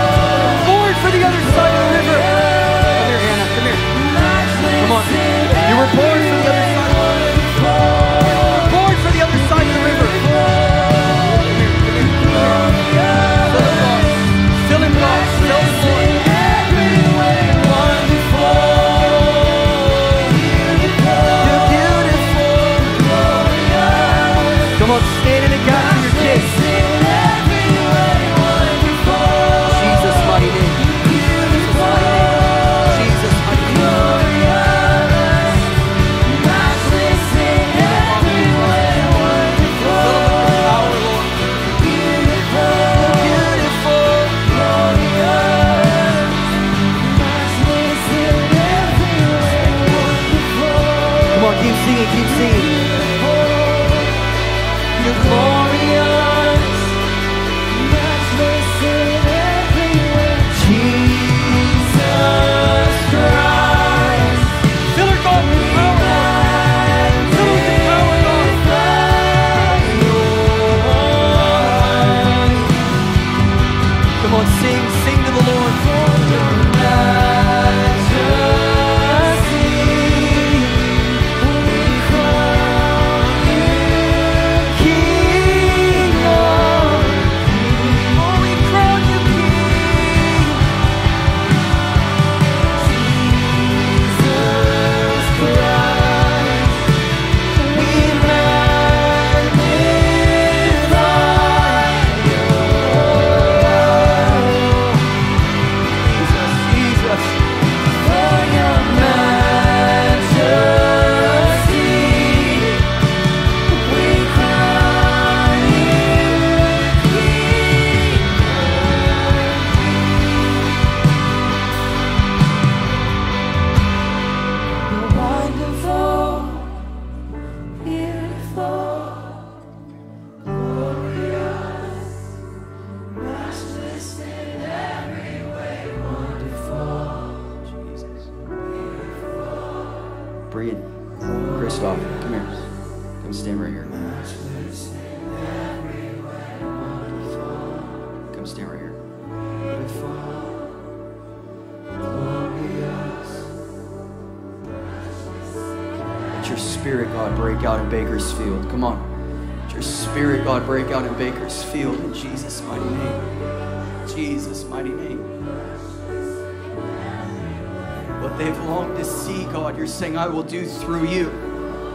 Through you.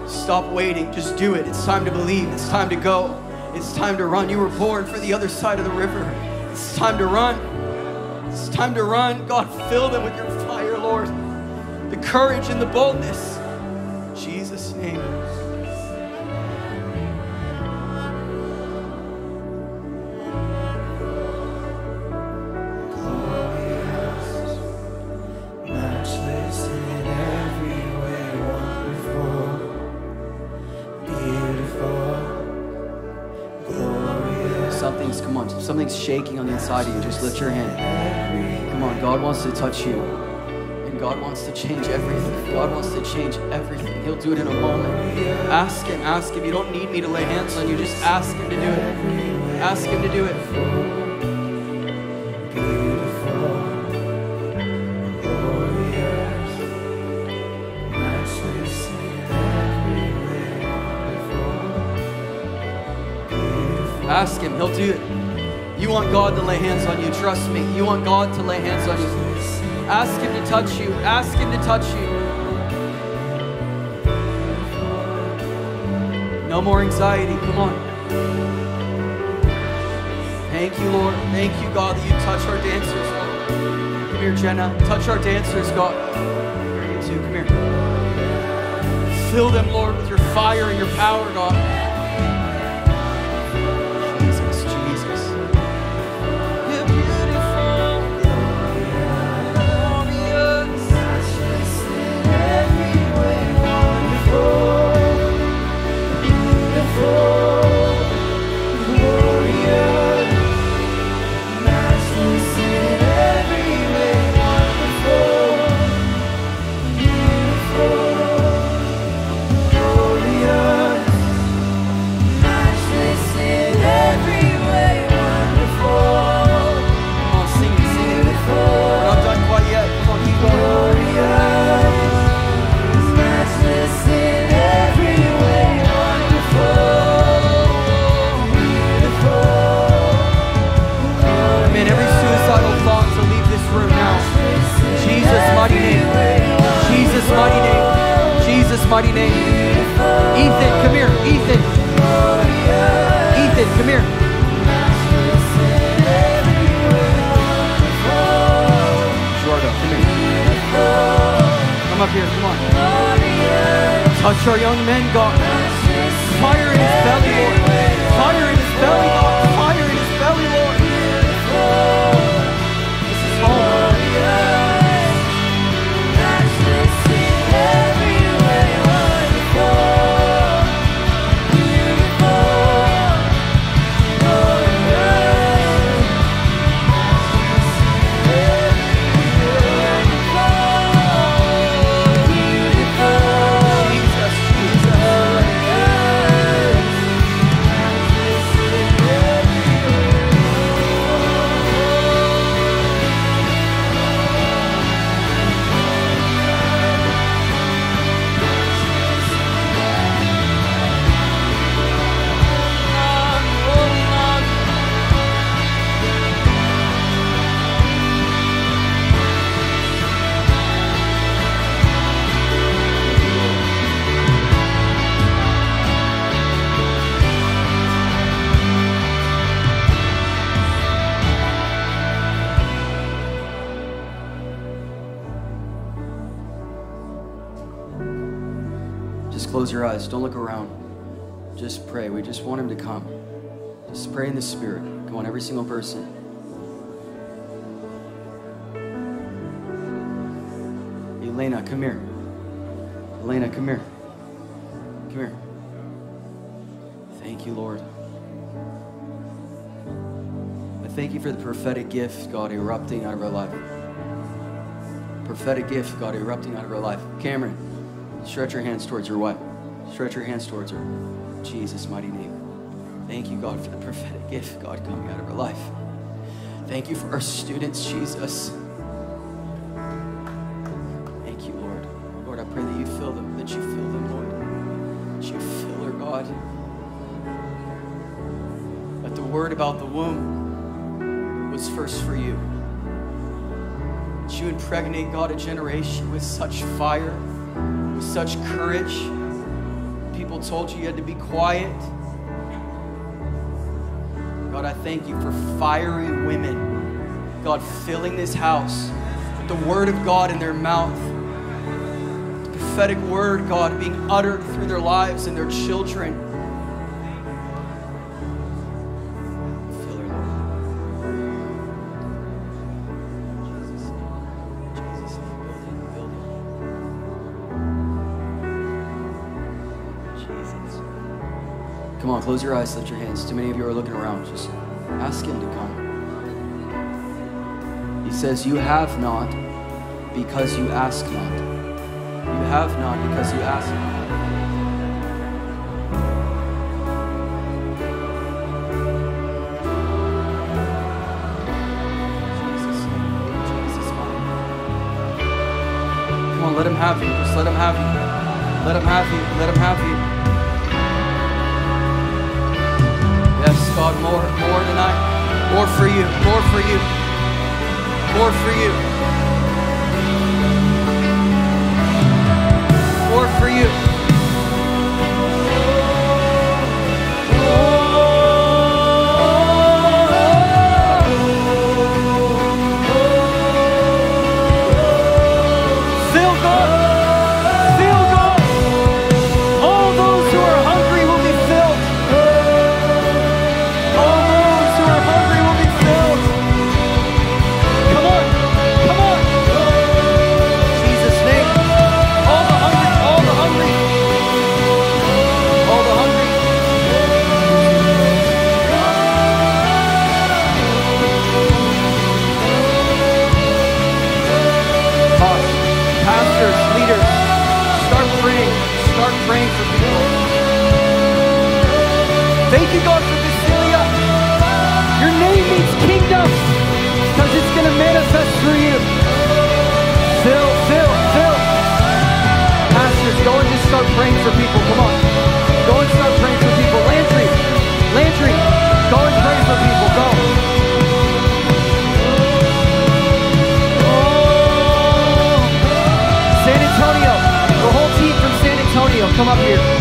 Stop waiting. Just do it. It's time to believe. It's time to go. It's time to run. You were born for the other side of the river. It's time to run. It's time to run. God, fill them with your fire, Lord. The courage and the boldness. Shaking on the inside of you. Just lift your hand. Come on, God wants to touch you. And God wants to change everything. God wants to change everything. He'll do it in a moment. Ask Him, ask Him. You don't need me to lay hands on you. Just ask Him to do it. Ask Him to do it. Ask Him, He'll do it. Want God to lay hands on you, trust me. You want God to lay hands on you. Ask Him to touch you. Ask Him to touch you. No more anxiety. Come on. Thank you, Lord. Thank you, God, that you touch our dancers. Come here, Jenna. Touch our dancers, God. Here, you. Come here. Fill them, Lord, with your fire and your power, God. Mighty name. Ethan, come here. Ethan. Ethan, come here. Come up here, come on. Touch our young men, God. Spirit. Come on, every single person. Elena, come here. Elena, come here. Come here. Thank you, Lord. I thank you for the prophetic gift, God, erupting out of our life. Prophetic gift, God, erupting out of our life. Cameron, stretch your hands towards your wife. Stretch your hands towards her. Jesus' mighty name. Thank you, God, for the prophetic gift, God, coming out of her life. Thank you for our students, Jesus. Thank you, Lord. Lord, I pray that you fill them, that you fill them, Lord. That you fill her, God. That the word about the womb was first for you. That you impregnate, God, a generation with such fire, with such courage. People told you you had to be quiet. God, I thank you for fiery women, God, filling this house with the word of God in their mouth. The prophetic word, God, being uttered through their lives and their children. Close your eyes, lift your hands. Too many of you are looking around. Just ask Him to come. He says, You have not because you ask not. You have not because you ask not. Come on, let Him have you. Just let Him have you. Let Him have you. Let Him have you. God, more, more tonight. More for you, more for you, more for you. More for you. For people. Come on. Go and start praying for people. Landry, Landry, go and pray for people. Go. Oh. San Antonio, the whole team from San Antonio, come up here. Here.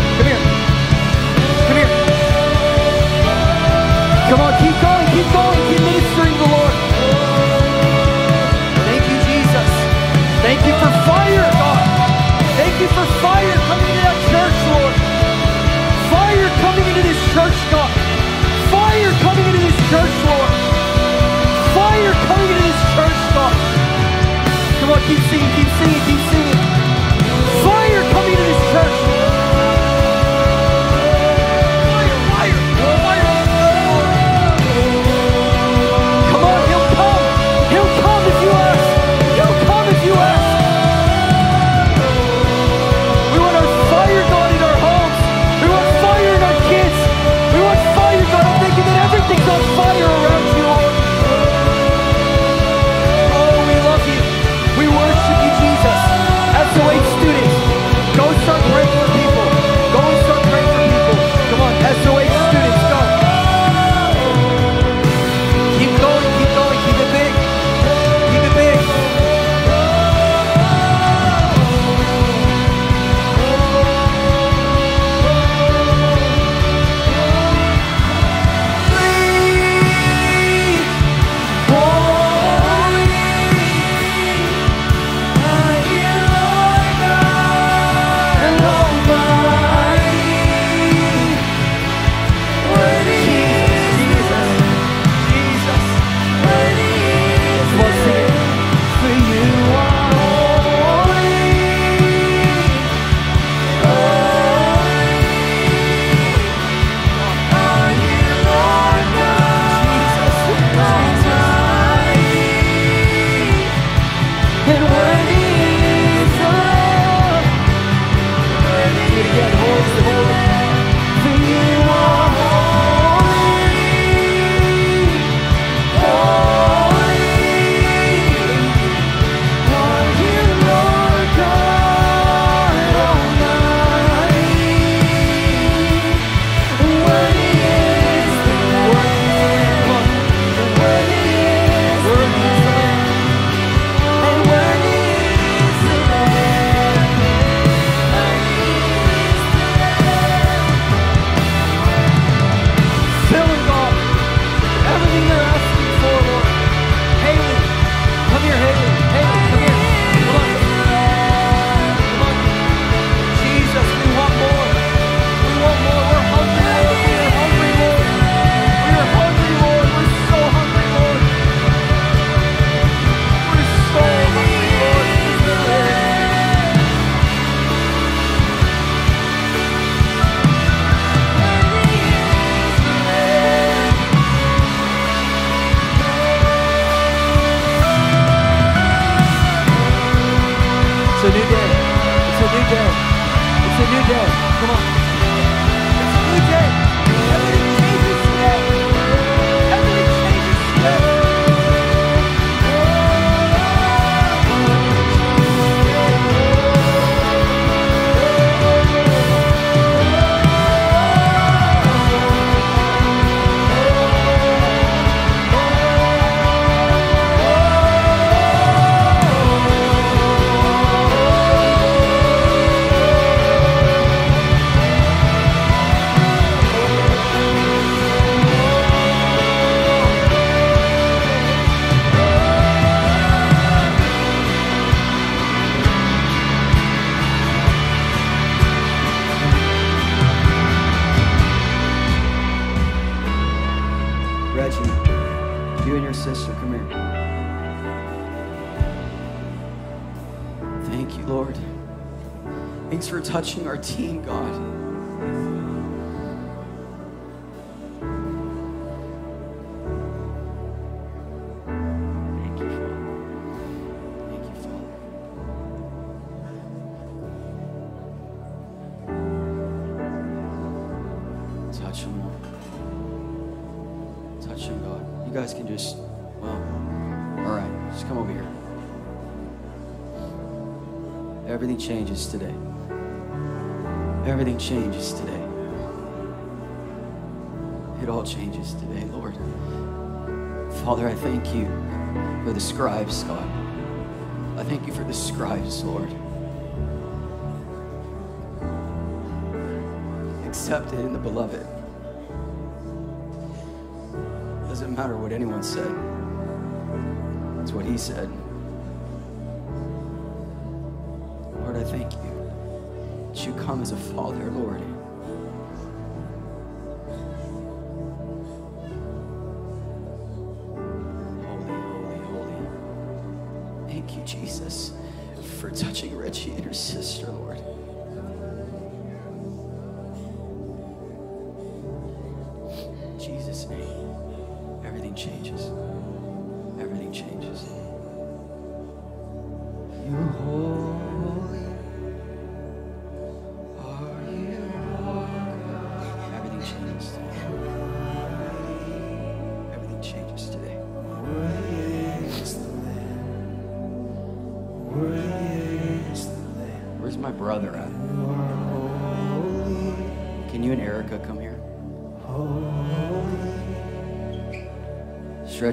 Singing, keep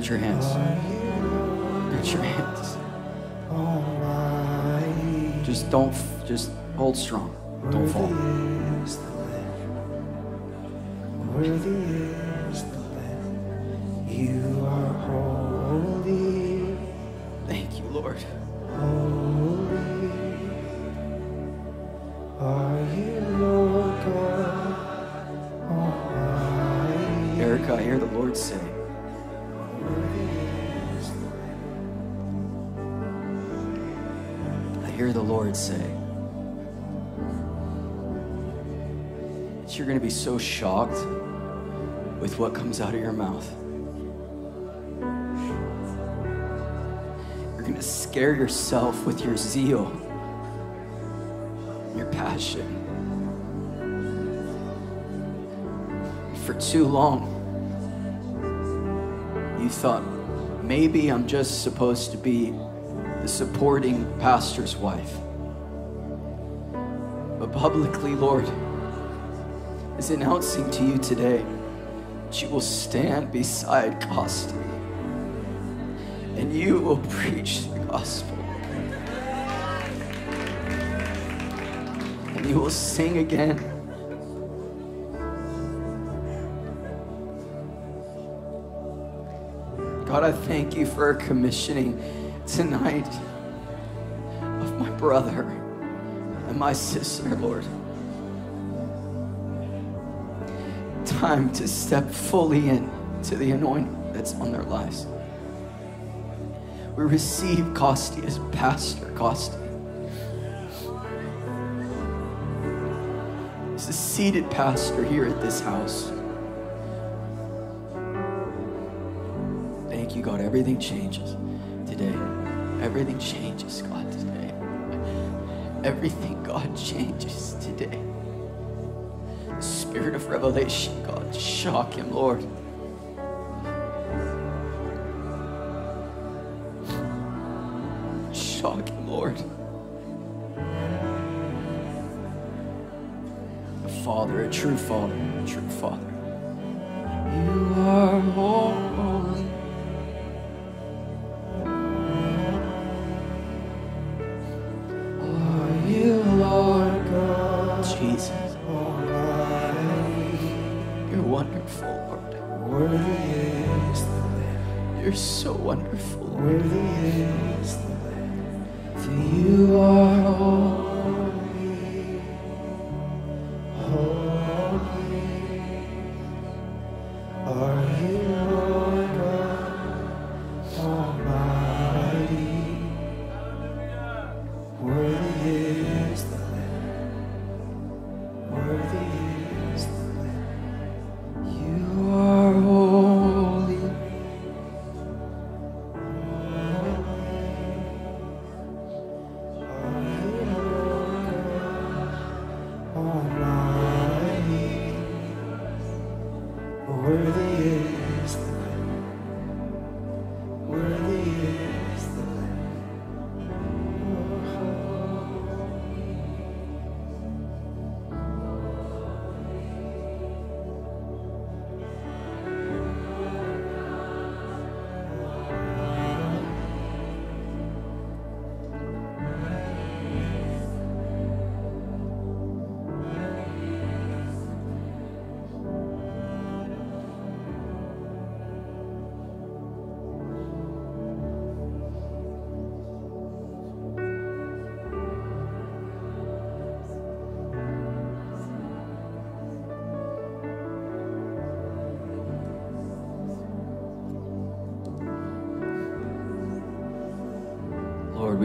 Stretch your hands. Stretch your hands. Just don't, just hold strong. So shocked with what comes out of your mouth. You're going to scare yourself with your zeal, your passion. For too long, you thought maybe I'm just supposed to be the supporting pastor's wife. But publicly, Lord, is announcing to you today that you will stand beside Costi and you will preach the gospel. And you will sing again. God, I thank you for commissioning tonight of my brother and my sister, Lord. Time to step fully in to the anointing that's on their lives. We receive Costi as Pastor Costi. As a seated pastor here at this house. Thank you, God. Everything changes today. Everything changes, God, today. Everything, God, changes today. Spirit of revelation, God, shock him, Lord. Shock him, Lord. A father, a true father, a true father.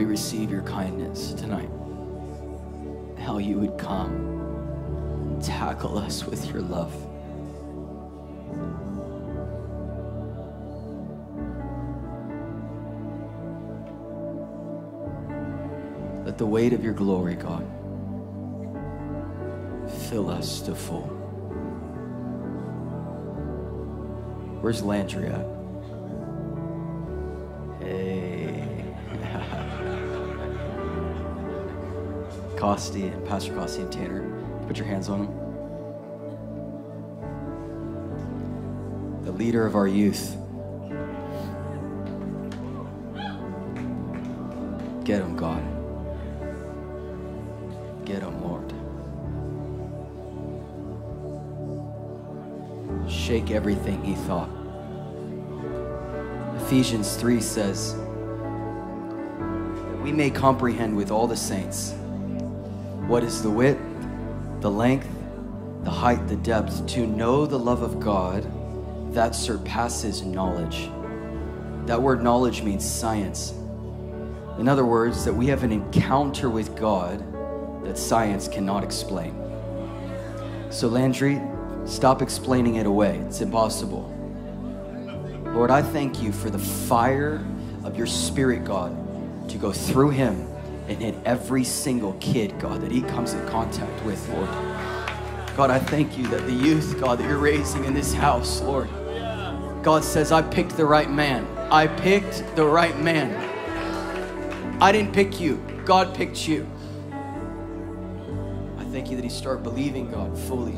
Receive your kindness tonight. How you would come tackle us with your love. Let the weight of your glory, God, fill us to full. Where's Landry at? Costi and Pastor Costi and Tanner, put your hands on them. The leader of our youth. Get him, God. Get him, Lord. Shake everything he thought. Ephesians 3 says, that we may comprehend with all the saints what is the width, the length, the height, the depth, to know the love of God that surpasses knowledge. That word knowledge means science. In other words, that we have an encounter with God that science cannot explain. So, Landry, stop explaining it away. It's impossible. Lord, I thank you for the fire of your spirit, God, to go through him and hit every single kid, God, that he comes in contact with, Lord. God, I thank you that the youth, God, that you're raising in this house, Lord, God says, I picked the right man. I picked the right man. I didn't pick you, God picked you. I thank you that he start believing, God, fully,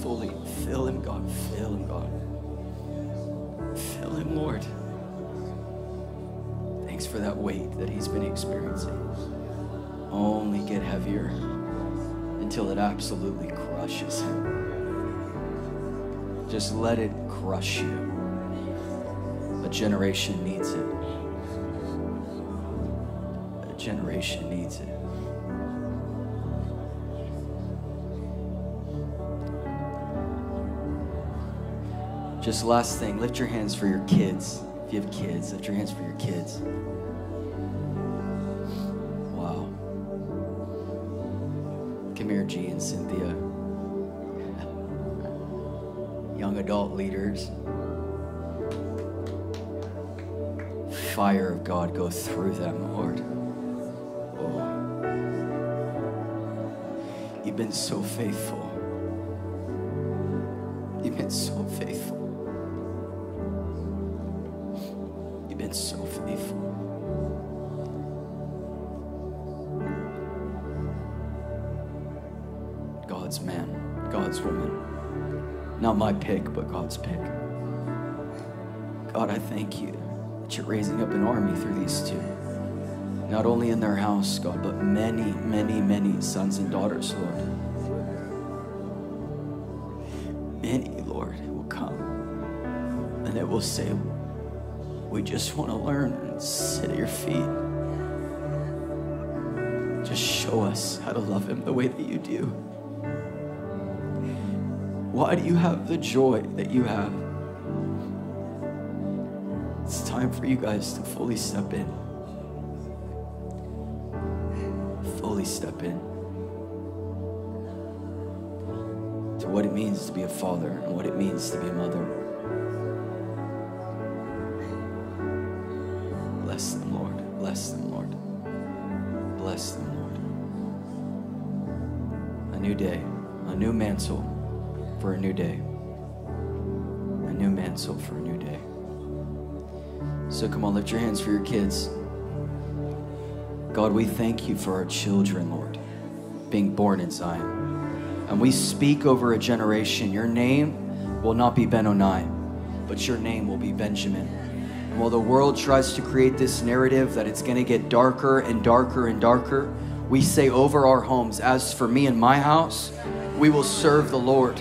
fully. Fill him, God, fill him, absolutely crushes him. Just let it crush you. A generation needs it. A generation needs it. Just last thing, lift your hands for your kids. If you have kids, lift your hands for your kids. Cynthia. Young adult leaders. Fire of God go through them, Lord. Oh. You've been so faithful. Pick. God, I thank you that you're raising up an army through these two. Not only in their house, God, but many, many, many sons and daughters, Lord. Many, Lord, will come and they will say, We just want to learn and sit at your feet. Just show us how to love Him the way that you do. Why do you have the joy that you have? It's time for you guys to fully step in. Fully step in to what it means to be a father and what it means to be a mother. Bless them, Lord. Bless them, Lord. Bless them, Lord. A new day, a new mantle for a new day, a new man's mantle for a new day. So come on, lift your hands for your kids. God, we thank you for our children, Lord, being born in Zion. And we speak over a generation. Your name will not be Benoni, but your name will be Benjamin. And while the world tries to create this narrative that it's going to get darker and darker and darker, we say over our homes, as for me and my house, we will serve the Lord.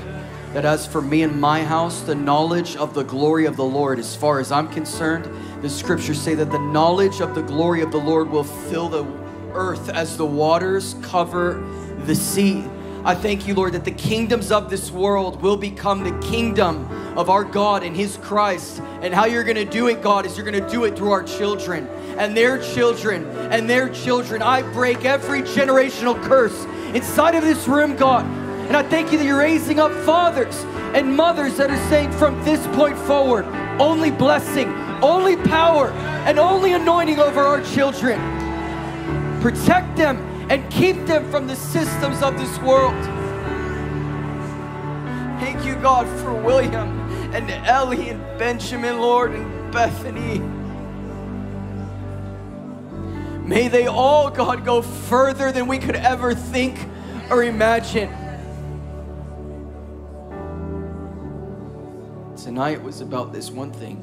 That as for me and my house, the knowledge of the glory of the Lord, as far as I'm concerned, the scriptures say that the knowledge of the glory of the Lord will fill the earth as the waters cover the sea. I thank you, Lord, that the kingdoms of this world will become the kingdom of our God and His Christ. And how you're going to do it, God, is you're going to do it through our children and their children and their children. I break every generational curse inside of this room, God. And I thank you that you're raising up fathers and mothers that are saying from this point forward, only blessing, only power, and only anointing over our children. Protect them and keep them from the systems of this world. Thank you, God, for William and Ellie and Benjamin, Lord, and Bethany. May they all, God, go further than we could ever think or imagine. Tonight was about this one thing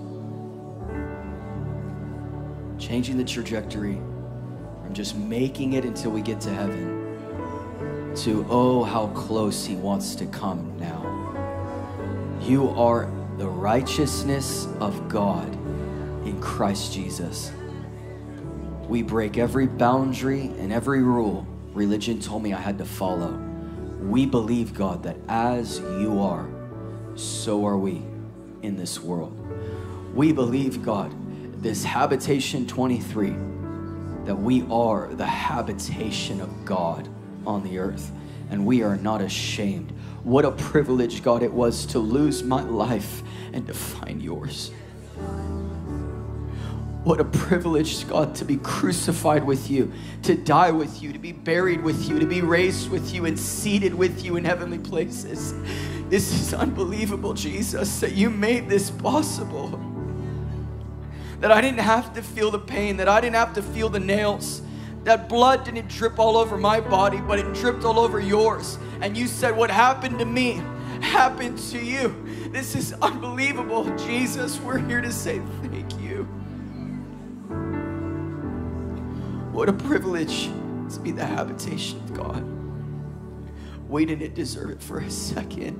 changing the trajectory from just making it until we get to heaven to, oh, how close He wants to come now. You are the righteousness of God in Christ Jesus. We break every boundary and every rule religion told me I had to follow. We believe, God, that as you are, so are we in this world. We believe, God, this habitation 23, that we are the habitation of God on the earth, and we are not ashamed. What a privilege, God, it was to lose my life and to find yours. What a privilege, God, to be crucified with you, to die with you, to be buried with you, to be raised with you, and seated with you in heavenly places. This is unbelievable, Jesus, that you made this possible. That I didn't have to feel the pain, that I didn't have to feel the nails, that blood didn't drip all over my body, but it dripped all over yours. And you said, What happened to me happened to you. This is unbelievable, Jesus. We're here to say thank you. What a privilege to be the habitation of God. We didn't deserve it for a second.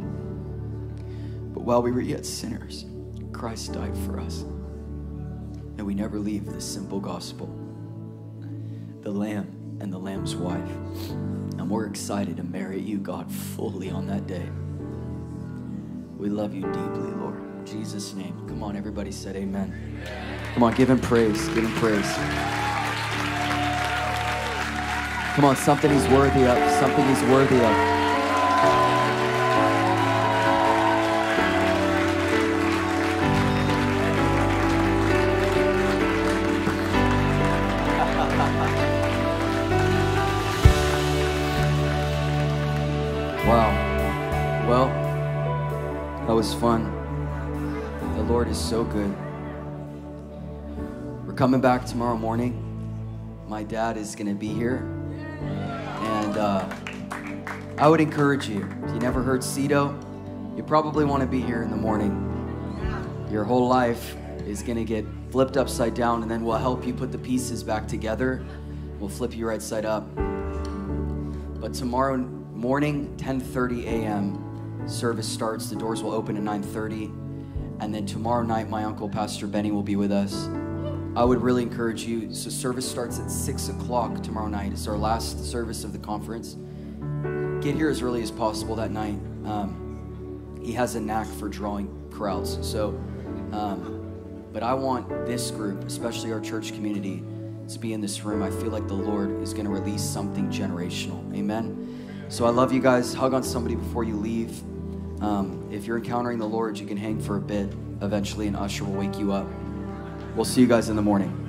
But while we were yet sinners, Christ died for us. And we never leave the simple gospel the Lamb and the Lamb's wife. And we're excited to marry you, God, fully on that day. We love you deeply, Lord. In Jesus' name. Come on, everybody said amen. Come on, give him praise. Give him praise. Come on, something he's worthy of. Something he's worthy of. So good. We're coming back tomorrow morning. My dad is going to be here. And uh, I would encourage you, if you never heard Cedo, you probably want to be here in the morning. Your whole life is going to get flipped upside down, and then we'll help you put the pieces back together. We'll flip you right side up. But tomorrow morning, 10:30 a.m., service starts. The doors will open at 9:30, and then tomorrow night, my uncle Pastor Benny will be with us. I would really encourage you. So service starts at six o'clock tomorrow night. It's our last service of the conference. Get here as early as possible that night. Um, he has a knack for drawing crowds. So, um, but I want this group, especially our church community, to be in this room. I feel like the Lord is going to release something generational. Amen. So I love you guys. Hug on somebody before you leave. Um, if you're encountering the Lord, you can hang for a bit eventually, an Usher will wake you up. We'll see you guys in the morning.